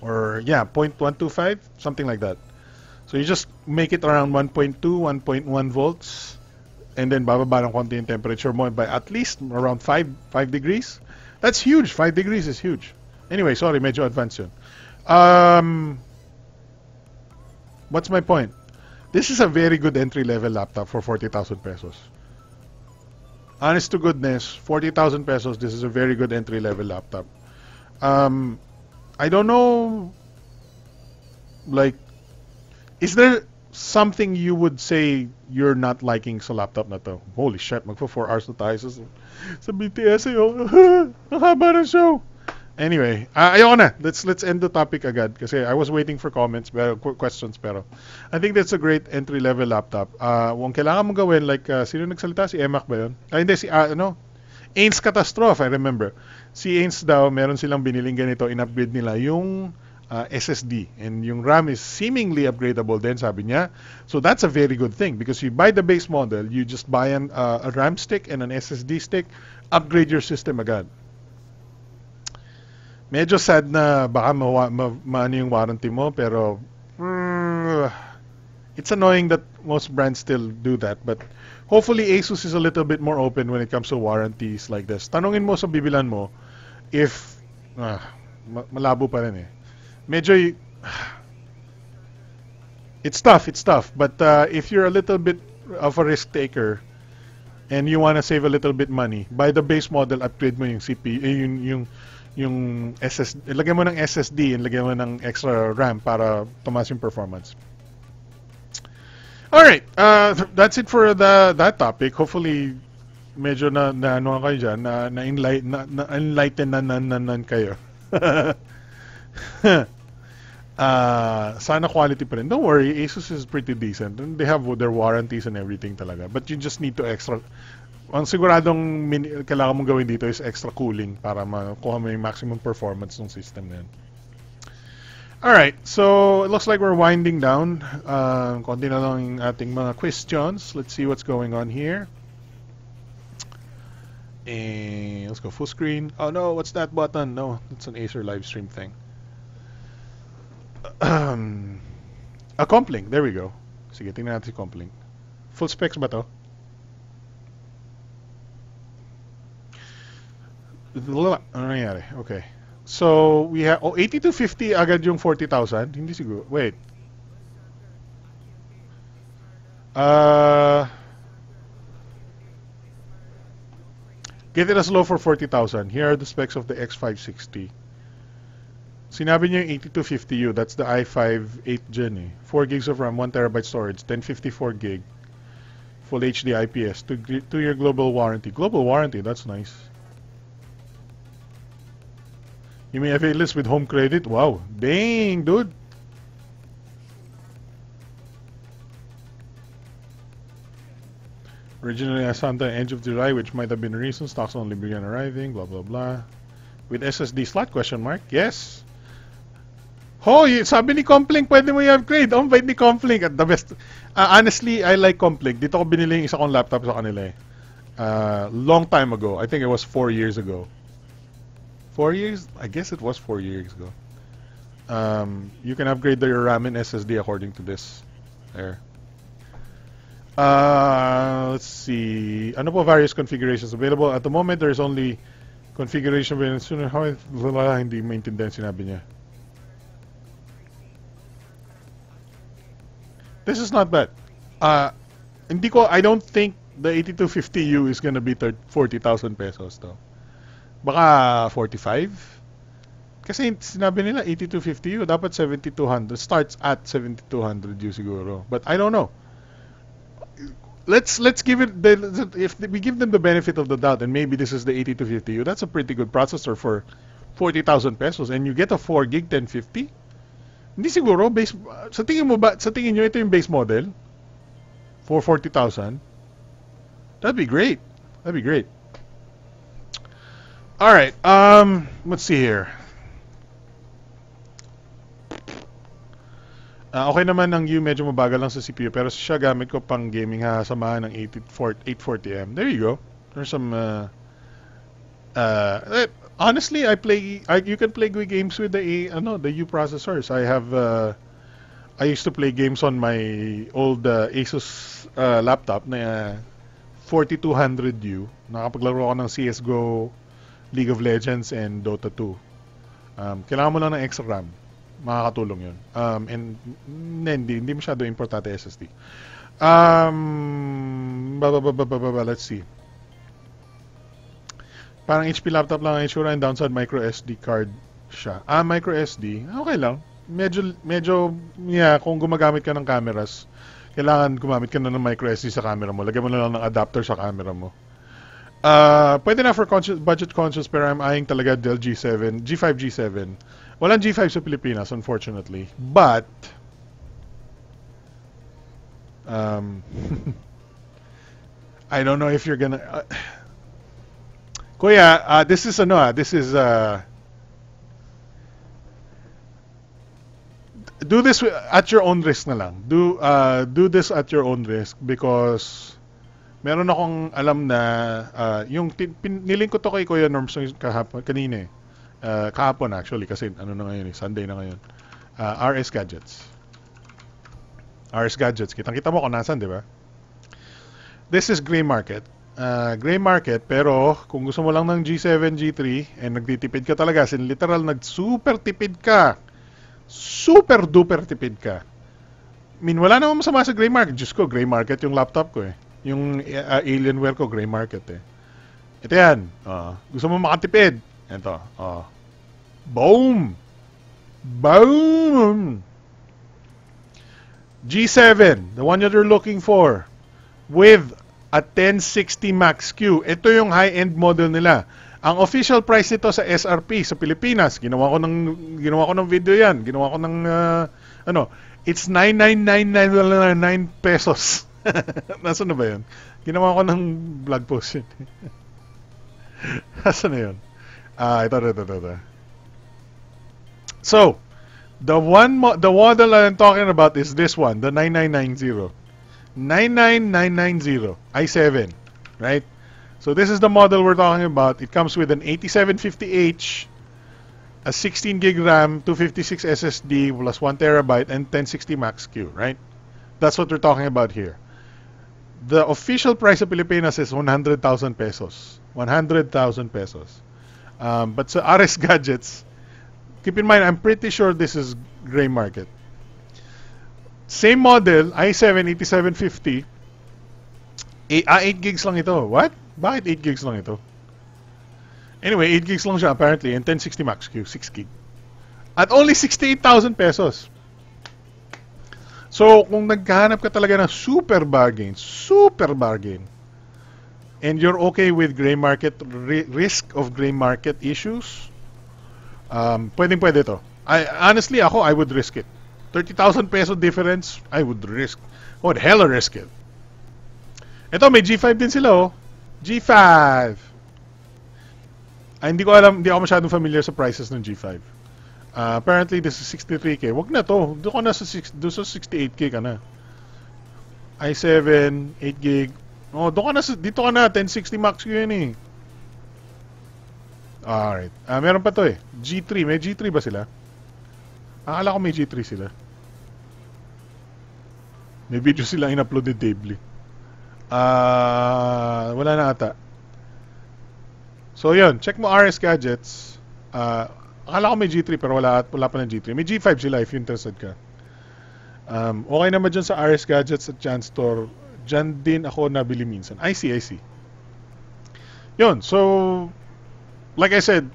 Or yeah, 0.125, something like that. So you just make it around 1.2, 1.1 volts and then bababa ng konti yung temperature mo by at least around 5 5 degrees. That's huge. 5 degrees is huge. Anyway, sorry, Major advanced yun. Um, what's my point? This is a very good entry-level laptop for 40,000 pesos. Honest to goodness, 40,000 pesos, this is a very good entry-level laptop. Um, I don't know, like, is there something you would say you're not liking sa laptop na to? Holy shit, magpo 4 hours na tayo sa, sa BTS eh. Ang haba ng show. Anyway, uh, ayoko na. Let's let's end the topic agad kasi I was waiting for comments pero questions pero I think that's a great entry level laptop. Uh kung kailangan mo gawin like uh, sino nagsalita si Emac ba 'yon? Ah, hindi si uh, ano? Ains Catastrophe, I remember. Si Ains daw, meron silang biniling ganito, in-upgrade nila yung uh, SSD. And yung RAM is seemingly upgradable din, sabi niya. So that's a very good thing because you buy the base model, you just buy an, uh, a RAM stick and an SSD stick, upgrade your system agad. Medyo sad na baka ma, ma, maano yung warranty mo pero mm, it's annoying that most brands still do that but hopefully Asus is a little bit more open when it comes to warranties like this. Tanungin mo sa bibilan mo if ah, ma- malabo pa rin eh. Medyo it's tough, it's tough. But uh, if you're a little bit of a risk taker and you want to save a little bit money, buy the base model, upgrade mo yung CPU, eh, yung yung yung SSD, ilagay mo ng SSD, ilagay mo ng extra RAM para tumaas yung performance. All right, uh, that's it for the that topic. Hopefully, medyo na, na ano kayo dyan, na, na, enlight, na, na enlighten na, na, na, na kayo. uh, sana quality pa rin. Don't worry, Asus is pretty decent. They have their warranties and everything talaga. But you just need to extra... Ang siguradong min, kailangan mong gawin dito is extra cooling para makuha mo yung maximum performance ng system na yun. Alright, so it looks like we're winding down. Uh, konti na lang yung ating mga questions. Let's see what's going on here. And let's go full screen. Oh no, what's that button? No, it's an Acer live stream thing. A Complink, there we go. Sige, tingnan natin si Complink. Full specs ba to? Nangyari? Okay. So, we have, oh, 8250 agad yung 40,000. Hindi siguro. Wait. Uh, get it as low for 40,000. Here are the specs of the X560. Sinabi niya yung 8250U. That's the i5 8 Gen eh. 4 gigs of RAM, 1 terabyte storage, 1054 gig. Full HD IPS. 2 year global warranty. Global warranty, that's nice. You may avail this with home credit. Wow. Dang, dude. Originally a Santa end of July, which might have been reason stocks only began arriving, blah blah blah. With SSD slot question mark? Yes. Hoy, sabi ni Complink, pwede mo i-upgrade. Oh, bait ni Complink. At the best. Uh, honestly, I like Complink. Dito ko binili yung isa kong laptop sa kanila eh. Uh, long time ago. I think it was four years ago. Four years? I guess it was four years ago. Um, you can upgrade your RAM and SSD according to this. There. Uh, let's see. Ano po various configurations available? At the moment, there's only configuration but sooner how wala hindi maintindihan sinabi niya. This is not bad. Uh, hindi ko, I don't think the 8250U is gonna be 40,000 pesos though. Baka 45? Kasi sinabi nila 8250U, dapat 7200. Starts at 7200U siguro. But I don't know. Let's let's give it the, if we give them the benefit of the doubt and maybe this is the 8250U, that's a pretty good processor for 40,000 pesos and you get a 4 gig 1050. Hindi siguro base sa tingin mo ba sa tingin niyo ito yung base model for 40,000? That'd be great. That'd be great. All right. Um, let's see here. Uh, okay naman ang U, medyo mabagal lang sa CPU, pero siya gamit ko pang gaming ha, samahan ng 840M. There you go. There's some, uh, uh, honestly, I play, I, you can play games with the, ano, the U processors. I have, uh, I used to play games on my old uh, Asus uh, laptop na uh, 4200U. Nakapaglaro ako ng CSGO, League of Legends, and Dota 2. Um, kailangan mo lang ng extra RAM makakatulong yun. Um, and hindi, hindi masyado importante SSD. Um, ba, ba, ba, ba, ba, ba, let's see. Parang HP laptop lang ang itsura and downside micro SD card siya. Ah, micro SD. Okay lang. Medyo, medyo, yeah, kung gumagamit ka ng cameras, kailangan gumamit ka na ng micro SD sa camera mo. Lagyan mo na lang ng adapter sa camera mo. Uh, pwede na for conscious, budget conscious pero I'm eyeing talaga Dell G7, G5 G7. Walang G5 sa Pilipinas, unfortunately. But, um, I don't know if you're gonna... Uh, Kuya, uh, this is ano ah, this is uh, do this at your own risk na lang. Do uh, do this at your own risk because meron akong alam na uh, yung tin- pin- nilink ko to kay Kuya Norms kahapon kanina eh. Uh, kahapon actually kasi ano na ngayon eh, Sunday na ngayon. Uh, RS Gadgets. RS Gadgets. Kitang-kita mo kung nasan, di ba? This is gray market. Uh, gray market, pero kung gusto mo lang ng G7, G3, and nagtitipid ka talaga, sin literal nag-super tipid ka, super duper tipid ka. I mean, wala namang masama sa gray market. Diyos ko, gray market yung laptop ko eh. Yung uh, Alienware ko, gray market eh. Ito yan. Uh, gusto mo makatipid? Ito. Uh, boom! Boom! G7, the one that you're looking for, with a 1060 Max Q. Ito yung high-end model nila. Ang official price nito sa SRP sa Pilipinas, ginawa ko ng ginawa ko ng video 'yan. Ginawa ko ng uh, ano, it's 99999 pesos. Nasaan na ba 'yun? Ginawa ko ng blog post yun. Nasaan na 'yun? Ah, ito, ito, ito, ito. So, the one the model I'm talking about is this one, the 9990. 99990 i7, right? So this is the model we're talking about. It comes with an 8750H, a 16 gig RAM, 256 SSD plus 1 terabyte, and 1060 Max Q, right? That's what we're talking about here. The official price of Pilipinas is 100,000 pesos. 100,000 pesos. Um, but so RS Gadgets, keep in mind, I'm pretty sure this is gray market. Same model, i7 8750. Eh, ah, 8 gigs lang ito. What? Bakit 8 gigs lang ito? Anyway, 8 gigs lang siya apparently and 1060 Max Q, 6 gig. At only 68,000 pesos. So, kung naghahanap ka talaga ng super bargain, super bargain, and you're okay with gray market, ri- risk of gray market issues, um, pwedeng pwede to. I, honestly, ako, I would risk it. 30,000 peso difference, I would risk. I would hella risk it. Ito, may G5 din sila, oh. G5! Ah, hindi ko alam, hindi ako masyadong familiar sa prices ng G5. Ah, apparently, this is 63K. Wag na to. Doon ka na sa, six- doon sa 68K ka na. i7, 8 gig. Oh, doon ka na sa, dito ka na, 1060 Max yun eh. Alright. Ah, meron pa to eh. G3. May G3 ba sila? Akala ko may G3 sila. May video sila in-upload ni Dave Ah, wala na ata. So yun, check mo RS Gadgets. Ah, akala ko may G3 pero wala wala pa ng G3. May G5 sila if interested ka. Um, okay naman dyan sa RS Gadgets at Jan Store. Dyan din ako nabili minsan. I see, I see. Yun, so like I said,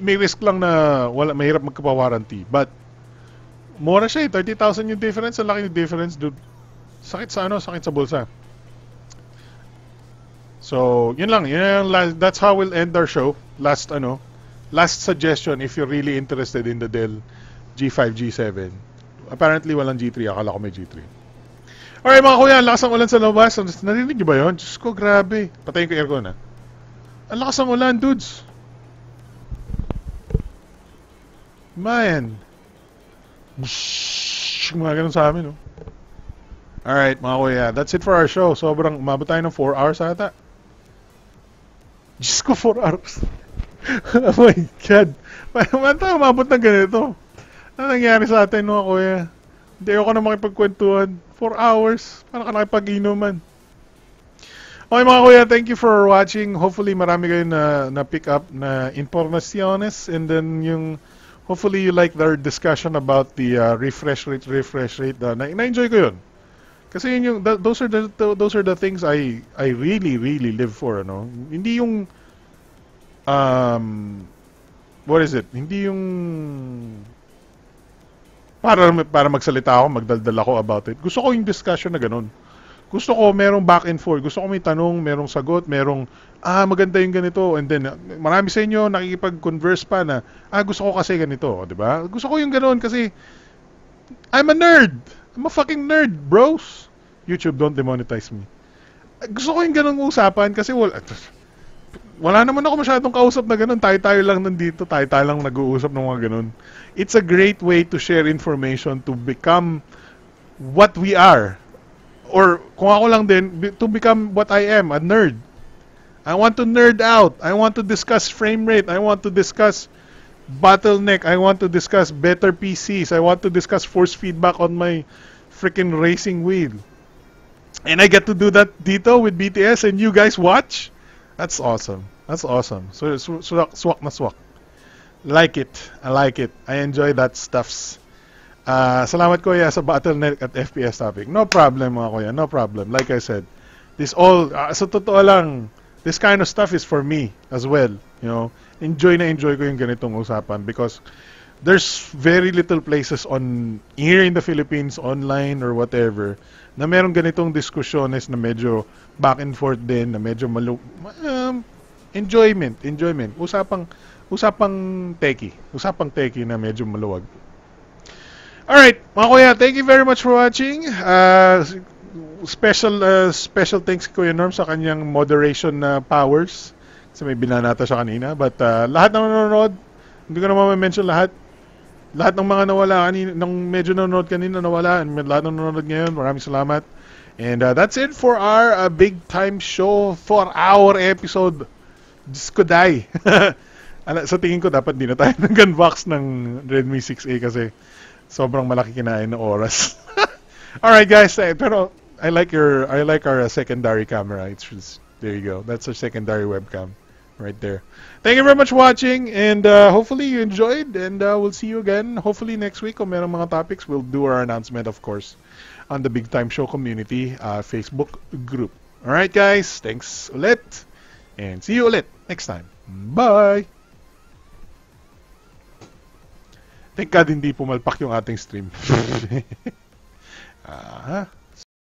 may risk lang na wala mahirap magkapa-warranty. But mura siya eh, 30,000 yung difference. Ang laki yung difference, dude. Sakit sa ano, sakit sa bulsa. So, yun lang. Yun last, that's how we'll end our show. Last ano, last suggestion if you're really interested in the Dell G5, G7. Apparently walang G3, akala ko may G3. Alright mga kuya, ang lakas ng ulan sa labas. Narinig niyo ba yun? Diyos ko, grabe. Patayin ko aircon ha. Ang lakas ng ulan, dudes. Man. Bshhh, mga ganun sa amin, oh. Alright, mga kuya, that's it for our show. Sobrang umabot tayo ng 4 hours ata. Diyos ko, 4 hours. Oh my God. Paano tayo umabot ng ganito? Ano nangyari sa atin, mga kuya? Hindi ako na makipagkwentuhan. 4 hours. Paano ka nakipag-inuman? Okay mga kuya, thank you for watching. Hopefully marami kayo na, na pick up na informaciones and then yung hopefully you like our discussion about the uh, refresh rate, refresh rate. Uh, na, na-enjoy ko yun. Kasi yun yung, th- those are the th- those are the things I I really really live for, ano. Hindi yung um what is it? Hindi yung para para magsalita ako, magdaldal ako about it. Gusto ko yung discussion na ganun. Gusto ko merong back and forth. Gusto ko may tanong, merong sagot, merong ah maganda yung ganito and then marami sa inyo nakikipag-converse pa na ah gusto ko kasi ganito, 'di ba? Gusto ko yung ganun kasi I'm a nerd. I'm a fucking nerd, bros. YouTube, don't demonetize me. Gusto ko yung ganung usapan kasi wala wala naman ako masyadong kausap na ganun. Tayo-tayo lang nandito, tayo-tayo lang nag-uusap ng mga ganun. It's a great way to share information to become what we are. Or kung ako lang din, to become what I am, a nerd. I want to nerd out. I want to discuss frame rate. I want to discuss bottleneck. I want to discuss better PCs. I want to discuss force feedback on my freaking racing wheel. And I get to do that dito with BTS and you guys watch? That's awesome. That's awesome. So, so swak, swak na swak. Like it. I like it. I enjoy that stuffs. Ah, salamat kuya sa Battle.net at FPS topic. No problem mga kuya. No problem. Like I said, this all, ah, sa totoo lang, this kind of stuff is for me as well. You know, enjoy na enjoy ko yung ganitong usapan because there's very little places on here in the Philippines online or whatever na meron ganitong diskusyones na medyo back and forth din na medyo malu um, enjoyment enjoyment usapang usapang teki usapang teki na medyo maluwag Alright, mga kuya, thank you very much for watching. Uh, special uh, special thanks kay Kuya Norm sa kanyang moderation na powers. Kasi may binanata siya kanina. But uh, lahat ng nanonood, hindi ko naman mention lahat. Lahat ng mga nawala kanina, ng medyo nanonood kanina nawala, and lahat ng nanonood ngayon, maraming salamat. And uh, that's it for our uh, big time show for our episode. Diyos ko die. Ala, sa tingin ko dapat di na tayo nag-unbox ng Redmi 6A kasi sobrang malaki kinain ng oras. Alright guys, eh, pero I like your I like our uh, secondary camera. It's just, there you go. That's our secondary webcam right there. Thank you very much for watching and uh, hopefully you enjoyed and uh, we'll see you again hopefully next week kung merong mga topics we'll do our announcement of course on the Big Time Show community uh, Facebook group. Alright guys, thanks ulit and see you ulit next time. Bye! Thank God hindi pumalpak yung ating stream. ah,